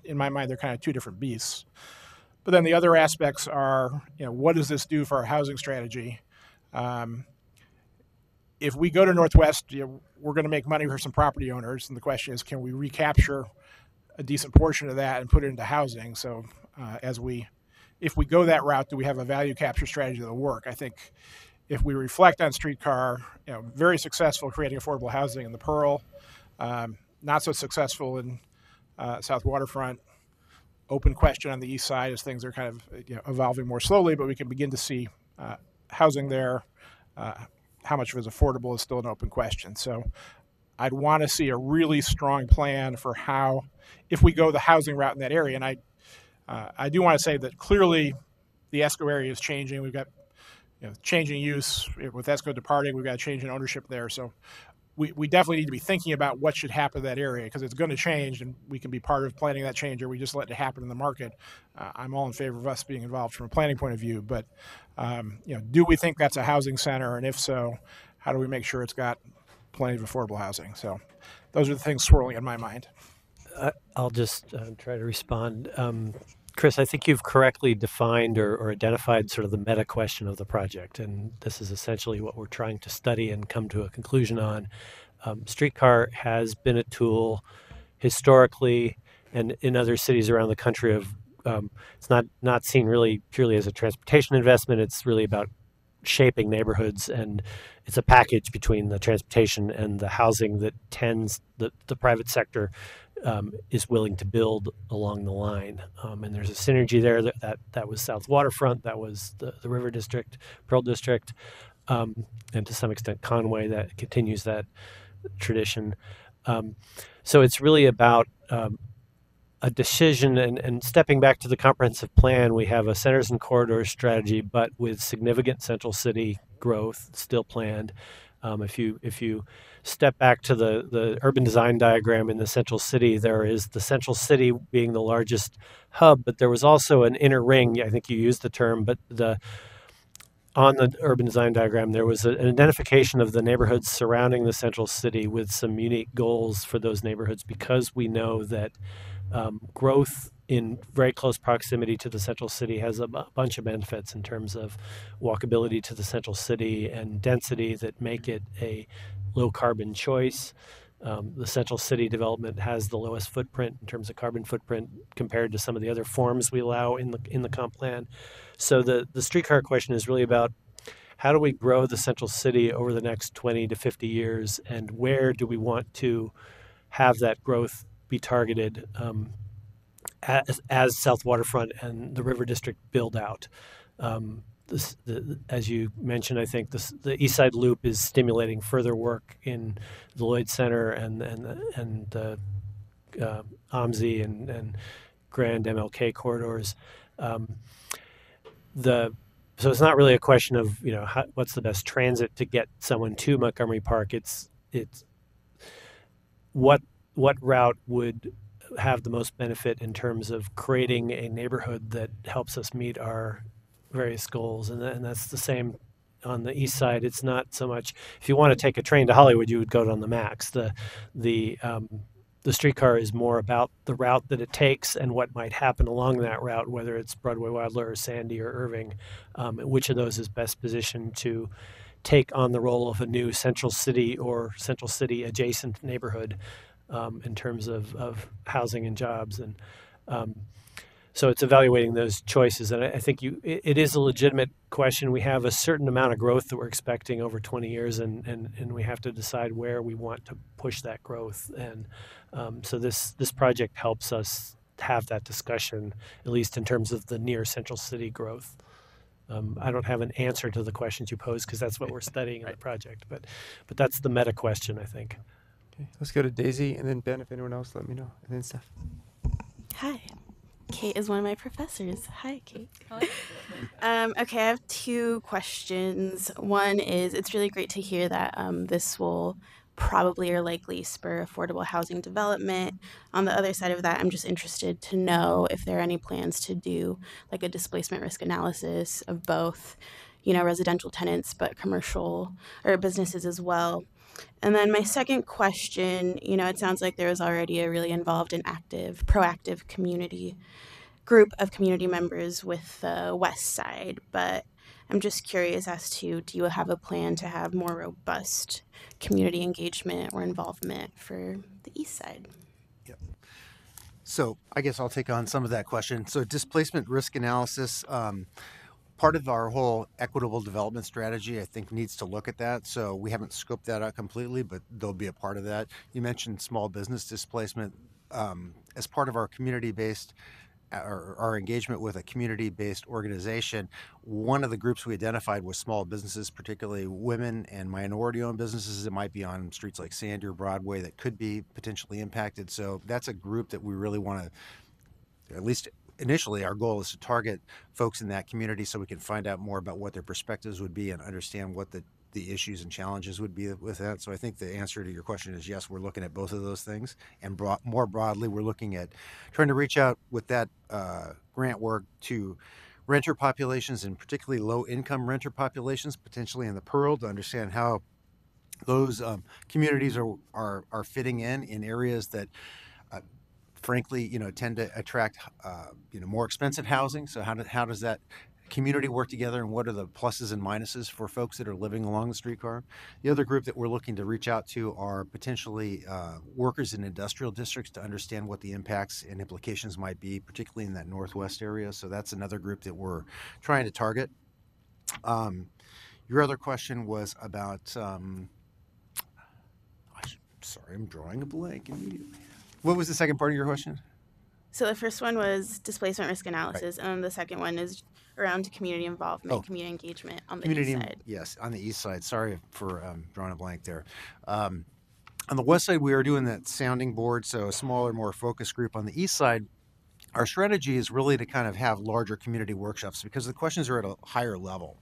in my mind, they're kind of two different beasts. But then the other aspects are, you know, what does this do for our housing strategy? Um, if we go to Northwest, you know, we're going to make money for some property owners, and the question is, can we recapture a decent portion of that and put it into housing? So, uh, as we, if we go that route, do we have a value capture strategy that'll work? I think if we reflect on streetcar, you know, very successful creating affordable housing in the Pearl, um, not so successful in uh, South Waterfront. Open question on the east side as things are kind of you know, evolving more slowly, but we can begin to see uh, housing there. Uh, how much of it is affordable is still an open question. So I'd want to see a really strong plan for how, if we go the housing route in that area. And I, uh, I do want to say that clearly the ESCO area is changing. We've got you know, changing use with ESCO departing. We've got a change in ownership there. So we, we definitely need to be thinking about what should happen to that area because it's going to change and we can be part of planning that change or we just let it happen in the market. Uh, I'm all in favor of us being involved from a planning point of view, but um, you know, do we think that's a housing center? And if so, how do we make sure it's got plenty of affordable housing? So those are the things swirling in my mind. I'll just uh, try to respond. Um, Chris, I think you've correctly defined or, or, identified sort of the meta question of the project, and this is essentially what we're trying to study and come to a conclusion on. Um, streetcar has been a tool historically and in other cities around the country of um, it's not not seen really purely as a transportation investment. It's really about shaping neighborhoods, and it's a package between the transportation and the housing that tends the, the private sector um, is willing to build along the line. Um, and there's a synergy there that, that, that was South Waterfront, that was the, the River District, Pearl District, um, and to some extent Conway that continues that tradition. Um, so it's really about um, a decision and, and stepping back to the comprehensive plan. We have a centers and corridors strategy, but with significant central city growth still planned. Um, if you if you step back to the, the urban design diagram in the central city, there is the central city being the largest hub, but there was also an inner ring. I think you used the term, but the on the urban design diagram, there was a, an identification of the neighborhoods surrounding the central city with some unique goals for those neighborhoods because we know that um, growth in very close proximity to the central city has a b- bunch of benefits in terms of walkability to the central city and density that make it a low carbon choice. Um, the central city development has the lowest footprint in terms of carbon footprint compared to some of the other forms we allow in the in the comp plan. So the the streetcar question is really about how do we grow the central city over the next 20 to 50 years, and where do we want to have that growth be targeted um, as, as, South Waterfront and the River District build out? Um, the, as you mentioned, I think the East Side Loop is stimulating further work in the Lloyd Center and and and uh, uh, OMSI and, and Grand MLK corridors. Um, the so it's not really a question of you know how, what's the best transit to get someone to Montgomery Park. It's it's what what route would have the most benefit in terms of creating a neighborhood that helps us meet our various goals, and, and that's the same on the east side. It's not so much if you want to take a train to Hollywood, you would go on the Max. The the um, the streetcar is more about the route that it takes and what might happen along that route, whether it's Broadway Weidler or Sandy or Irving, um, which of those is best positioned to take on the role of a new central city or central city adjacent neighborhood um, in terms of, of housing and jobs. And um, so it's evaluating those choices and i, I think you it, it is a legitimate question we have a certain amount of growth that we're expecting over 20 years and and, and we have to decide where we want to push that growth and um, so this this project helps us have that discussion at least in terms of the near central city growth um, I don't have an answer to the questions you pose because that's what we're [LAUGHS] studying in the project, but but that's the meta question, I think. Okay, let's go to Daisy and then Ben. If anyone else, let me know, and then Steph. Hi. Kate is one of my professors. Hi, Kate. [LAUGHS] um, okay, I have two questions. One is it's really great to hear that um, this will probably or likely spur affordable housing development. On the other side of that, I'm just interested to know if there are any plans to do like a displacement risk analysis of both, you know, residential tenants, but commercial or businesses as well. And then my second question, you know, it sounds like there is already a really involved and active, proactive community group of community members with the West Side, but I'm just curious as to do you have a plan to have more robust community engagement or involvement for the East Side? Yep. So I guess I'll take on some of that question. So displacement risk analysis. Um, part of our whole equitable development strategy, I think, needs to look at that. So we haven't scoped that out completely, but they'll be a part of that. You mentioned small business displacement. Um, as part of our community-based our, our engagement with a community-based organization, one of the groups we identified was small businesses, particularly women and minority-owned businesses that might be on streets like Sandy or Broadway that could be potentially impacted. So that's a group that we really want to, at least initially, our goal is to target folks in that community so we can find out more about what their perspectives would be and understand what the the issues and challenges would be with that. So I think the answer to your question is yes, we're looking at both of those things. And more broadly, we're looking at trying to reach out with that uh, grant work to renter populations and particularly low income renter populations, potentially in the Pearl, to understand how those um, communities are, are, are fitting in in areas that frankly, you know, tend to attract, uh, you know, more expensive housing. So how, do, how does that community work together and what are the pluses and minuses for folks that are living along the streetcar. The other group that we're looking to reach out to are potentially uh, workers in industrial districts to understand what the impacts and implications might be, particularly in that northwest area. So that's another group that we're trying to target. Um, your other question was about. Um, sorry, I'm drawing a blank immediately. What was the second part of your question? So the first one was displacement risk analysis, right. and then the second one is around community involvement, oh. community engagement on the community, east side. Yes, on the east side. Sorry for um, drawing a blank there. Um, on the west side, we are doing that sounding board, so a smaller, more focused group. On the east side, our strategy is really to kind of have larger community workshops because the questions are at a higher level.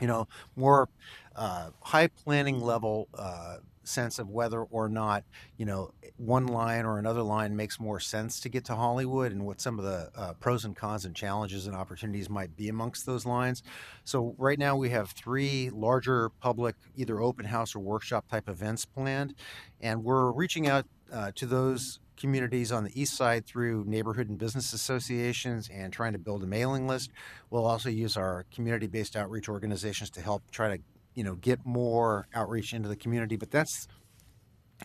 You know, more uh, high planning level uh, sense of whether or not you know one line or another line makes more sense to get to Hollywood and what some of the uh, pros and cons and challenges and opportunities might be amongst those lines. So right now we have three larger public either open house or workshop type events planned, and we're reaching out uh, to those communities on the east side through neighborhood and business associations and trying to build a mailing list. We'll also use our community-based outreach organizations to help try to you know get more outreach into the community but that's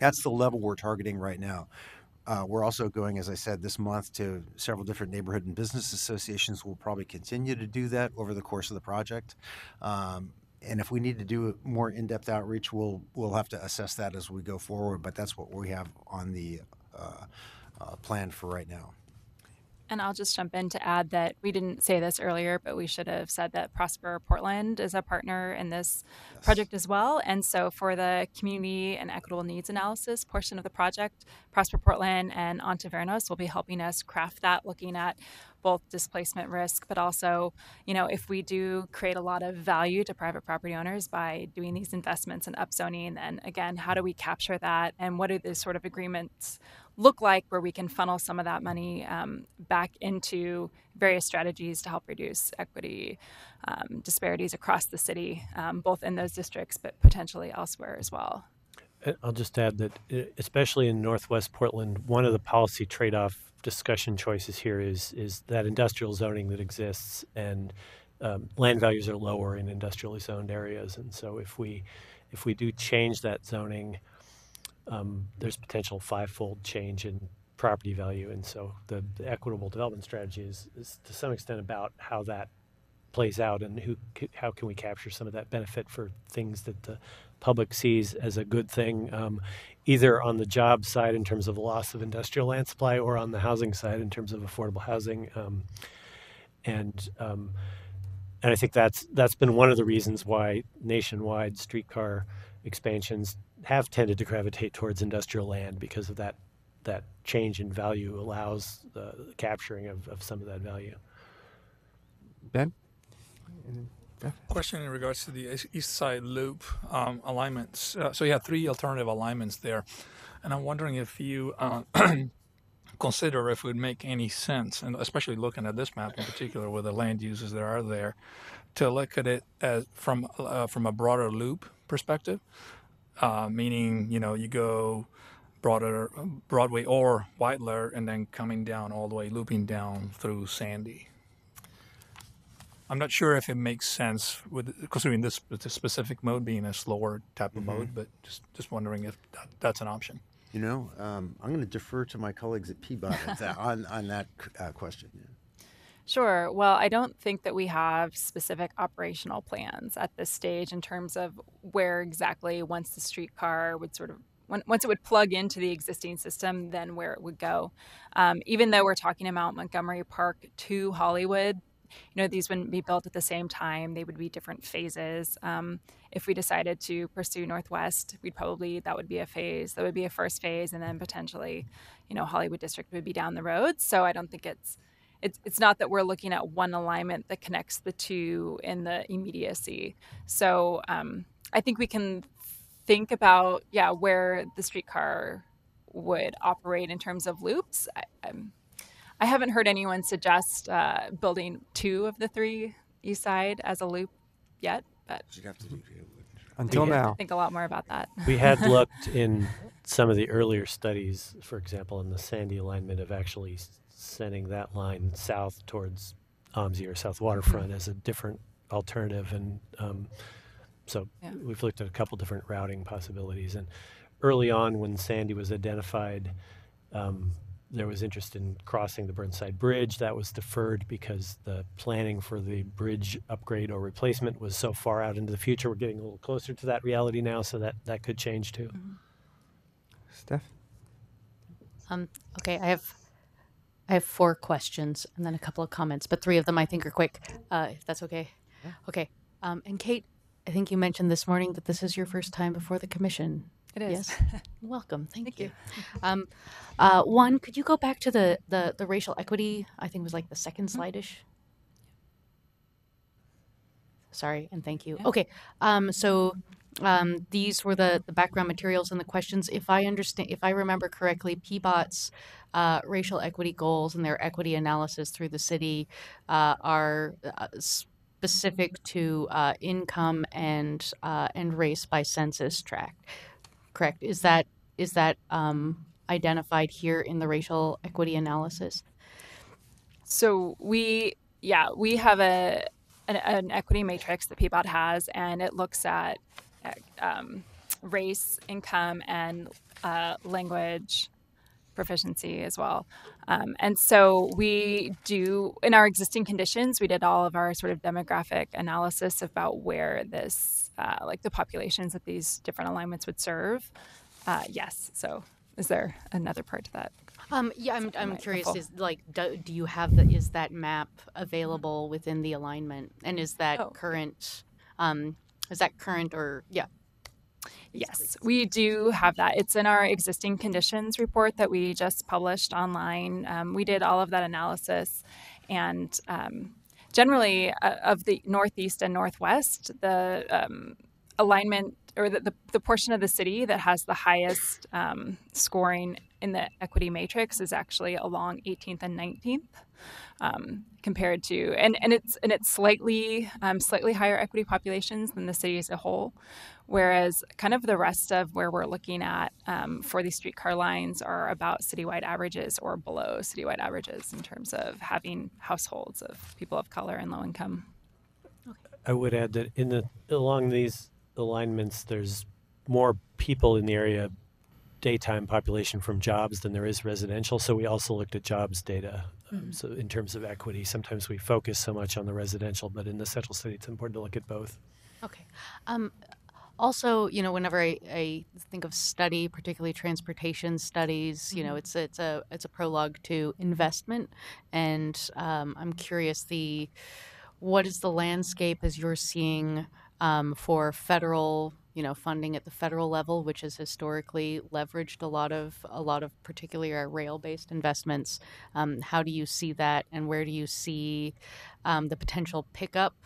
that's the level we're targeting right now. Uh, we're also going as i said this month to several different neighborhood and business associations. We'll probably continue to do that over the course of the project. Um, and if we need to do more in-depth outreach we'll we'll have to assess that as we go forward but that's what we have on the uh, uh, plan for right now and I'll just jump in to add that we didn't say this earlier, but we should have said that Prosper Portland is a partner in this yes. project as well. And so for the community and equitable needs analysis portion of the project, Prosper Portland and Ontiveros will be helping us craft that, looking at both displacement risk, but also, you know, if we do create a lot of value to private property owners by doing these investments and upzoning, then again, how do we capture that and what are the sort of agreements look like where we can funnel some of that money um, back into various strategies to help reduce equity um, disparities across the city, um, both in those districts, but potentially elsewhere as well. I'll just add that, especially in Northwest Portland, one of the policy trade-off discussion choices here is is that industrial zoning that exists and um, land values are lower in industrially zoned areas, and so if we if we do change that zoning, um, there's potential fivefold change in property value. And so the, the equitable development strategy is, is, to some extent about how that plays out and who how can we capture some of that benefit for things that the public sees as a good thing, um, either on the job side in terms of loss of industrial land supply or on the housing side in terms of affordable housing. Um, and um, and I think that's that's been one of the reasons why nationwide streetcar expansions have tended to gravitate towards industrial land because of that that change in value allows the capturing of, of some of that value. Ben? Question in regards to the east side loop um, alignments. Uh, so you have three alternative alignments there, and I'm wondering if you uh, [CLEARS THROAT] consider if it would make any sense, and especially looking at this map in particular with the land uses that are there, to look at it as from uh, from a broader loop perspective uh, meaning you know you go broader Broadway or Weidler and then coming down all the way, looping down through Sandy. I'm not sure if it makes sense with considering this, this specific mode being a slower type of mm-hmm. mode, but just just wondering if that, that's an option. You know, um, I'm going to defer to my colleagues at PBOT on on that uh, question. Yeah. Sure. Well, I don't think that we have specific operational plans at this stage in terms of where exactly once the streetcar would sort of once it would plug into the existing system, then where it would go. Um, even though we're talking about Montgomery Park to Hollywood, you know, these wouldn't be built at the same time. They would be different phases. Um, if we decided to pursue Northwest, we'd probably, that would be a phase, that would be a first phase, and then potentially, you know, Hollywood District would be down the road. So I don't think it's, it's, it's not that we're looking at one alignment that connects the two in the immediacy. So um, I think we can think about, yeah, where the streetcar would operate in terms of loops. I, I'm, I haven't heard anyone suggest uh, building two of the three east side as a loop yet, but Until we now. think a lot more about that. We had [LAUGHS] looked in some of the earlier studies, for example, in the Sandy alignment of actually s- sending that line south towards OMSI or South Waterfront as a different alternative. And um, so Yeah. we've looked at a couple different routing possibilities. And early on, when Sandy was identified, um, there was interest in crossing the Burnside Bridge. That was deferred because the planning for the bridge upgrade or replacement was so far out into the future. We're getting a little closer to that reality now, so that, that could change too. Steph? Um, okay, I have I have four questions and then a couple of comments, but three of them I think are quick. Uh, if that's okay. Okay. Um, and Kate, I think you mentioned this morning that this is your first time before the commission. It is. Yes. [LAUGHS] Welcome. Thank, you. [LAUGHS] Um, uh, one, could you go back to the, the the racial equity? I think it was like the 2nd slide-ish. Sorry, and thank you. Okay. Um, so um, these were the, the background materials and the questions. If I understand, if I remember correctly, PBOT's uh, racial equity goals and their equity analysis through the city uh, are uh, specific to uh, income and uh, and race by census tract. Correct? Is that is that um, identified here in the racial equity analysis? So we, yeah, we have a an, an equity matrix that PBOT has, and it looks at um, race, income, and uh, language proficiency as well. Um, and so we do in our existing conditions, we did all of our sort of demographic analysis about where this, uh, like the populations that these different alignments would serve. Uh, yes. So is there another part to that? Um, yeah, I'm, I'm curious. Is like, do, do you have the is that map available within the alignment, and is that Oh. current? Um, is that current or yeah? Yes, we do have that. It's in our existing conditions report that we just published online. Um, we did all of that analysis, and um, generally uh, of the northeast and northwest, the um, alignment or the, the, the portion of the city that has the highest um, scoring in the equity matrix is actually along 18th and 19th um, compared to and, and it's and it's slightly um, slightly higher equity populations than the city as a whole. Whereas kind of the rest of where we're looking at um, for these streetcar lines are about citywide averages or below citywide averages in terms of having households of people of color and low income. I would add that in the along these alignments, there's more people in the area, daytime population from jobs than there is residential. So we also looked at jobs data. Um, Mhm. so in terms of equity, sometimes we focus so much on the residential, but in the central city, it's important to look at both. Okay. Um, also, you know, whenever I, I think of study, particularly transportation studies, you know, Mhm. it's it's a it's a prologue to investment, and um, I'm curious the what is the landscape as you're seeing um, for federal you know funding at the federal level which has historically leveraged a lot of a lot of particularly our rail based investments um, how do you see that and where do you see um, the potential pickup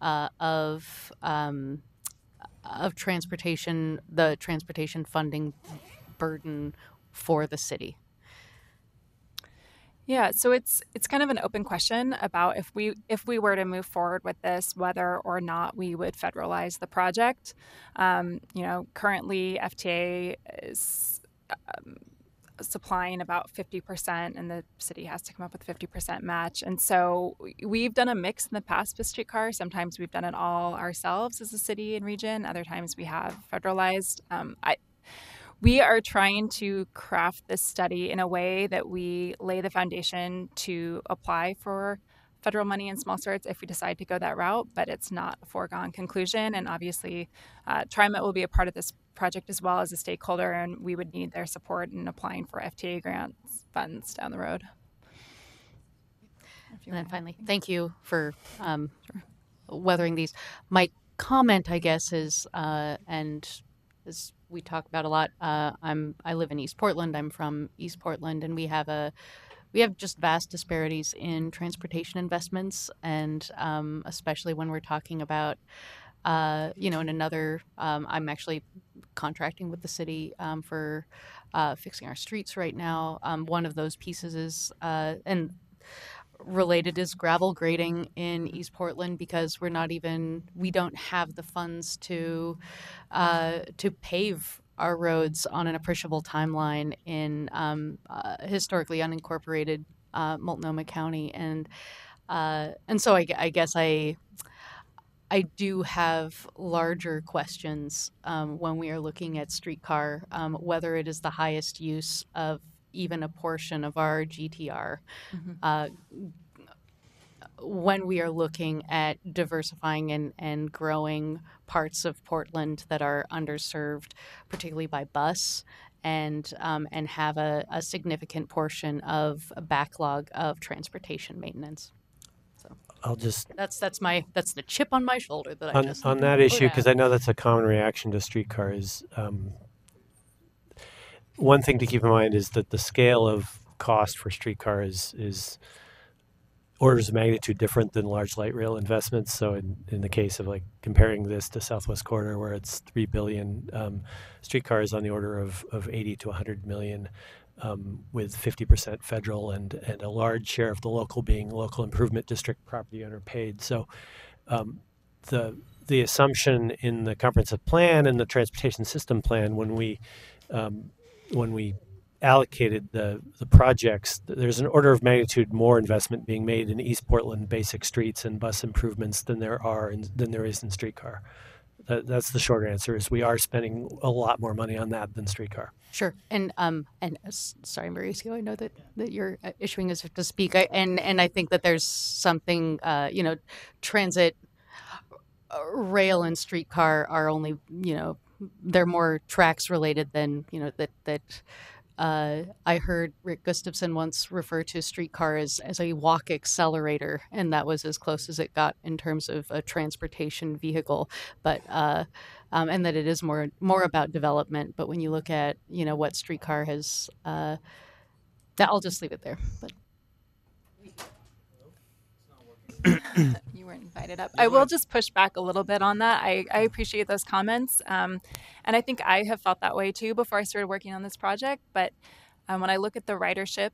uh, of um, of transportation the transportation funding burden for the city Yeah, so it's it's kind of an open question about if we if we were to move forward with this, whether or not we would federalize the project. Um, you know, currently FTA is um, supplying about 50% and the city has to come up with 50% match. And so we've done a mix in the past with streetcar. Sometimes we've done it all ourselves as a city and region. Other times we have federalized. Um, I, we are trying to craft this study in a way that we lay the foundation to apply for federal money in small sorts if we decide to go that route, but it's not a foregone conclusion. And obviously, uh, TriMet will be a part of this project as well as a stakeholder, and we would need their support in applying for FTA grants funds down the road. And then finally, thank you for um, weathering these. My comment, I guess, is, uh, and as we talk about a lot, uh, I'm I live in East Portland. I'm from East Portland, and we have a we have just vast disparities in transportation investments, and um, especially when we're talking about. Uh, you know, in another, um, I'm actually contracting with the city um, for uh, fixing our streets right now. Um, one of those pieces is, uh, and related is gravel grading in East Portland because we're not even we don't have the funds to uh, to pave our roads on an appreciable timeline in um, uh, historically unincorporated uh, Multnomah County. And uh, and so I, I guess I I do have larger questions um, when we are looking at streetcar, um, whether it is the highest use of even a portion of our GTR. Mhm. Uh, when we are looking at diversifying and, and growing parts of Portland that are underserved, particularly by bus, and um, and have a, a significant portion of a backlog of transportation maintenance. So I'll just That's that's my that's the chip on my shoulder that I on, just on that issue because. I know that's a common reaction to streetcars. Um, one thing to keep in mind is that the scale of cost for streetcar is is orders of magnitude different than large light rail investments. So in, in the case of like comparing this to Southwest Corridor, where it's three billion, um, streetcar is on the order of, of 80 to 100 million. Um, with 50% federal and, and a large share of the local being local improvement district property owner paid. So um, the the assumption in the comprehensive plan and the transportation system plan when we um, when we allocated the the projects, there's an order of magnitude more investment being made in East Portland basic streets and bus improvements than there are in, than there is in streetcar. That, that's the short answer. Is we are spending a lot more money on that than streetcar. Sure, and um, and uh, sorry, Mauricio, I know that, that you're uh, issuing as to speak, I, and and I think that there's something, uh, you know, transit, uh, rail and streetcar are only, you know, they're more tracks related than you know that that. Uh, I heard Rick Gustafson once refer to streetcar as, as a walk accelerator, and that was as close as it got in terms of a transportation vehicle. But uh, um, and that it is more more about development. But when you look at you know what streetcar has, uh, that I'll just leave it there. But you weren't invited up. I will just push back a little bit on that. I, I appreciate those comments. Um, and I think I have felt that way too before I started working on this project. But um, when I look at the ridership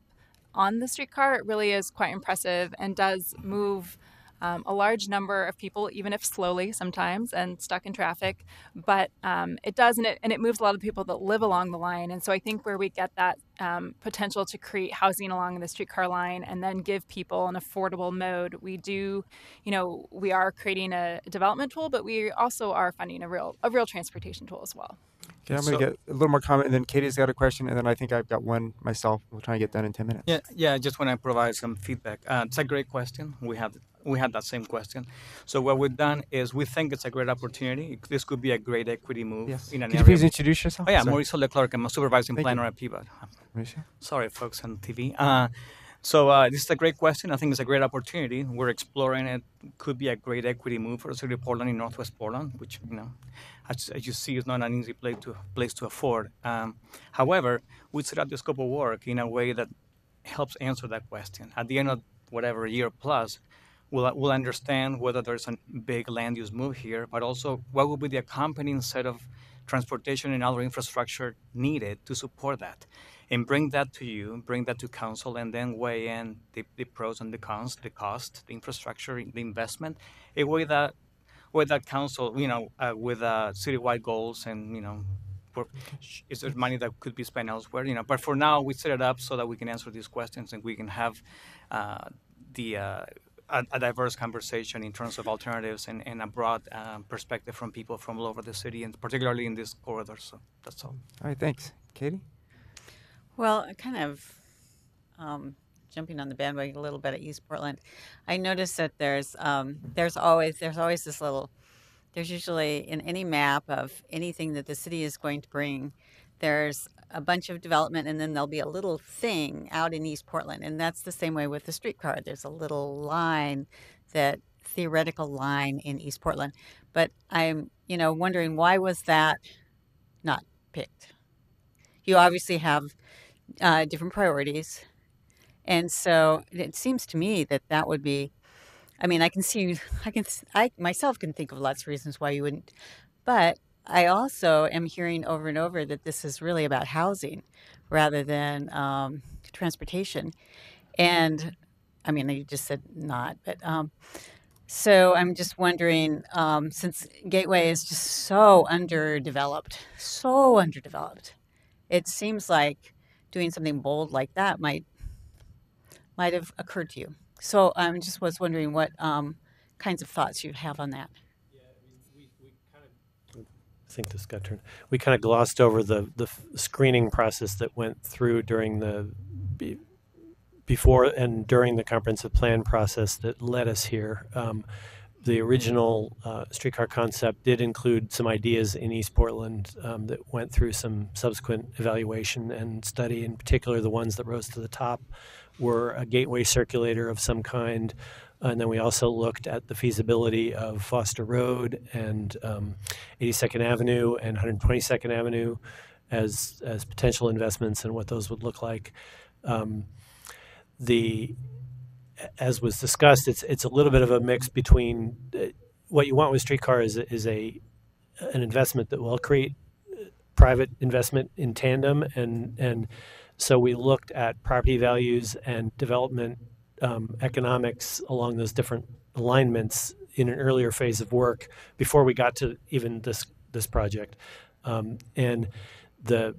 on the streetcar, it really is quite impressive and does move um, a large number of people, even if slowly sometimes and stuck in traffic. But um, it does, and it, and it moves a lot of people that live along the line. And so I think where we get that um, potential to create housing along the streetcar line and then give people an affordable mode, we do, you know, we are creating a development tool, but we also are funding a real a real transportation tool as well. Okay, I'm going to get a little more comment, and then Katie's got a question, and then I think I've got one myself. We'll try and get done in 10 minutes. Yeah, yeah. I just want to provide some feedback. Uh, it's a great question. We had we had that same question. So what we've done is we think it's a great opportunity. This could be a great equity move Yes. in an Could you please introduce yourself? Oh yeah, Sorry. Mauricio Leclerc. I'm a supervising Thank you. planner at PBOT. Mauricio? Sorry, folks on TV. Uh, so uh, this is a great question. I think it's a great opportunity. We're exploring it. Could be a great equity move for the city of Portland in Northwest Portland, which you know, as, as you see, is not an easy place to place to afford. Um, however, we set up the scope of work in a way that helps answer that question. At the end of whatever year plus, we'll, we'll understand whether there's a big land use move here, but also what will be the accompanying set of transportation and other infrastructure needed to support that. And bring that to you, bring that to council, and then weigh in the, the pros and the cons, the cost, the infrastructure, the investment, a way that with that council, you know, uh, with uh, citywide goals and, you know, is there money that could be spent elsewhere, you know, but for now, we set it up so that we can answer these questions and we can have uh, the, uh, a, a diverse conversation in terms of alternatives and, and a broad um, perspective from people from all over the city and particularly in this corridor. So that's all. All right, thanks. Katie? Well, kind of um, jumping on the bandwagon a little bit at East Portland. I noticed that there's um, there's always there's always this little there's usually in any map of anything that the city is going to bring, there's a bunch of development and then there'll be a little thing out in East Portland. And that's the same way with the streetcar. There's a little line that theoretical line in East Portland. But I'm, you know, wondering why was that not picked? You obviously have uh, different priorities. And so it seems to me that that would be I mean, I can see, I can, I myself can think of lots of reasons why you wouldn't, but I also am hearing over and over that this is really about housing rather than um, transportation. And I mean, you just said not, but um, so I'm just wondering um, since Gateway is just so underdeveloped, so underdeveloped, it seems like doing something bold like that might might have occurred to you. So I um, just was wondering what um, kinds of thoughts you have on that. I think this got turned. We kind of glossed over the the screening process that went through during the be, before and during the comprehensive plan process that led us here. Um, the original uh, streetcar concept did include some ideas in East Portland um, that went through some subsequent evaluation and study. In particular, the ones that rose to the top were a gateway circulator of some kind. And then we also looked at the feasibility of Foster Road and um, 82nd Avenue and 122nd Avenue as as potential investments and what those would look like. Um, the as was discussed, it's it's a little bit of a mix between uh, what you want with streetcar is is a an investment that will create uh, private investment in tandem and and so we looked at property values and development um, economics along those different alignments in an earlier phase of work before we got to even this this project. Um, and the,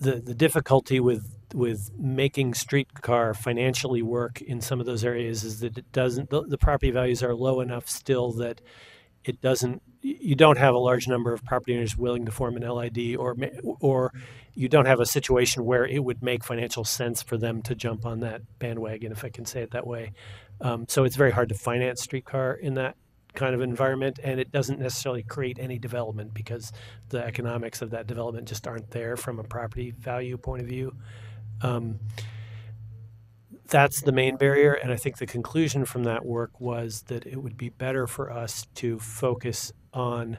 the the difficulty with with making streetcar financially work in some of those areas is that it doesn't the, the property values are low enough still that it doesn't you don't have a large number of property owners willing to form an LID or or you don't have a situation where it would make financial sense for them to jump on that bandwagon if I can say it that way. Um, so it's very hard to finance streetcar in that kind of environment and it doesn't necessarily create any development because the economics of that development just aren't there from a property value point of view. Um, that's the main barrier. And I think the conclusion from that work was that it would be better for us to focus on.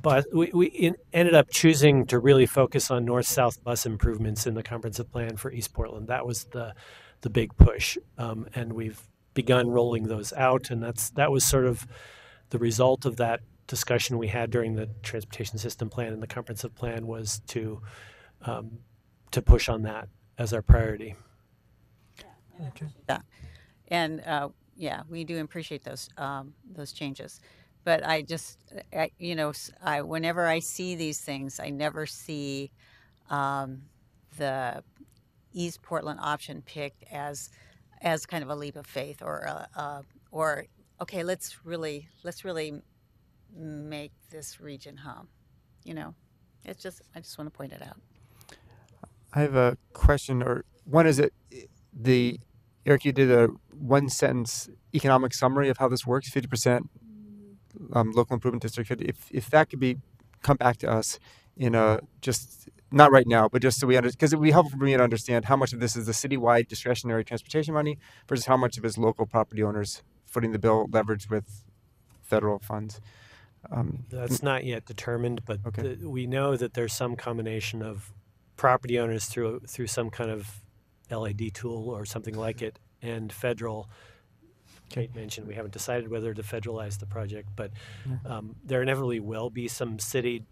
But we, we ended up choosing to really focus on north south bus improvements in the comprehensive plan for East Portland. That was the, the big push. Um, and we've begun rolling those out. And that's that was sort of the result of that discussion we had during the transportation system plan and the comprehensive plan was to um, to push on that as our priority. Okay. Yeah, and uh, yeah, we do appreciate those um, those changes. But I just, I, you know, I whenever I see these things, I never see um, the East Portland option picked as as kind of a leap of faith or or okay, let's really let's really make this region hum. You know, it's just I just want to point it out. I have a question, or one is it the Eric, you did a one sentence economic summary of how this works. Fifty percent um, local improvement district. If if that could be come back to us in a just not right now, but just so we understand, because it would be helpful for me to understand how much of this is the citywide discretionary transportation money versus how much of it is local property owners footing the bill leveraged with federal funds. Um, That's not yet determined, but okay. the, we know that there's some combination of property owners through through some kind of LID tool or something like it, and federal. Kate mentioned we haven't decided whether to federalize the project, but um, there inevitably will be some city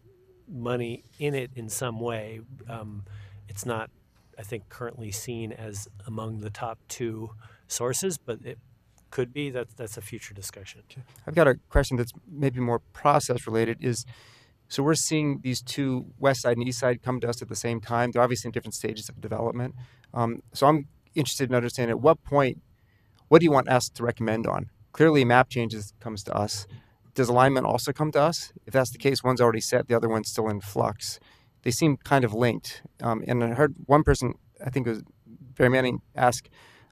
money in it in some way. Um, it's not, I think, currently seen as among the top two sources, but it could be. That that's a future discussion. I've got a question that's maybe more process related. Is so we're seeing these two west side and east side come to us at the same time. They're obviously in different stages of development. Um, so I'm interested in understanding at what point, what do you want us to recommend on? Clearly, map changes comes to us. Does alignment also come to us? If that's the case, one's already set, the other one's still in flux. They seem kind of linked. Um, and I heard one person, I think it was Barry Manning ask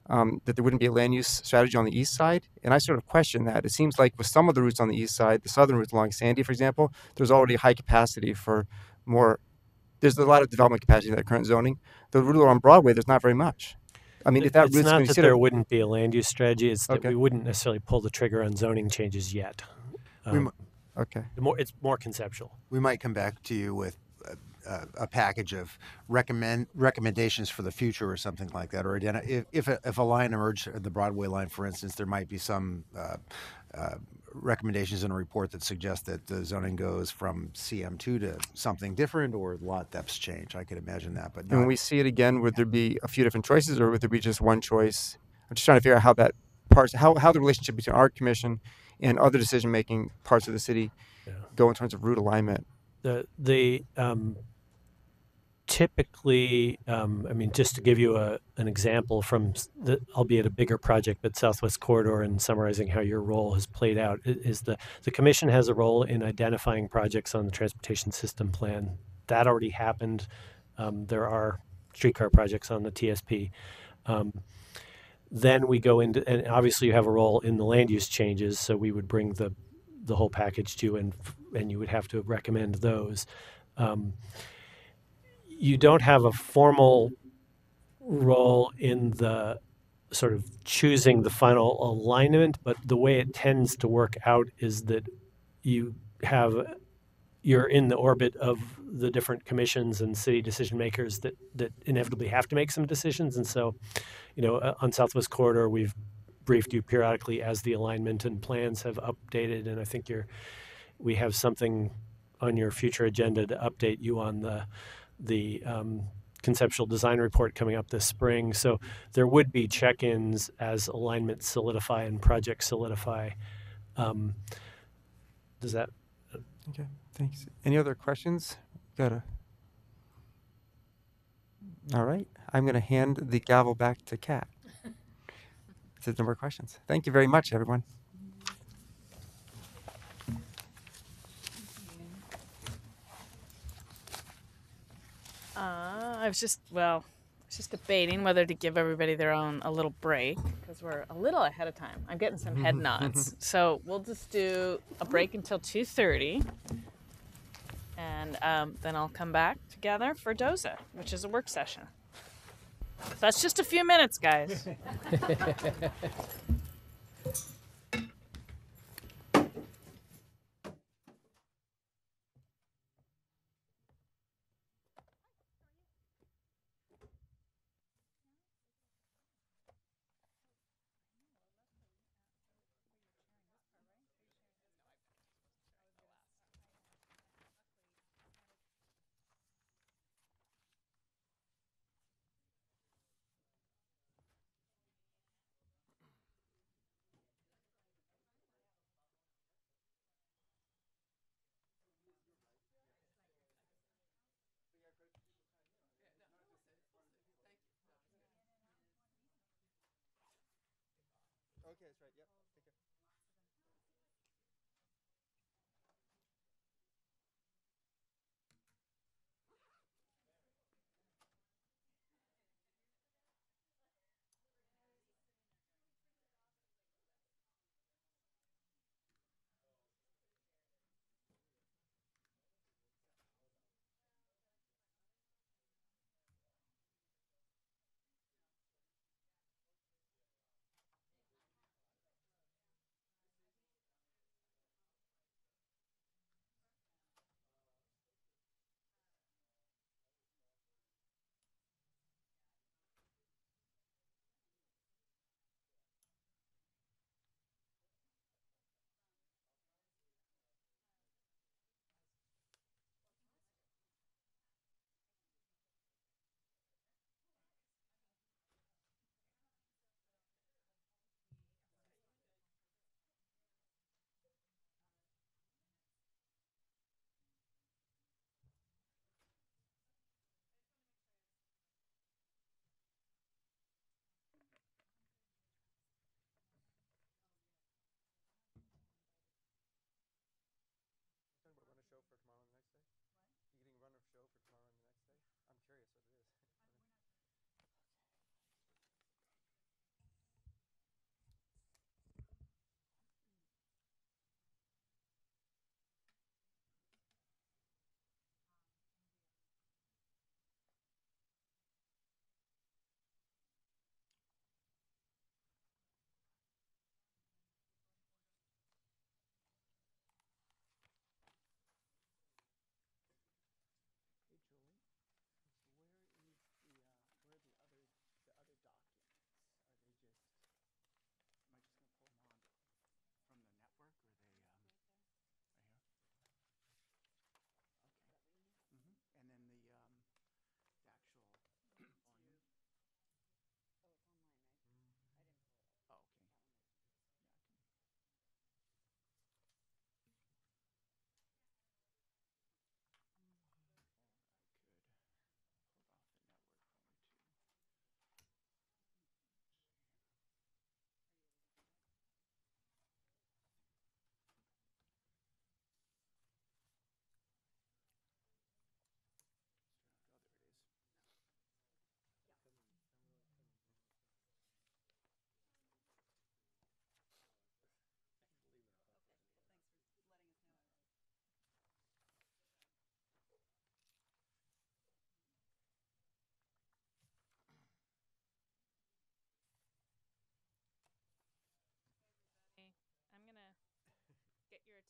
um, that there wouldn't be a land use strategy on the east side, and I sort of question that. It seems like with some of the routes on the east side, the southern routes along Sandy, for example, there's already high capacity for more. There's a lot of development capacity in that current zoning. The route on Broadway, there's not very much. I mean, if that it's route's not that there wouldn't be a land use strategy, it's that Okay. we wouldn't necessarily pull the trigger on zoning changes yet. We Um, mi- okay. the more, it's more conceptual. We might come back to you with a, a, a package of recommend recommendations for the future or something like that, or identi- if if a, if a line emerged, the Broadway line, for instance, there might be some uh, uh, recommendations in a report that suggest that the zoning goes from CM2 to something different, or lot depths change. I could imagine that, but and when we see it again, would there be a few different choices, or would there be just one choice? I'm just trying to figure out how that parts, how how the relationship between our commission and other decision making parts of the city go in terms of route alignment. The the um, typically, um, I mean, just to give you a, an example from the, albeit a bigger project, but Southwest Corridor, and summarizing how your role has played out, is the the commission has a role in identifying projects on the transportation system plan. That already happened. Um, there are streetcar projects on the TSP. Um, then we go into, and obviously you have a role in the land use changes, so we would bring the the whole package to you, and and you would have to recommend those. Um, you don't have a formal role in the sort of choosing the final alignment, but the way it tends to work out is that you have you're in the orbit of the different commissions and city decision makers that that inevitably have to make some decisions. And so you know uh, on southwest corridor we've briefed you periodically as the alignment and plans have updated. And i think you're we have something on your future agenda to update you on the the um, conceptual design report coming up this spring so there would be check-ins as alignments solidify and projects solidify um, does that Okay, thanks. Any other questions? Got a. All right, I'm going to hand the gavel back to Kat. [LAUGHS] To no more questions. Thank you very much, everyone. Uh, I was just well, I was just debating whether to give everybody their own a little break because we're a little ahead of time. I'm getting some head [LAUGHS] nods, so we'll just do a break until two thirty, and um, then I'll come back together for Doza, which is a work session. So that's just a few minutes, guys. [LAUGHS] Okay, that's right. Yep. Oh.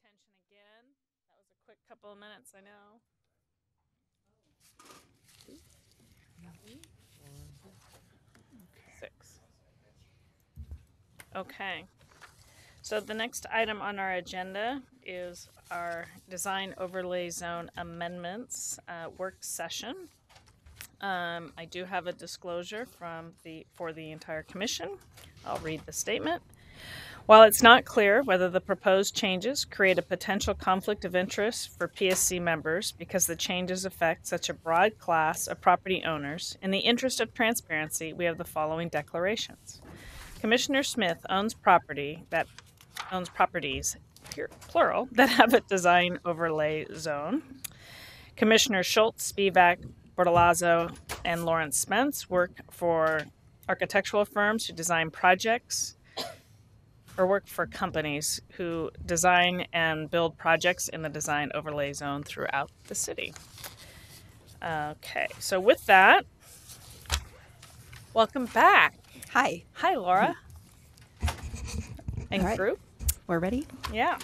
Attention again. That was a quick couple of minutes, I know. Six. Okay. So the next item on our agenda is our design overlay zone amendments uh, work session. Um, I do have a disclosure from the for the entire commission. I'll read the statement. While it's not clear whether the proposed changes create a potential conflict of interest for PSC members because the changes affect such a broad class of property owners, in the interest of transparency, we have the following declarations. Commissioner Smith owns property that owns properties, plural, [LAUGHS] that have a design overlay zone. Commissioner Schultz, Spevak, Bortolazzo, and Lawrence Spence work for architectural firms who design projects or work for companies who design and build projects in the design overlay zone throughout the city. Okay, so with that, welcome back. Hi. Hi, Laura. And right. group. We're ready? Yeah.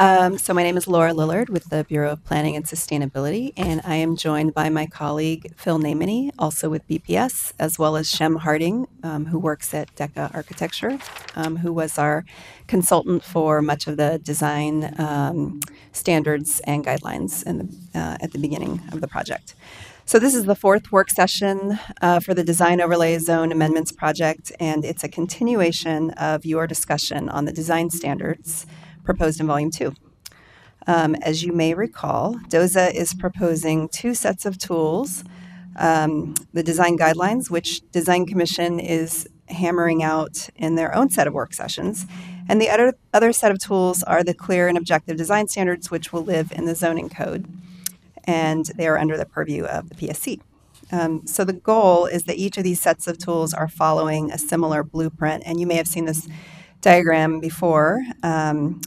Um, so, my name is Laura Lillard with the Bureau of Planning and Sustainability, and I am joined by my colleague Phil Nameny, also with BPS, as well as Shem Harding, um, who works at DECA Architecture, um, who was our consultant for much of the design um, standards and guidelines in the, uh, at the beginning of the project. So, this is the fourth work session uh, for the Design Overlay Zone Amendments Project, and it's a continuation of your discussion on the design standards proposed in Volume 2. Um, as you may recall, DOZA is proposing two sets of tools um, the design guidelines, which Design Commission is hammering out in their own set of work sessions. And the other, other set of tools are the clear and objective design standards, which will live in the zoning code. And they are under the purview of the PSC. Um, so the goal is that each of these sets of tools are following a similar blueprint. And you may have seen this diagram before. Um,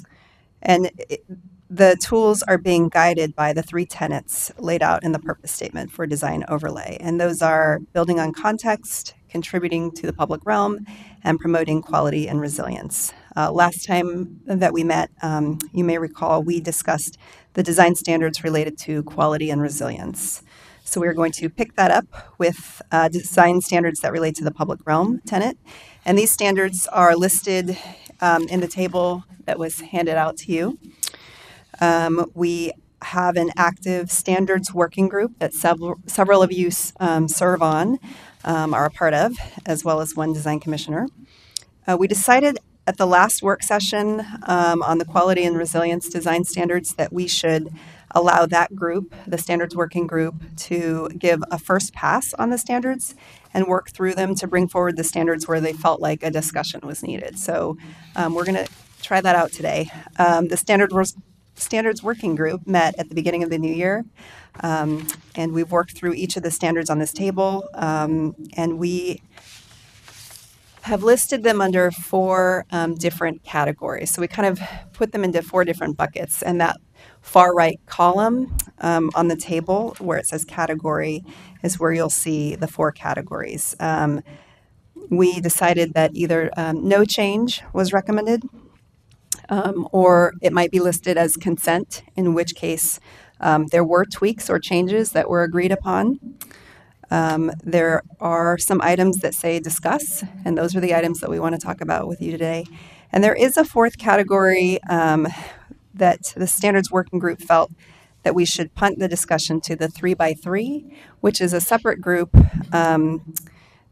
and it, the tools are being guided by the three tenets laid out in the purpose statement for design overlay. And those are building on context, contributing to the public realm, and promoting quality and resilience. Uh, last time that we met, um, you may recall we discussed the design standards related to quality and resilience. So we're going to pick that up with uh, design standards that relate to the public realm tenet. And these standards are listed um, in the table that was handed out to you. Um, we have an active standards working group that several, several of you um, serve on, um, are a part of, as well as one design commissioner. Uh, we decided at the last work session um, on the quality and resilience design standards that we should allow that group, the standards working group, to give a first pass on the standards and work through them to bring forward the standards where they felt like a discussion was needed. So um, we're going to try that out today. Um, the standard was, standards working group met at the beginning of the new year, um, and we've worked through each of the standards on this table, um, and we have listed them under four um, different categories. So we kind of put them into four different buckets, and that far right column um, on the table where it says category is where you'll see the four categories. Um, we decided that either um, no change was recommended um, or it might be listed as consent, in which case um, there were tweaks or changes that were agreed upon. Um, there are some items that say discuss, and those are the items that we want to talk about with you today. And there is a fourth category that the standards working group felt that we should punt the discussion to the three by three, which is a separate group um,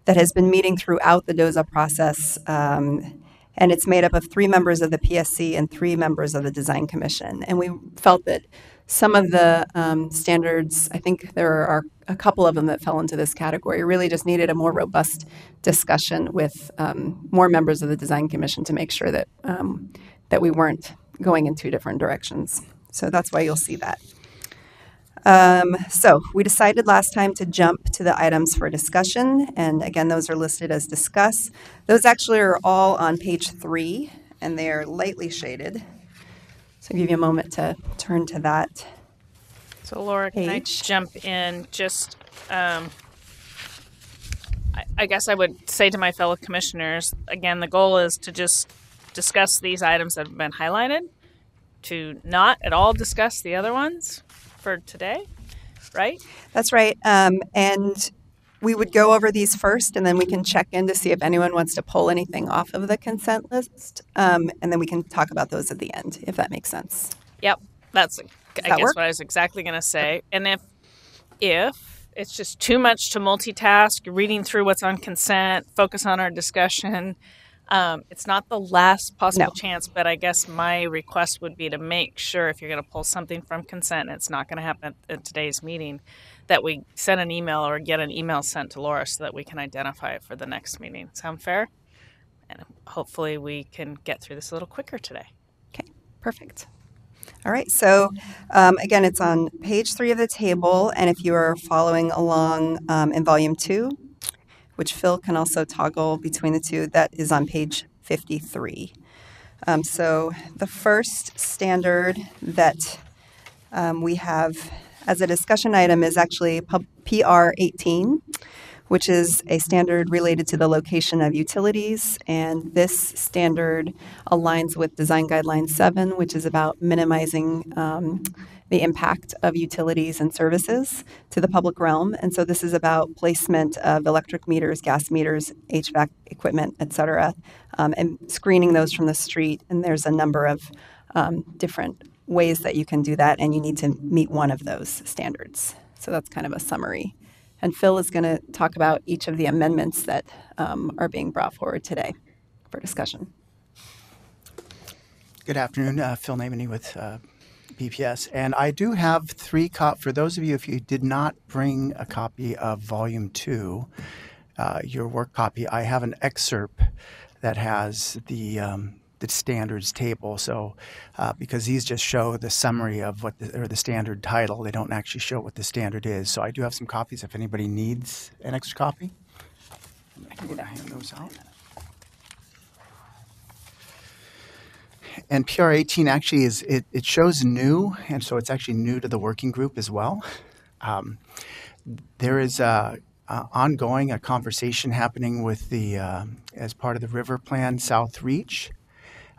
that has been meeting throughout the DOZA process. Um, and it's made up of three members of the PSC and three members of the Design Commission. And we felt that some of the um, standards, I think there are a couple of them that fell into this category, really just needed a more robust discussion with um, more members of the Design Commission to make sure that um, that we weren't going in two different directions. So that's why you'll see that. Um, so we decided last time to jump to the items for discussion, and again, those are listed as discuss. Those actually are all on page three, and they are lightly shaded. So I'll give you a moment to turn to that. So Laura, can I jump in? Just, um, I, I guess I would say to my fellow commissioners again, the goal is to just discuss these items that have been highlighted, to not at all discuss the other ones for today, right? That's right. Um, and we would go over these first, and then we can check in to see if anyone wants to pull anything off of the consent list. Um, and then we can talk about those at the end, if that makes sense. Yep, that's I that guess work? what I was exactly going to say. And if if it's just too much to multitask, reading through what's on consent, focus on our discussion. Um, it's not the last possible No. chance, but I guess my request would be to make sure if you're going to pull something from consent, and it's not going to happen at, at today's meeting, that we send an email or get an email sent to Laura so that we can identify it for the next meeting. Sound fair? And hopefully we can get through this a little quicker today. Okay, perfect. All right, so um, again, it's on page three of the table, and if you are following along um, in volume two, which Phil can also toggle between the two, that is on page 53. Um, so the first standard that um, we have as a discussion item is actually PR 18, which is a standard related to the location of utilities. And this standard aligns with Design Guideline 7, which is about minimizing um, the impact of utilities and services to the public realm. And so this is about placement of electric meters, gas meters, HVAC equipment, et cetera, um, and screening those from the street. And there's a number of um, different ways that you can do that, and you need to meet one of those standards. So that's kind of a summary. And Phil is going to talk about each of the amendments that um, are being brought forward today for discussion. Good afternoon, uh, Phil Nameny with uh, BPS. And I do have three cop for those of you if you did not bring a copy of volume two, uh, your work copy, I have an excerpt that has the um, the standards table. So uh, because these just show the summary of what the, or the standard title, they don't actually show what the standard is. So I do have some copies if anybody needs an extra copy. I'm going to hand those out. And PR 18 actually is, it, it shows new, and so it's actually new to the working group as well. Um, there is a, a ongoing a conversation happening with the, uh, as part of the river plan South Reach.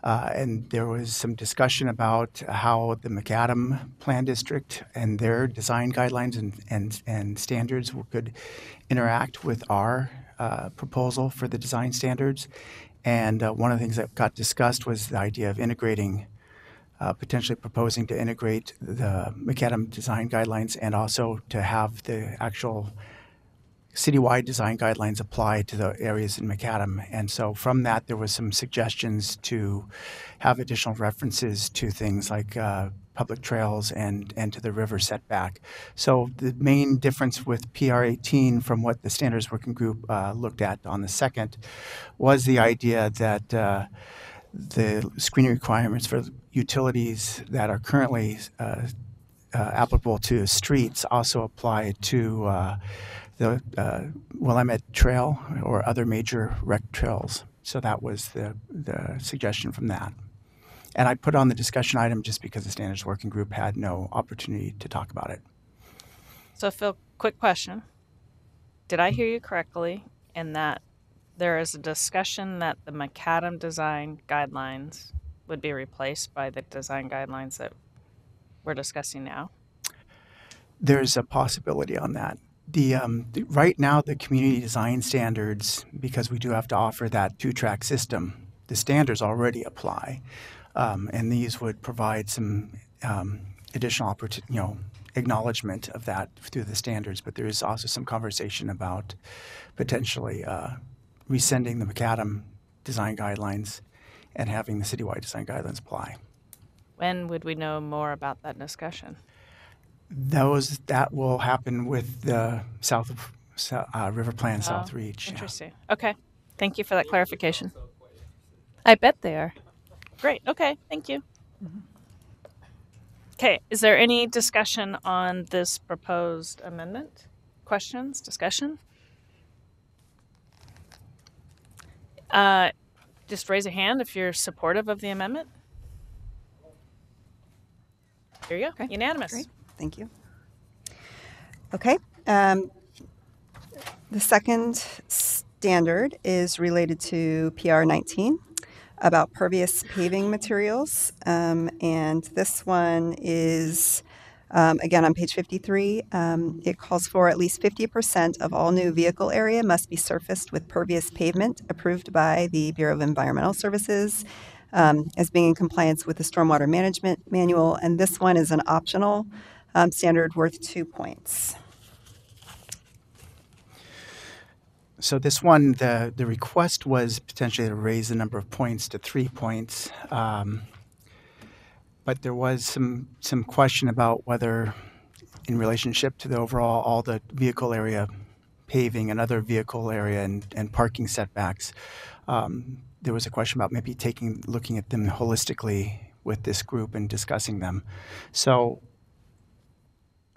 Uh, and there was some discussion about how the Macadam Plan District and their design guidelines and, and, and standards could interact with our uh, proposal for the design standards. And uh, one of the things that got discussed was the idea of integrating, uh, potentially proposing to integrate the Macadam design guidelines and also to have the actual citywide design guidelines apply to the areas in Macadam. And so from that, there was some suggestions to have additional references to things like uh, public trails and, and to the river setback. So the main difference with PR 18 from what the Standards Working Group uh, looked at on the second was the idea that uh, the screening requirements for utilities that are currently uh, uh, applicable to streets also apply to uh, the uh, Willamette Trail or other major rec trails. So that was the, the suggestion from that. And I put on the discussion item just because the Standards Working Group had no opportunity to talk about it. So, Phil, quick question. Did I hear you correctly in that there is a discussion that the macadam design guidelines would be replaced by the design guidelines that we're discussing now? There's a possibility on that. The, um, the right now the community design standards because we do have to offer that two-track system. The standards already apply, um, and these would provide some um, additional you know acknowledgement of that through the standards. But there is also some conversation about potentially uh, resending the macadam design guidelines and having the citywide design guidelines apply. When would we know more about that discussion? Those that will happen with the south uh, River Plan South Oh, Reach. yeah. Interesting. Okay. Thank you for that clarification. I bet they are. Great. Okay. Thank you. Okay. Is there any discussion on this proposed amendment? Questions? Discussion? Uh, just raise a hand if you're supportive of the amendment. Here you go. Unanimous. Great. Thank you. Okay. Um, the second standard is related to PR 19. About pervious paving materials. Um, and this one is, um, again, on page 53. Um, it calls for at least 50% of all new vehicle area must be surfaced with pervious pavement approved by the Bureau of Environmental Services um, as being in compliance with the Stormwater Management Manual. And this one is an optional um, standard worth two points. So this one, the the request was potentially to raise the number of points to three points, um, but there was some some question about whether, in relationship to the overall all the vehicle area, paving and other vehicle area and, and parking setbacks, um, there was a question about maybe taking looking at them holistically with this group and discussing them. So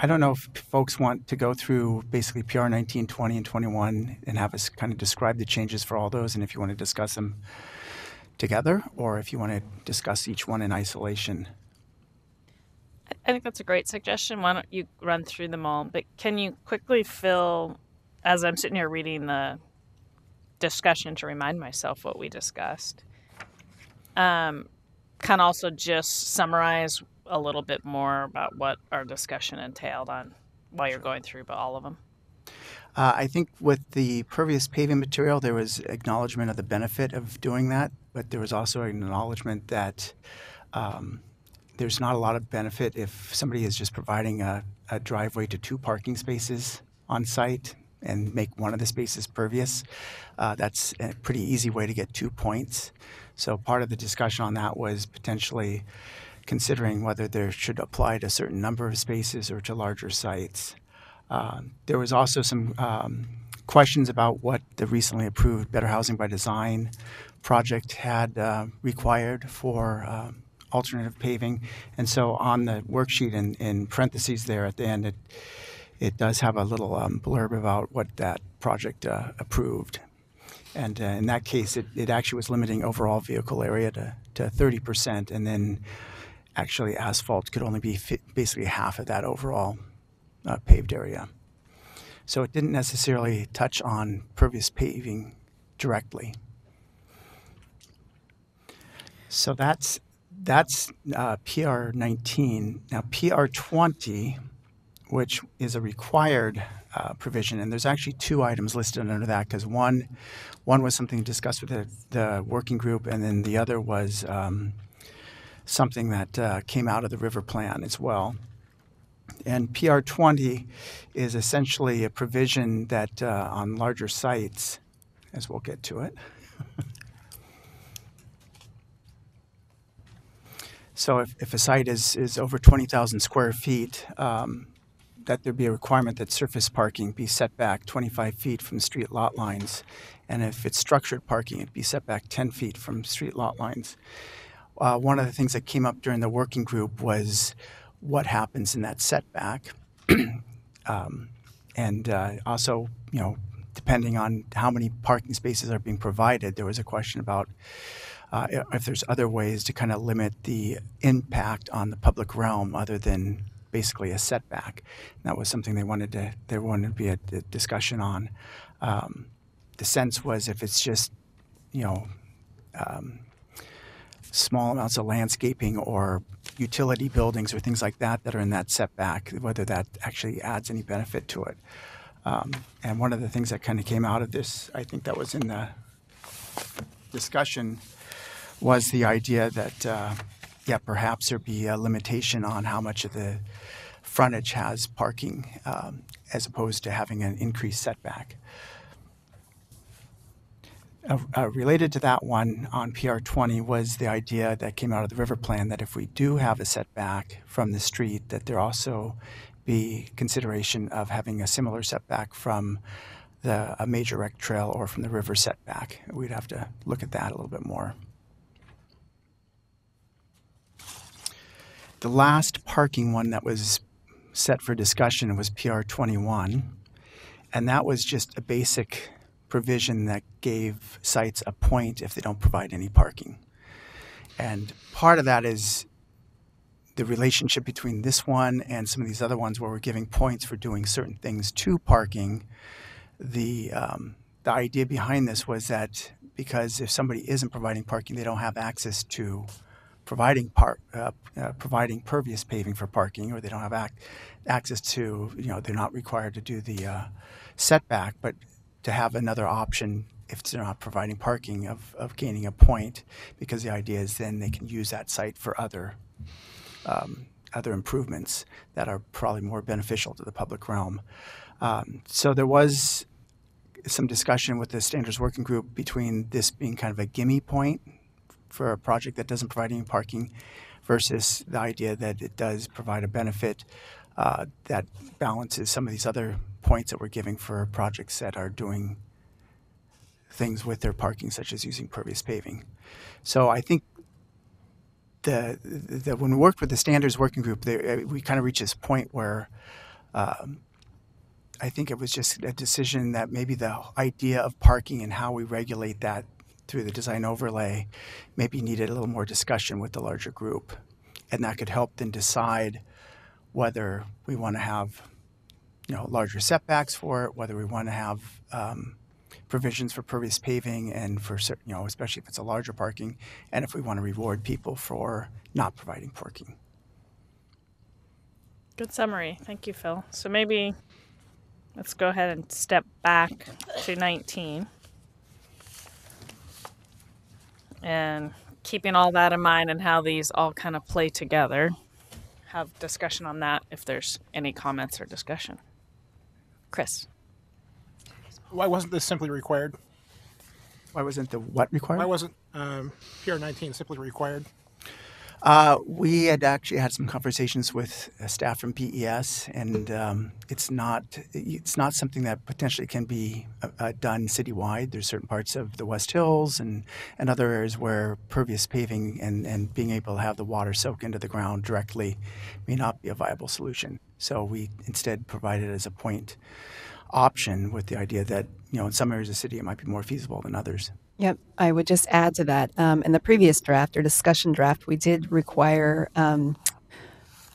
I don't know if folks want to go through basically PR 19, 20, and 21 and have us kind of describe the changes for all those, and if you want to discuss them together, or if you want to discuss each one in isolation. I think that's a great suggestion. Why don't you run through them all? But can you quickly Phil, as I'm sitting here reading the discussion to remind myself what we discussed, um, can also just summarize a little bit more about what our discussion entailed on while you're going through but all of them? Uh, I think with the pervious paving material, there was acknowledgement of the benefit of doing that, but there was also an acknowledgement that um, there's not a lot of benefit if somebody is just providing a, a driveway to two parking spaces on site and make one of the spaces pervious. Uh, that's a pretty easy way to get two points. So part of the discussion on that was potentially considering whether there should apply to a certain number of spaces or to larger sites. Uh, there was also some um, questions about what the recently approved Better Housing by Design project had uh, required for uh, alternative paving. And so on the worksheet in, in parentheses there at the end, it, it does have a little um, blurb about what that project uh, approved. And uh, in that case, it, it actually was limiting overall vehicle area to, to 30%, and then actually asphalt could only be basically half of that overall uh, paved area. So it didn't necessarily touch on pervious paving directly. So that's that's uh, PR 19. Now PR 20, which is a required uh, provision, and there's actually two items listed under that because one one was something discussed with the, the working group, and then the other was um, something that uh, came out of the river plan as well. And PR 20 is essentially a provision that uh, on larger sites, as we'll get to it. [LAUGHS] so if, if a site is, is over 20,000 square feet, um, that there be a requirement that surface parking be set back 25 feet from street lot lines. And if it's structured parking, it'd be set back 10 feet from street lot lines uh, one of the things that came up during the working group was what happens in that setback. [CLEARS THROAT] um, and uh, also, you know, depending on how many parking spaces are being provided, there was a question about uh, if there's other ways to kind of limit the impact on the public realm other than basically a setback. And that was something they wanted to there wanted to be a, a discussion on. Um, the sense was if it's just, you know, um, small amounts of landscaping or utility buildings or things like that that are in that setback, whether that actually adds any benefit to it. Um, and one of the things that kind of came out of this, I think that was in the discussion, was the idea that, uh, yeah, perhaps there be a limitation on how much of the frontage has parking um, as opposed to having an increased setback. Uh, uh, related to that one on PR 20 was the idea that came out of the river plan that if we do have a setback from the street, that there also be consideration of having a similar setback from the, a major rec trail or from the river setback. We'd have to look at that a little bit more. The last parking one that was set for discussion was PR 21, and that was just a basic provision that gave sites a point if they don't provide any parking. And part of that is the relationship between this one and some of these other ones where we're giving points for doing certain things to parking. The, um, the idea behind this was that because if somebody isn't providing parking, they don't have access to providing park, uh, uh, providing pervious paving for parking, or they don't have ac- access to, you know, they're not required to do the uh, setback, but to have another option if they're not providing parking of, of gaining a point, because the idea is then they can use that site for other um, other improvements that are probably more beneficial to the public realm. Um, so there was some discussion with the standards working group between this being kind of a gimme point for a project that doesn't provide any parking versus the idea that it does provide a benefit uh, that balances some of these other points that we're giving for projects that are doing things with their parking, such as using pervious paving. So I think the, the when we worked with the standards working group, there, uh, we kind of reached this point where um, I think it was just a decision that maybe the idea of parking and how we regulate that through the design overlay maybe needed a little more discussion with the larger group. And that could help then decide whether we want to have you know larger setbacks for it, whether we want to have um, provisions for pervious paving and for certain, you know especially if it's a larger parking, and if we want to reward people for not providing parking. Good summary. Thank you, Phil. So maybe let's go ahead and step back to 19. And keeping all that in mind and how these all kind of play together, have discussion on that if there's any comments or discussion. Chris. Why wasn't this simply required? Why wasn't the what required? Why wasn't um, PR 19 simply required? Uh, we had actually had some conversations with staff from BES, and um, it's not it's not something that potentially can be uh, uh, done citywide. There's certain parts of the West Hills and, and other areas where pervious paving and, and being able to have the water soak into the ground directly may not be a viable solution. So we instead provided it as a point option with the idea that you know in some areas of the city it might be more feasible than others. Yep, I would just add to that. Um, in the previous draft or discussion draft, we did require, um,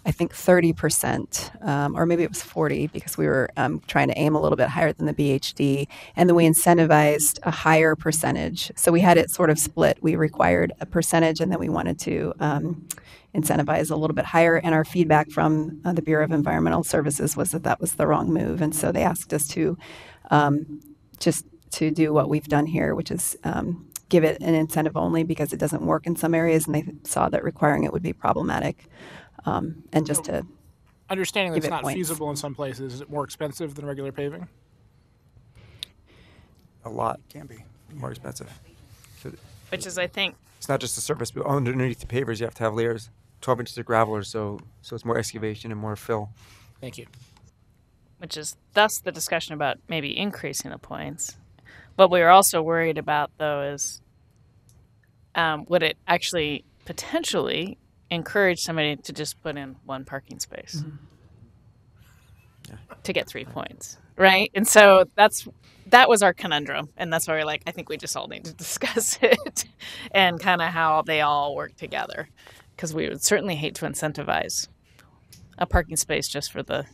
I think, 30%, um, or maybe it was 40, because we were um, trying to aim a little bit higher than the BHD. And then we incentivized a higher percentage. So we had it sort of split. We required a percentage, and then we wanted to um, incentivize a little bit higher. And our feedback from uh, the Bureau of Environmental Services was that that was the wrong move. And so they asked us to um, just to do what we've done here, which is um, give it an incentive only because it doesn't work in some areas, and they saw that requiring it would be problematic. Um, and just to Understanding that it's it not points. feasible in some places, is it more expensive than regular paving? A lot. Can be. More expensive. Which is, I think, it's not just the surface, but underneath the pavers, you have to have layers, 12 inches of gravel or so, so it's more excavation and more fill. Thank you. which is thus the discussion about maybe increasing the points. What we were also worried about, though, is um, would it actually potentially encourage somebody to just put in one parking space to get three points, right? And so that's that was our conundrum, and that's why we're like, I think we just all need to [LAUGHS] discuss it and kind of how they all work together, because we would certainly hate to incentivize a parking space just for the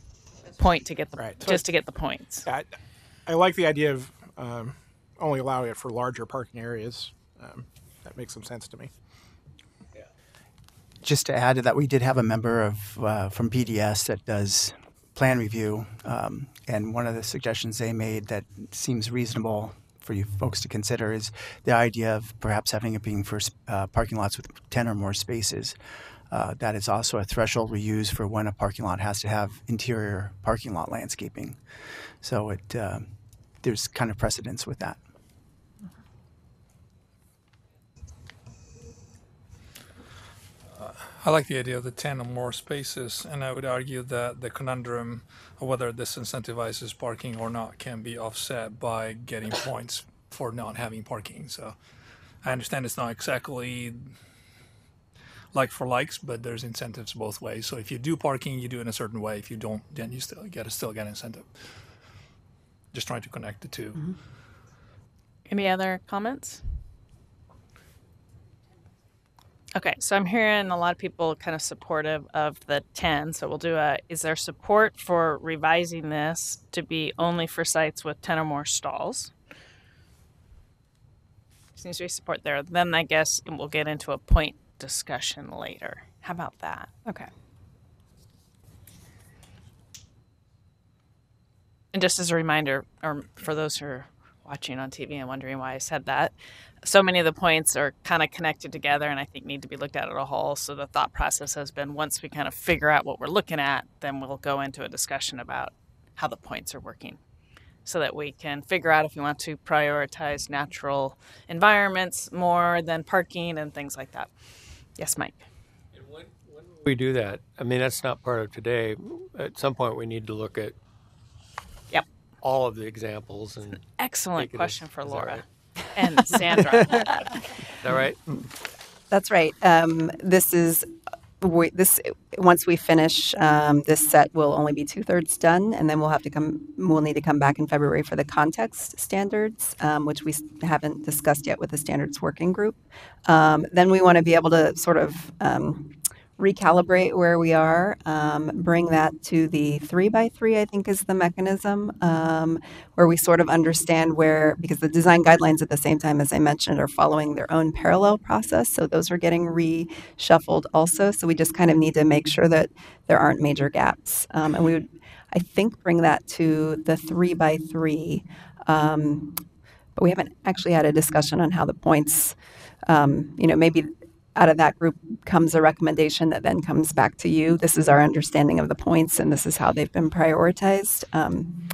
point to get the Right. Just to get the points. I, I like the idea of um, only allowing it for larger parking areas. Um, that makes some sense to me. Yeah. Just to add to that, we did have a member of uh, from PDS that does plan review, um, and one of the suggestions they made that seems reasonable for you folks to consider is the idea of perhaps having it being for uh, parking lots with 10 or more spaces. Uh, that is also a threshold we use for when a parking lot has to have interior parking lot landscaping. So it uh, there's kind of precedence with that. I like the idea of the 10 or more spaces, and I would argue that the conundrum of whether this incentivizes parking or not can be offset by getting [COUGHS] points for not having parking. So I understand it's not exactly like for likes, but there's incentives both ways. So if you do parking, you do it in a certain way. If you don't, then you still get still get incentive. Just trying to connect the 2 mm-hmm. Any other comments? Okay, so I'm hearing a lot of people kind of supportive of the 10. So we'll do a is there support for revising this to be only for sites with 10 or more stalls? seems to be support there. Then I guess we'll get into a point discussion later. How about that? Okay. And just as a reminder, or for those who are watching on TV and wondering why I said that, so many of the points are kind of connected together and I think need to be looked at as a whole. So the thought process has been once we kind of figure out what we're looking at, then we'll go into a discussion about how the points are working so that we can figure out if we want to prioritize natural environments more than parking and things like that. Yes, Mike. When we do that. I mean, that's not part of today. At some point, we need to look at Yep. all of the examples and Excellent question for Laura right? And Sandra. [LAUGHS] Is that right? That's right. Um, this is we, this once we finish um, this set will only be two thirds done, and then we'll have to come. We'll need to come back in February for the context standards, um, which we haven't discussed yet with the standards working group. Um, then we want to be able to sort of um, recalibrate where we are, um, bring that to the three by three, I think is the mechanism, um, where we sort of understand where, because the design guidelines at the same time, as I mentioned, are following their own parallel process. So those are getting reshuffled also. So we just kind of need to make sure that there aren't major gaps. Um, and we would, I think, bring that to the three by three. Um, but we haven't actually had a discussion on how the points, um, you know, maybe out of that group comes a recommendation that then comes back to you. This is our understanding of the points, and this is how they've been prioritized. Um,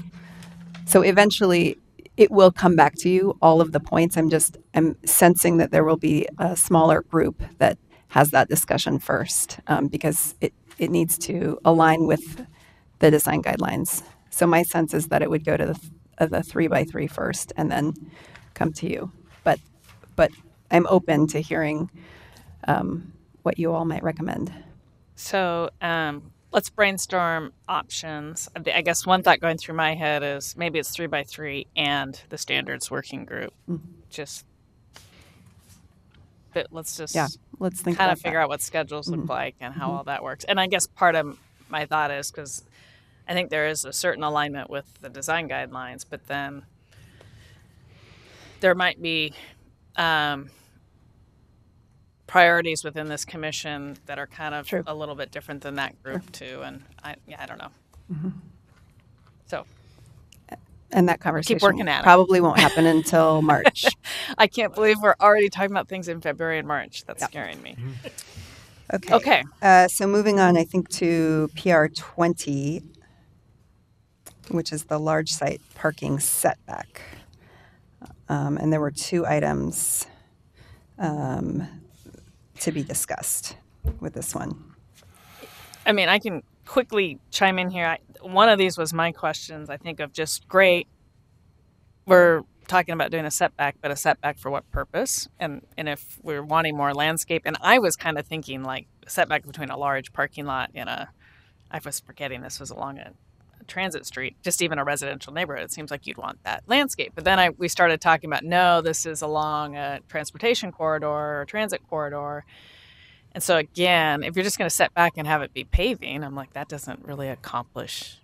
so eventually, it will come back to you. All of the points. I'm just I'm sensing that there will be a smaller group that has that discussion first um, because it it needs to align with the design guidelines. So my sense is that it would go to the uh, the three by three first, and then come to you. But but I'm open to hearing um, what you all might recommend. So um, let's brainstorm options. I I guess one thought going through my head is maybe it's three by three and the standards working group. Mhm. Just, but let's just Yeah, let's think kind of figure that. out what schedules look Mhm. like and how Mhm. all that works. And I guess part of my thought is because I think there is a certain alignment with the design guidelines, but then there might be um, priorities within this commission that are kind of a little bit different than that group too. And I, yeah, I don't know. Mhm. So And that conversation keep working at it. probably won't happen until [LAUGHS] March. I can't believe we're already talking about things in February and March. That's scaring me. Okay. Okay. Uh, so moving on, I think to PR 20, which is the large site parking setback. Um, and there were two items um, to be discussed with this one. I mean, I can quickly chime in here. I, one of these was my questions. I think of just great. We're talking about doing a setback, but a setback for what purpose? And and if we're wanting more landscape, and I was kind of thinking like setback between a large parking lot and a. I was forgetting this was along a, transit street, just even a residential neighborhood. It seems like you'd want that landscape. But then I we started talking about no, this is along a transportation corridor or transit corridor. And so again, if you're just going to set back and have it be paving, I'm like that doesn't really accomplish.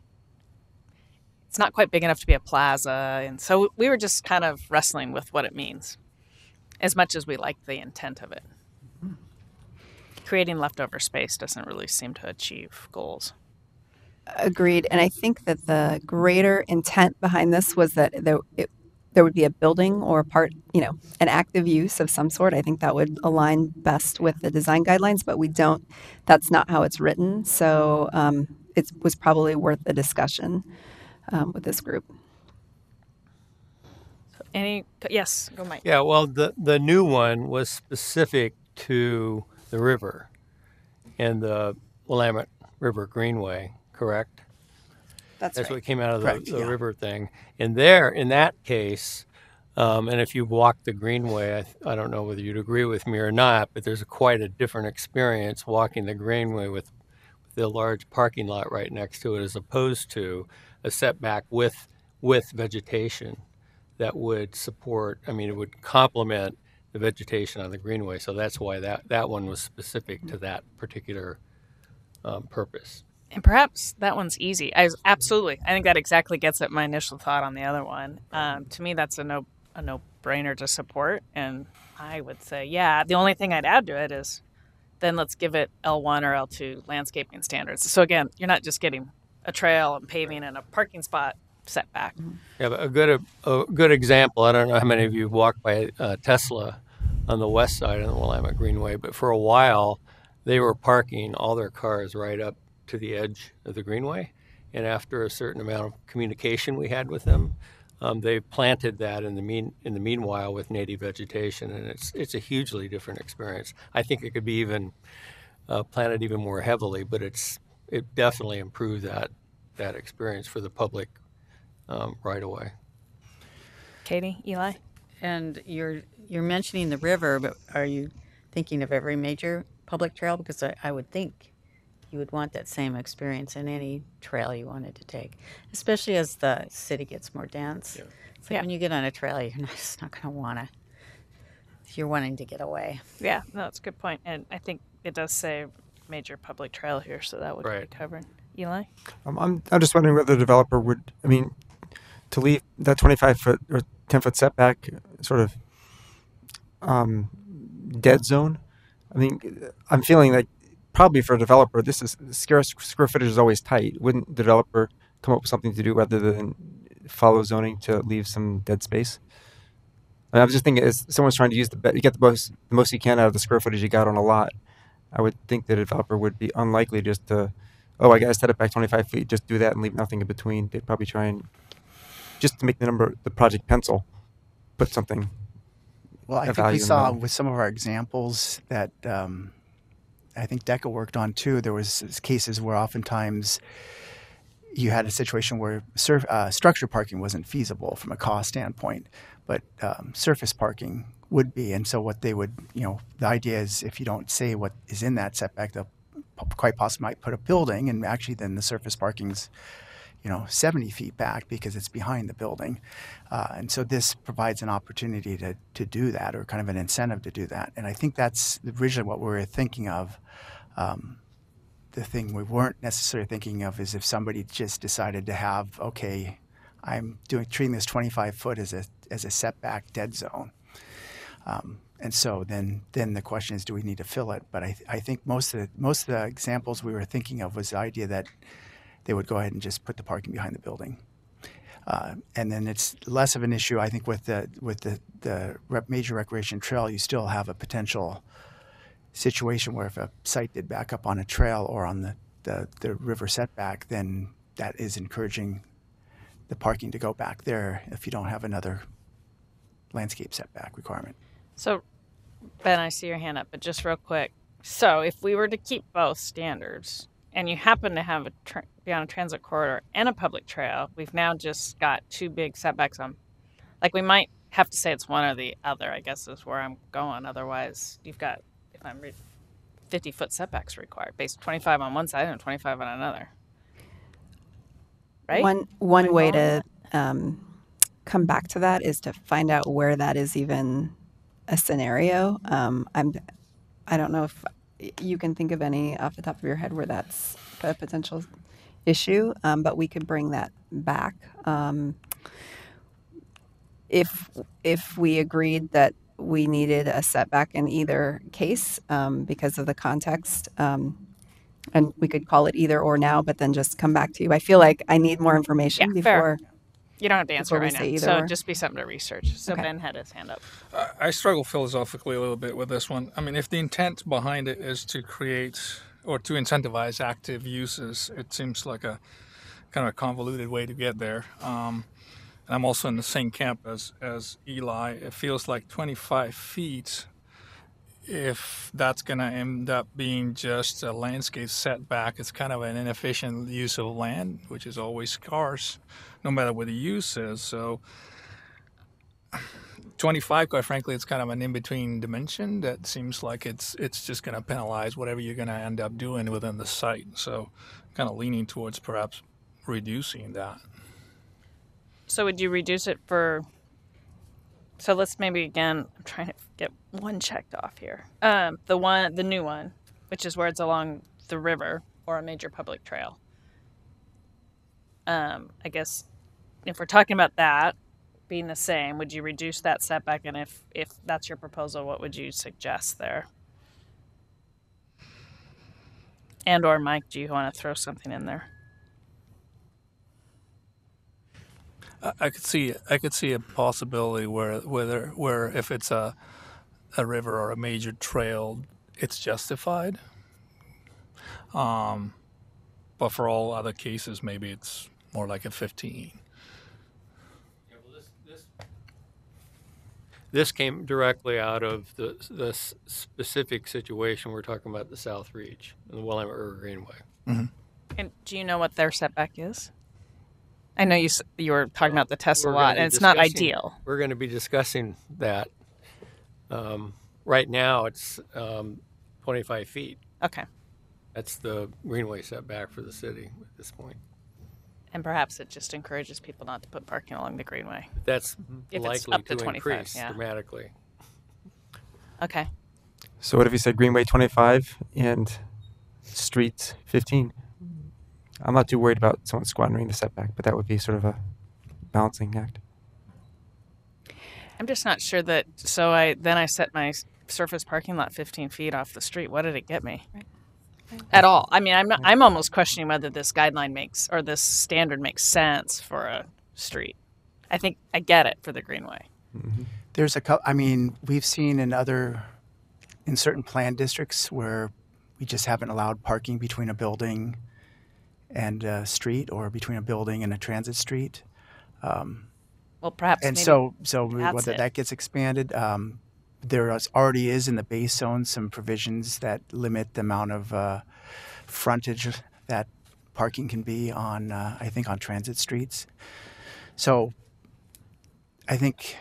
It's not quite big enough to be a plaza, and so we were just kind of wrestling with what it means, as much as we like the intent of it. Mm-hmm. Creating leftover space doesn't really seem to achieve goals. Agreed. And I think that the greater intent behind this was that there, it, there would be a building or a part, you know, an active use of some sort. I think that would align best with the design guidelines, but we don't, that's not how it's written. So um, it was probably worth the discussion um, with this group. Any yes, go Mike. Yeah, well, the the new one was specific to the river and the Willamette River Greenway, correct? That's That's right. what came out of the, Correct, the yeah. river thing. And there, in that case, um, and if you walk the Greenway, I, th- I don't know whether you'd agree with me or not, but there's a, quite a different experience walking the Greenway with, with the large parking lot right next to it, as opposed to a setback with with vegetation that would support. I mean, it would complement the vegetation on the Greenway. So that's why that that one was specific to that particular um, purpose. And perhaps that one's easy. I absolutely. I think that exactly gets at my initial thought on the other one. Um, to me, that's a no a no brainer to support. And I would say, yeah. The only thing I'd add to it is then let's give it L1 or L2 landscaping standards. So again, you're not just getting a trail and paving and a parking spot setback. Yeah, but a good a good example. I don't know how many of you have walked by uh, Tesla on the west side of the Willamette Greenway, but for a while they were parking all their cars right up to the edge of the Greenway, and after a certain amount of communication we had with them, um, they planted that in the mean in the meanwhile with native vegetation, and it's it's a hugely different experience. I think it could be even uh, planted even more heavily, but it's it definitely improved that that experience for the public um, right away. Katie, Eli, And you're you're mentioning the river, but are you thinking of every major public trail? Because I, I would think you would want that same experience in any trail you wanted to take, especially as the city gets more dense. It's like when you get on a trail, you're not, [LAUGHS] just not going to want to. If you're wanting to get away. Yeah, no, that's a good point. And I think it does say major public trail here, so that would be covered. Eli? Um, I'm, I'm just wondering whether the developer would, I mean, to leave that 25 foot or 10 foot setback sort of um, dead zone. I mean, I'm feeling like probably for a developer, this is square, square footage is always tight. Wouldn't the developer come up with something to do rather than follow zoning to leave some dead space? And I was just thinking, as someone's trying to use the be- you get the most the most you can out of the square footage you got on a lot, I would think the developer would be unlikely just to, oh, I got to set it back 25 feet, just do that and leave nothing in between. They'd probably try and just to make the number the project pencil, put something. Well, I think we value in the saw with some of our examples that um, I think DECA worked on too. There was cases where oftentimes you had a situation where surf, uh, structure parking wasn't feasible from a cost standpoint, but um, surface parking would be. And so what they would, you know, the idea is if you don't say what is in that setback, they'll quite possibly might put a building, and actually then the surface parking's you know 70 feet back because it's behind the building. Uh, and so this provides an opportunity to, to do that or kind of an incentive to do that. And i think that's originally what we were thinking of um, the thing we weren't necessarily thinking of is if somebody just decided to have okay i'm doing treating this 25 foot as a as a setback dead zone. Um, and so then then the question is do we need to fill it? But i, I think most of the, most of the examples we were thinking of was the idea that they would go ahead and just put the parking behind the building. Uh, and then it's less of an issue, I think, with the with the the rep major recreation trail. You still have a potential situation where if a site did back up on a trail or on the, the, the river setback, then that is encouraging the parking to go back there if you don't have another landscape setback requirement. So, Ben, I see your hand up, but just real quick. So, if we were to keep both standards, and you happen to have a tra- be on a transit corridor and a public trail, we've now just got two big setbacks on. Like we might have to say it's one or the other. I guess is where I'm going. Otherwise, you've got if I'm re- 50 foot setbacks required, based 25 on one side and 25 on another. Right? One one way to um, come back to that is to find out where that is even a scenario. Um, I'm I don't know if you can think of any off the top of your head where that's a potential issue, um, but we could bring that back. Um, if if we agreed that we needed a setback in either case um, because of the context, um, and we could call it either or now, but then just come back to you. I feel like I need more information Yeah, fair. before. You don't have to answer right now. So or. just be something to research. So Okay. Ben had his hand up. I- I struggle philosophically a little bit with this one. I mean, if the intent behind it is to create or to incentivize active uses, it seems like a kind of a convoluted way to get there. Um, and I'm also in the same camp as, as Eli. It feels like 25 feet, if that's going to end up being just a landscape setback, it's kind of an inefficient use of land, which is always scarce, no matter what the use is. So 25 quite frankly it's kind of an in-between dimension that seems like it's it's just going to penalize whatever you're going to end up doing within the site so kind of leaning towards perhaps reducing that So would you reduce it for? So let's maybe again. I'm trying to get one checked off here. Um, the one, the new one, which is where it's along the river or a major public trail. Um, I guess if we're talking about that, being the same, would you reduce that setback? And if, if that's your proposal, what would you suggest there? And or Mike, do you want to throw something in there? I, I could see I could see a possibility where whether where if it's a a river or a major trail, it's justified. Um, but for all other cases, maybe it's more like a 15. This came directly out of the, the specific situation we're talking about the South Reach, and the Willamette River Greenway. And do you know what their setback is? I know you you were talking about the test a lot, and it's not ideal. We're going to be discussing that. Um, right now, it's um, 25 feet. Okay. That's the greenway setback for the city at this point. And perhaps it just encourages people not to put parking along the greenway. That's If it's likely up to to 25, increase yeah. dramatically. Okay. So what if you said Greenway 25 and streets 15? I'm not too worried about someone squandering the setback, but that would be sort of a balancing act. I'm just not sure that. So I then I set my surface parking lot 15 feet off the street. What did it get me? At all? I mean, I'm not, I'm almost questioning whether this guideline makes or this standard makes sense for a street. I think I get it for the greenway. Mm-hmm. There's a couple, I mean, we've seen in other, in certain plan districts where we just haven't allowed parking between a building and a street or between a building and a transit street. Um, Well, perhaps. and so, so whether it. that gets expanded, um, there is, already is in the base zone some provisions that limit the amount of uh, frontage that parking can be on, uh, I think, on transit streets. So I think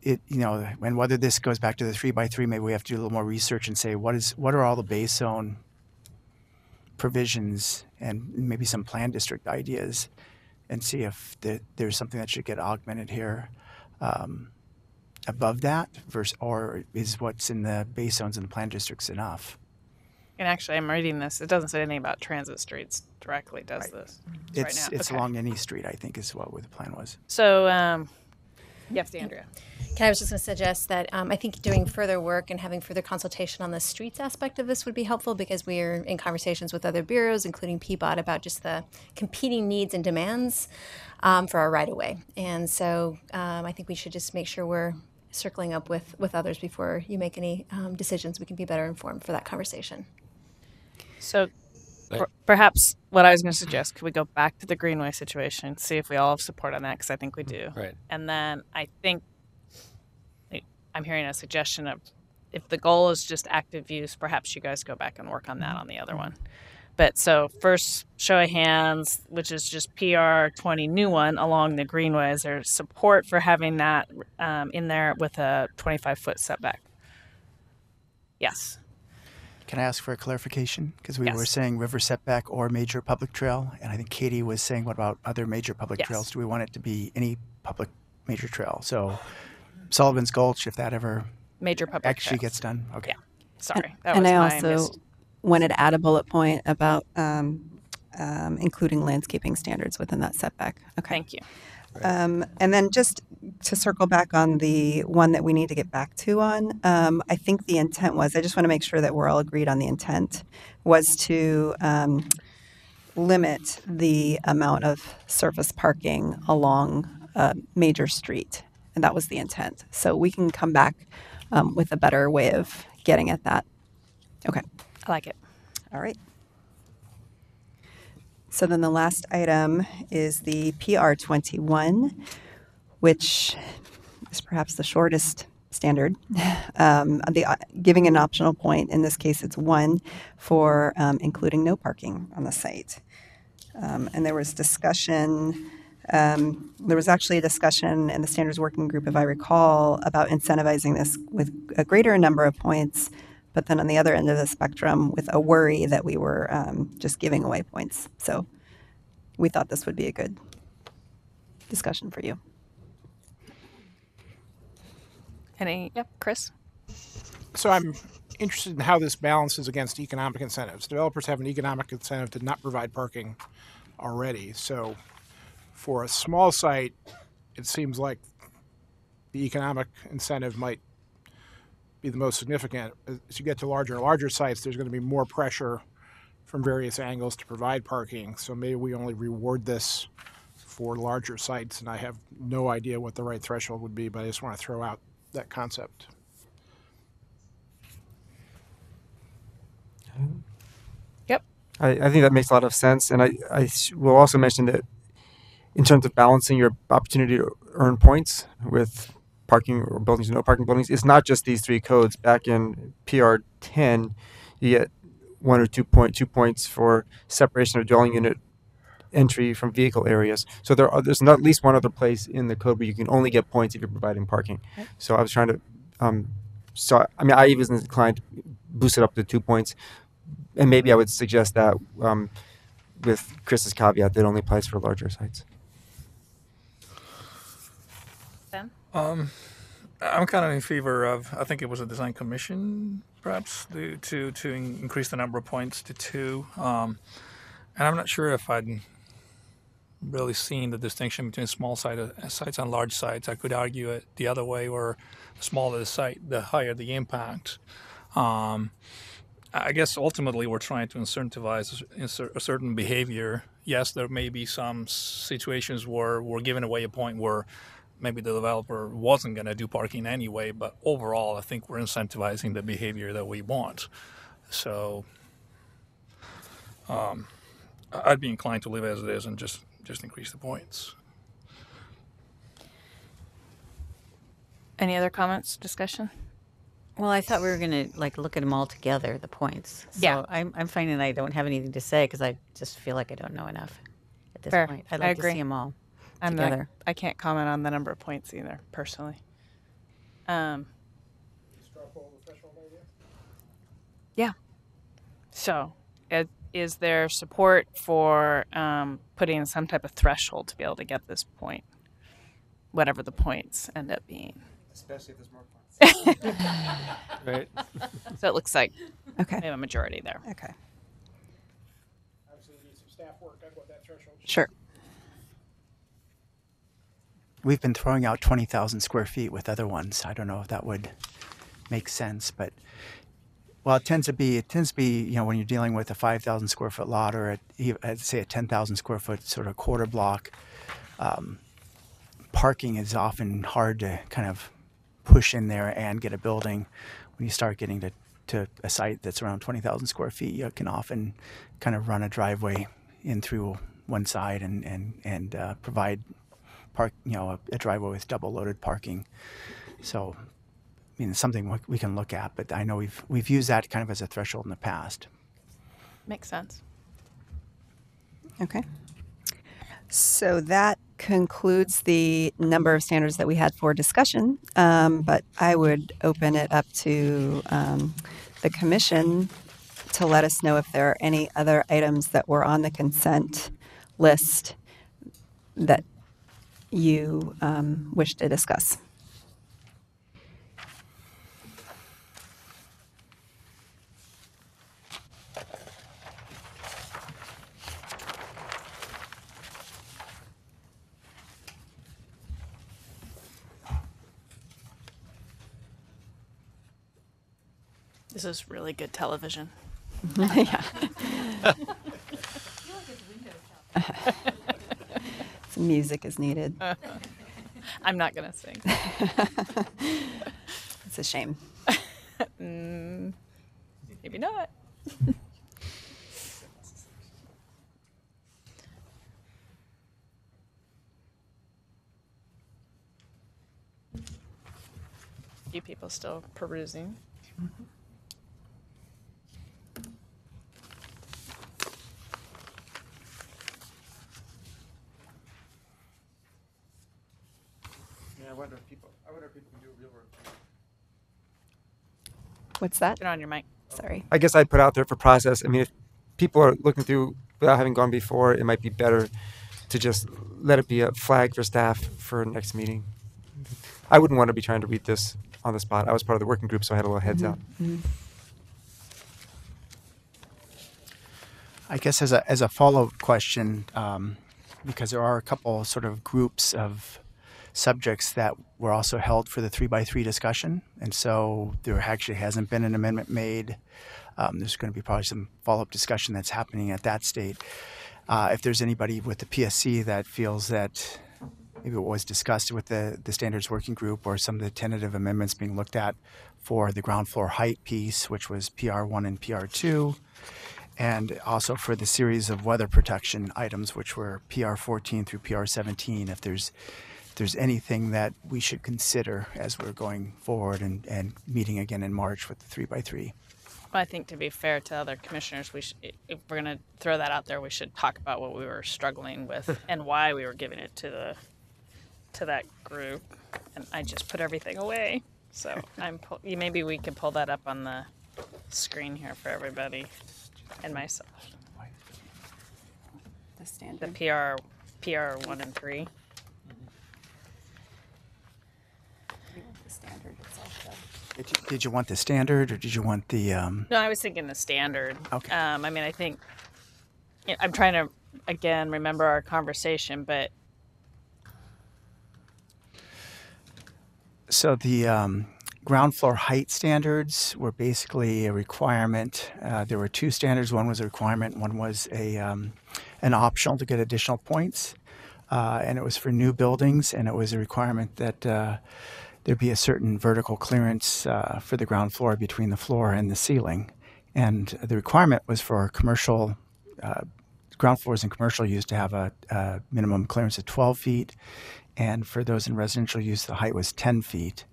it, you know, and whether this goes back to the three by three, maybe we have to do a little more research and say what is what are all the base zone provisions and maybe some plan district ideas, and see if the, there's something that should get augmented here. Um, above that versus or is what's in the base zones and the plan districts enough And actually, I'm reading this. It doesn't say anything about transit streets directly, does this? right it's now. it's Okay. along any street i think is what the plan was So, um, yes, Andrea. Can I was just going to suggest that um, I think doing further work and having further consultation on the streets aspect of this would be helpful because we are in conversations with other bureaus, including PBOT, about just the competing needs and demands um, for our right of way. And so um, I think we should just make sure we're circling up with, with others before you make any um, decisions. We can be better informed for that conversation. So per- perhaps what I was going to suggest, could we go back to the Greenway situation, see if we all have support on that? Because I think we do. Right. And then I think I'm hearing a suggestion of if the goal is just active use, perhaps you guys go back and work on that on the other one. But so first, show of hands, which is just PR 20 new one along the Greenway. Is there support for having that um, in there with a 25 foot setback? Yes. Can i ask for a clarification because we were saying river setback or major public trail and i think katie was saying what about other major public Yes. trails do we want it to be any public major trail so sullivan's gulch if that ever Major public actually trails. gets done okay Sorry. That and was I my also mis- wanted to add a bullet point about um, um, including landscaping standards within that setback. Okay. Thank you. Um, and then just to circle back on the one that we need to get back to on, um, I think the intent was, I just want to make sure that we're all agreed on the intent, was to um, limit the amount of surface parking along a major street. And that was the intent. So we can come back um, with a better way of getting at that. Okay. I like it. All right. So then the last item is the PR 21, which is perhaps the shortest standard. [LAUGHS] Um, the, uh, giving an optional point, in this case it's one, for um, including no parking on the site. Um, and there was discussion, um, there was actually a discussion in the standards working group, if I recall, about incentivizing this with a greater number of points, but then on the other end of the spectrum, with a worry that we were um, just giving away points. So we thought this would be a good discussion for you. Any? Yep, Chris. So I'm interested in how this balances against economic incentives. Developers have an economic incentive to not provide parking already. So for a small site, it seems like the economic incentive might be the most significant. As you get to larger and larger sites, there's going to be more pressure from various angles to provide parking. So maybe we only reward this for larger sites, and I have no idea what the right threshold would be, but I just want to throw out that concept. Yep. I, I think that makes a lot of sense, and I, I will also mention that in terms of balancing your opportunity to earn points with parking or buildings no parking buildings, it's not just these three codes. Back in PR ten, you get one or two point two points for separation of dwelling unit entry from vehicle areas. So there are there's not at least one other place in the code where you can only get points if you're providing parking. Right. So I was trying to, um, so I mean I even was inclined to boost it up to two points, and maybe I would suggest that um, with Chris's caveat that only applies for larger sites. Ben? Um, I'm kind of in favor of. I think it was a design commission, perhaps, to to, to increase the number of points to two. Um, and I'm not sure if I'd really seen the distinction between small site, uh, sites and large sites. I could argue it the other way, where the smaller the site, the higher the impact. Um, I guess ultimately we're trying to incentivize a certain behavior. Yes, there may be some situations where we're giving away a point where maybe the developer wasn't going to do parking anyway, but overall, I think we're incentivizing the behavior that we want. So um, I- I'd be inclined to leave it as it is and just, just increase the points. Any other comments, discussion? Well, I thought we were going to like look at them all together, the points. So Yeah. I'm, I'm finding I don't have anything to say because I just feel like I don't know enough at this Fair. point. I'd I like to agree. see them all I'm not, together. I can't comment on the number of points either, personally. Um, yeah. So, it, is there support for um, putting some type of threshold to be able to get this point, whatever the points end up being? Especially if there's more points. [LAUGHS] Right. So it looks like Okay. we have a majority there. Okay. Obviously, need some staff work on what that threshold should Sure. We've been throwing out 20,000 square feet with other ones. I don't know if that would make sense, but well, it tends to be it tends to be you know when you're dealing with a 5,000 square foot lot or a, I'd say a 10,000 square foot sort of quarter block. Um, parking is often hard to kind of push in there and get a building. When you start getting to, to a site that's around 20,000 square feet, you can often kind of run a driveway in through one side and and and uh, provide park you know a, a driveway with double loaded parking. So, I mean, it's something we- we can look at, but I know we've we've used that kind of as a threshold in the past. Makes sense. Okay. So that concludes the number of standards that we had for discussion. Um, but I would open it up to um, the commission to let us know if there are any other items that were on the consent list that you um, wish to discuss. This is really good television. [LAUGHS] yeah. [LAUGHS] [LAUGHS] Some music is needed. [LAUGHS] I'm not going to sing. [LAUGHS] It's a shame. mm, maybe not. [LAUGHS] Few people still perusing. Yeah, I wonder if people. I wonder if people can do real work. What's that? Turn on your mic. Sorry. I guess I'd put out there for process. I mean, if people are looking through without having gone before, it might be better to just let it be a flag for staff for next meeting. I wouldn't want to be trying to read this on the spot. I was part of the working group, so I had a little heads out. I guess as a as a follow up question, um, because there are a couple sort of groups of subjects that were also held for the three by three discussion. And so there actually hasn't been an amendment made. Um, there's going to be probably some follow up discussion that's happening at that state. Uh, if there's anybody with the PSC that feels that maybe it was discussed with the, the standards working group or some of the tentative amendments being looked at for the ground floor height piece, which was PR1 and PR2, and also for the series of weather protection items, which were PR14 through PR17. If there's there's anything that we should consider as we're going forward and, and meeting again in March with the three by three. Well, I think to be fair to other commissioners, we should, if we're going to throw that out there, we should talk about what we were struggling with [LAUGHS] and why we were giving it to the to that group. And I just put everything away. So [LAUGHS] I'm pull- maybe we could pull that up on the screen here for everybody and myself. The standard. The PR PR one and three. The standard itself, though. Did you, did you want the standard or did you want the? Um, No, I was thinking the standard. Okay. Um, I mean, I think yeah, I'm trying to again remember our conversation, but So the um, ground floor height standards were basically a requirement. Uh, there were two standards. One was a requirement. One was a um, an optional to get additional points, uh, and it was for new buildings. And it was a requirement that uh, there be a certain vertical clearance uh, for the ground floor between the floor and the ceiling. And the requirement was for commercial uh, ground floors in commercial use to have a, a minimum clearance of 12 feet, and for those in residential use, the height was 10 feet.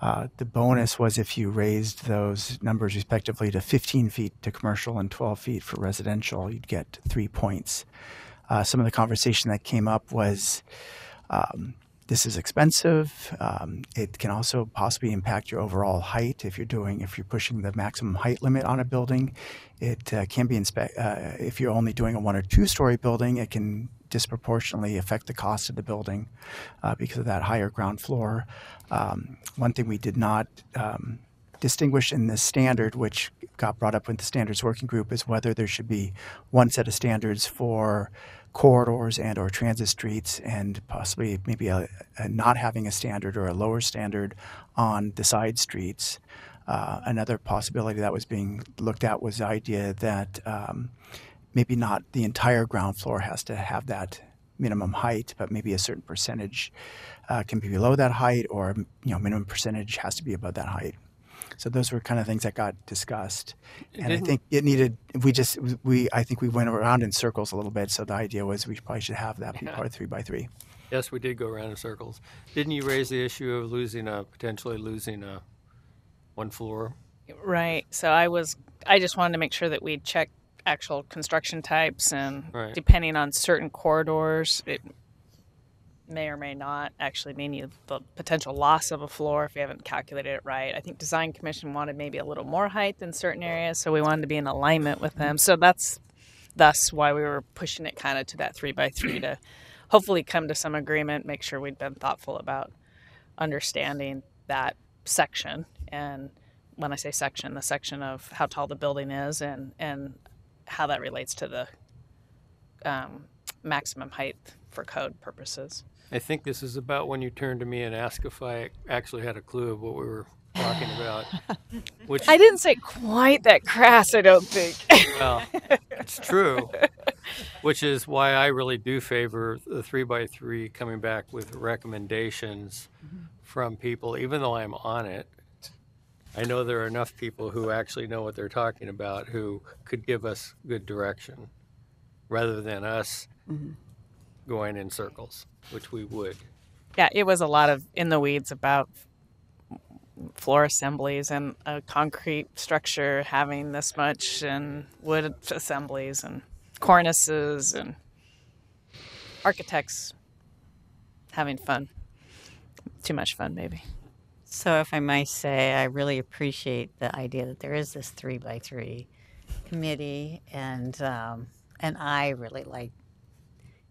Uh, the bonus was if you raised those numbers respectively to 15 feet to commercial and 12 feet for residential, you'd get three points. Uh, some of the conversation that came up was um, this is expensive. Um, it can also possibly impact your overall height if you're doing if you're pushing the maximum height limit on a building. It uh, can be inspe- uh, if you're only doing a one or two story building, it can disproportionately affect the cost of the building uh, because of that higher ground floor. Um, one thing we did not um, distinguish in the standard, which got brought up with the standards working group, is whether there should be one set of standards for corridors and or transit streets and possibly maybe a, a not having a standard or a lower standard on the side streets. Uh, another possibility that was being looked at was the idea that um, maybe not the entire ground floor has to have that minimum height, but maybe a certain percentage uh, can be below that height, or you know, minimum percentage has to be above that height. So those were kind of things that got discussed, and I think it needed. We just we I think we went around in circles a little bit. So the idea was we probably should have that be part of three by three. Yes, we did go around in circles. Didn't you raise the issue of losing a potentially losing a one floor? right. So I was I just wanted to make sure that we check actual construction types and Right. depending on certain corridors, it may or may not actually mean you the potential loss of a floor if you haven't calculated it right. I think design commission wanted maybe a little more height in certain areas, so we wanted to be in alignment with them. So that's thus why we were pushing it kind of to that three by three to hopefully come to some agreement, make sure we'd been thoughtful about understanding that section and when I say section, the section of how tall the building is and and how that relates to the um, maximum height for code purposes. I think this is about when you turned to me and asked if I actually had a clue of what we were talking about. [LAUGHS] Which I didn't say quite that crass, I don't think. well, it's true. Which is why I really do favor the three by three coming back with recommendations mm-hmm. from people, even though I'm on it. I know there are enough people who actually know what they're talking about who could give us good direction rather than us mm-hmm. going in circles, which we would. yeah, it was a lot of in the weeds about floor assemblies and a concrete structure having this much and wood assemblies and cornices and architects having fun. Too much fun, maybe. So, if I might say, I really appreciate the idea that there is this three by three committee, and um, and I really like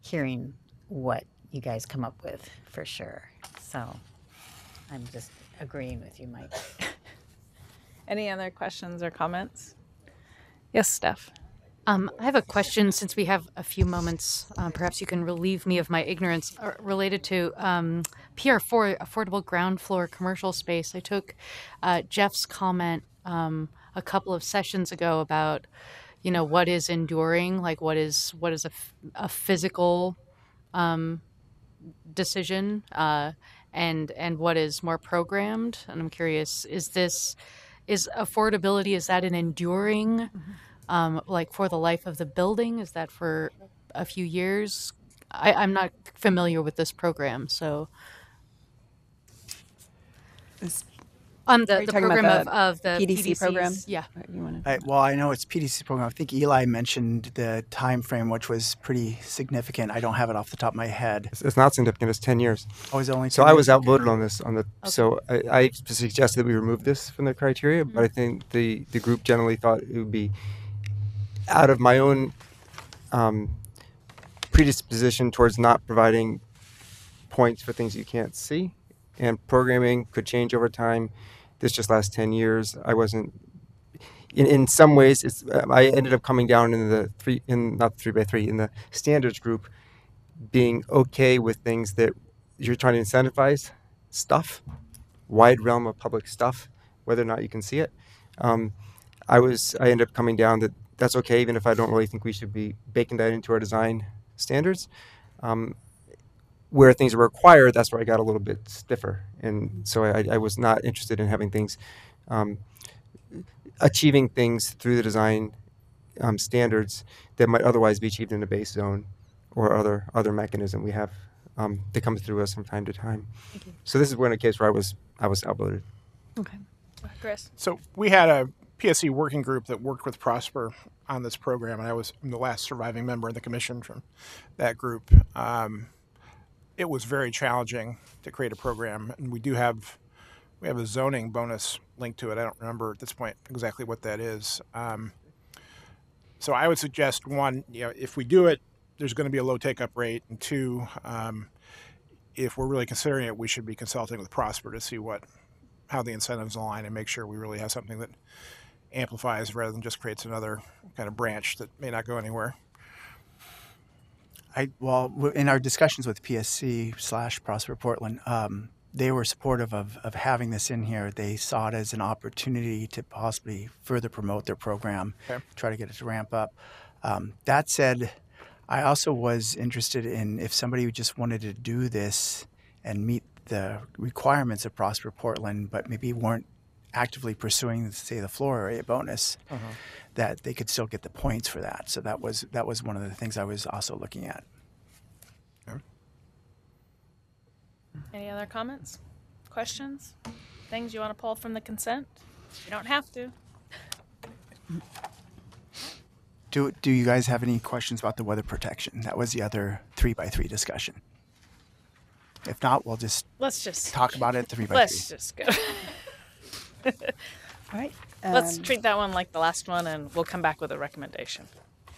hearing what you guys come up with for sure. So, I'm just agreeing with you, Mike. [LAUGHS] Any other questions or comments? Yes, Steph. Um, I have a question since we have a few moments. Um, perhaps you can relieve me of my ignorance uh, related to um, PR4, affordable ground floor commercial space. I took uh, Jeff's comment um, a couple of sessions ago about, you know, what is enduring, like what is what is a physical um, decision, uh, and and what is more programmed. And I'm curious, is this is affordability is that an enduring? um, like for the life of the building? Is that for a few years? I, I'm not familiar with this program, so. Um, the, the program of, the of the PDC program? Yeah. You wanna- I, well, I know it's PDC program. I think Eli mentioned the time frame, which was pretty significant. I don't have it off the top of my head. It's, it's not significant. It's ten years. Oh, is it only So 10 I was outvoted on this. On the so I, I suggested that we remove this from the criteria, but I think the the group generally thought it would be out of my own um, predisposition towards not providing points for things you can't see, and programming could change over time. This just lasts ten years. I wasn't. In, in some ways, it's. Uh, I ended up coming down in the three in not three by three in the standards group, being okay with things that you're trying to incentivize stuff, wide realm of public stuff, whether or not you can see it. Um, I was I ended up coming down that that's okay, even if I don't really think we should be baking that into our design standards. Um, where things are required, that's where I got a little bit stiffer, and so I, I was not interested in having things um, achieving things through the design um, standards that might otherwise be achieved in a base zone or other other mechanism we have um, that comes through us from time to time. So this is one a case where I was I was outvoted. Okay. Chris. So we had a PSC working group that worked with Prosper on this program, and I was I'm the last surviving member of the commission from that group. Um, it was very challenging to create a program, and we do have we have a zoning bonus linked to it. I don't remember at this point exactly what that is. Um, so I would suggest one, you know, if we do it, there's going to be a low take up rate, and two, um, if we're really considering it, we should be consulting with Prosper to see what how the incentives align and make sure we really have something that amplifies rather than just creates another kind of branch that may not go anywhere. I well, in our discussions with PSC slash Prosper Portland, um, they were supportive of, of having this in here. They saw it as an opportunity to possibly further promote their program, Okay. try to get it to ramp up. Um, that said, I also was interested in if somebody just wanted to do this and meet the requirements of Prosper Portland, but maybe weren't actively pursuing, say, the floor area bonus, Uh-huh. That they could still get the points for that. So that was that was one of the things I was also looking at. Any other comments, questions, things you want to pull from the consent? You don't have to. Do do you guys have any questions about the weather protection? That was the other three by three discussion. If not, we'll just Let's just talk about it three by Let's three. just go. [LAUGHS] All right. Let's um, treat that one like the last one, and we'll come back with a recommendation.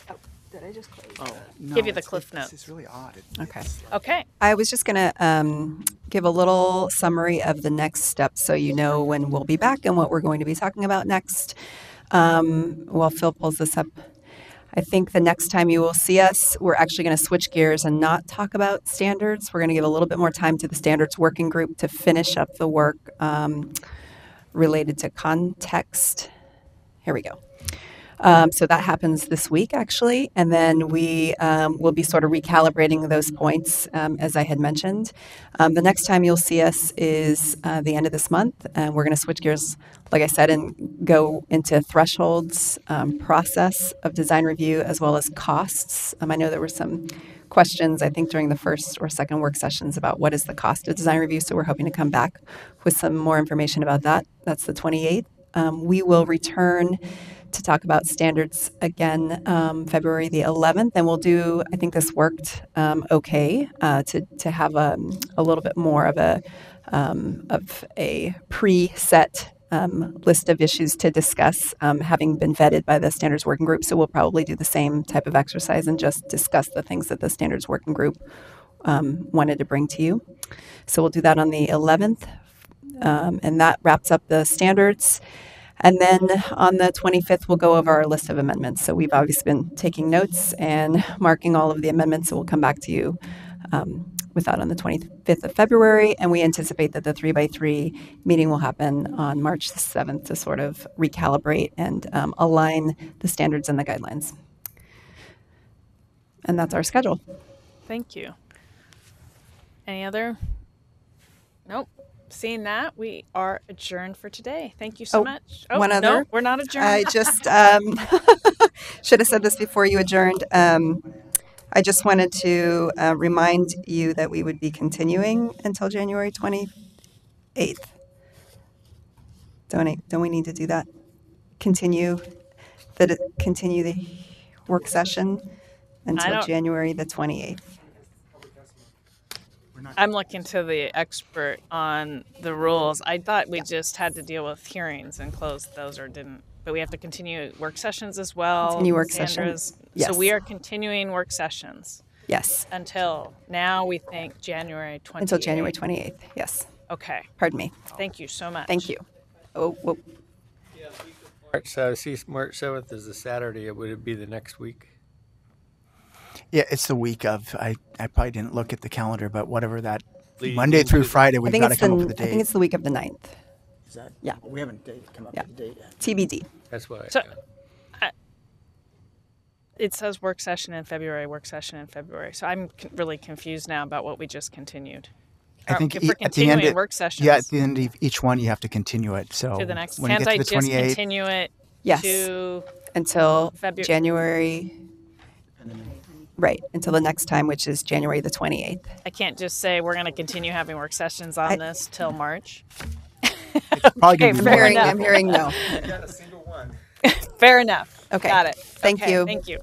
Oh, Did I just close? Oh, no, Give you the cliff it's- notes. It's really odd. It- Okay. Okay. I was just going to um, give a little summary of the next steps so you know when we'll be back and what we're going to be talking about next. Um, while Phil pulls this up, I think the next time you will see us, we're actually going to switch gears and not talk about standards. We're going to give a little bit more time to the standards working group to finish up the work um, related to context. Here we go. Um, so that happens this week, actually. And then we um, will be sort of recalibrating those points, um, as I had mentioned. Um, the next time you'll see us is uh, the end of this month. And we're going to switch gears, like I said, and go into thresholds, um, process of design review, as well as costs. Um, I know there were some questions, I think, during the first or second work sessions about what is the cost of design review. So we're hoping to come back with some more information about that. That's the 28th. Um, we will return to talk about standards again um, February the 11th, and we'll do. I think this worked um, okay uh, to to have a, a little bit more of a um, of a preset um, list of issues to discuss, um, having been vetted by the standards working group. So we'll probably do the same type of exercise and just discuss the things that the standards working group um, wanted to bring to you. So we'll do that on the 11th, um, and that wraps up the standards. And then on the 25th, we'll go over our list of amendments. So we've obviously been taking notes and marking all of the amendments. So we'll come back to you um, with that on the 25th of February. And we anticipate that the three by three meeting will happen on March the 7th to sort of recalibrate and um, align the standards and the guidelines. And that's our schedule. Thank you. Any other? Nope. Seeing that, we are adjourned for today. Thank you so Oh, much. Oh, one no, other. we're not adjourned. I just [LAUGHS] um, [LAUGHS] should have said this before you adjourned. Um, I just wanted to uh, remind you that we would be continuing until January 28th. Don't, I- don't we need to do that? Continue, it- continue the work session until don't- January the 28th. I'm looking to the expert on the rules. I thought we just had to deal with hearings and close those or didn't. But we have to continue work sessions as well. Continue work Sandra's- session. So we are continuing work sessions Yes, until now we think January 28th. until January 28th. Yes. Okay. Pardon me. Thank you so much. Thank you. Oh, whoa. March, uh, see, March 7th is a Saturday. Would it be the next week? Yeah, it's the week of. I, I probably didn't look at the calendar, but whatever that Leading Monday through Friday, I we've think got to it's come the, up with a I think it's the week of the 9th. Is that? Yeah. We haven't date, come up Yeah. with a date yet. TBD. That's why. So, I, it says work session in February, work session in February. So I'm con- really confused now about what we just continued. I Or think if e- we're at the end continuing of, work sessions Yeah, at the end of each one, you have to continue it. So to the next. when you Can't get I to the just 28th, continue it Yes. to Until Febu- January. Right, until the next time, which is January the 28th. I can't just say we're going to continue having work sessions on I- this till March. Probably Okay, gonna be I'm fair hearing, enough. I'm hearing no. Fair enough. Okay. Got it. Thank Okay, you. Thank you.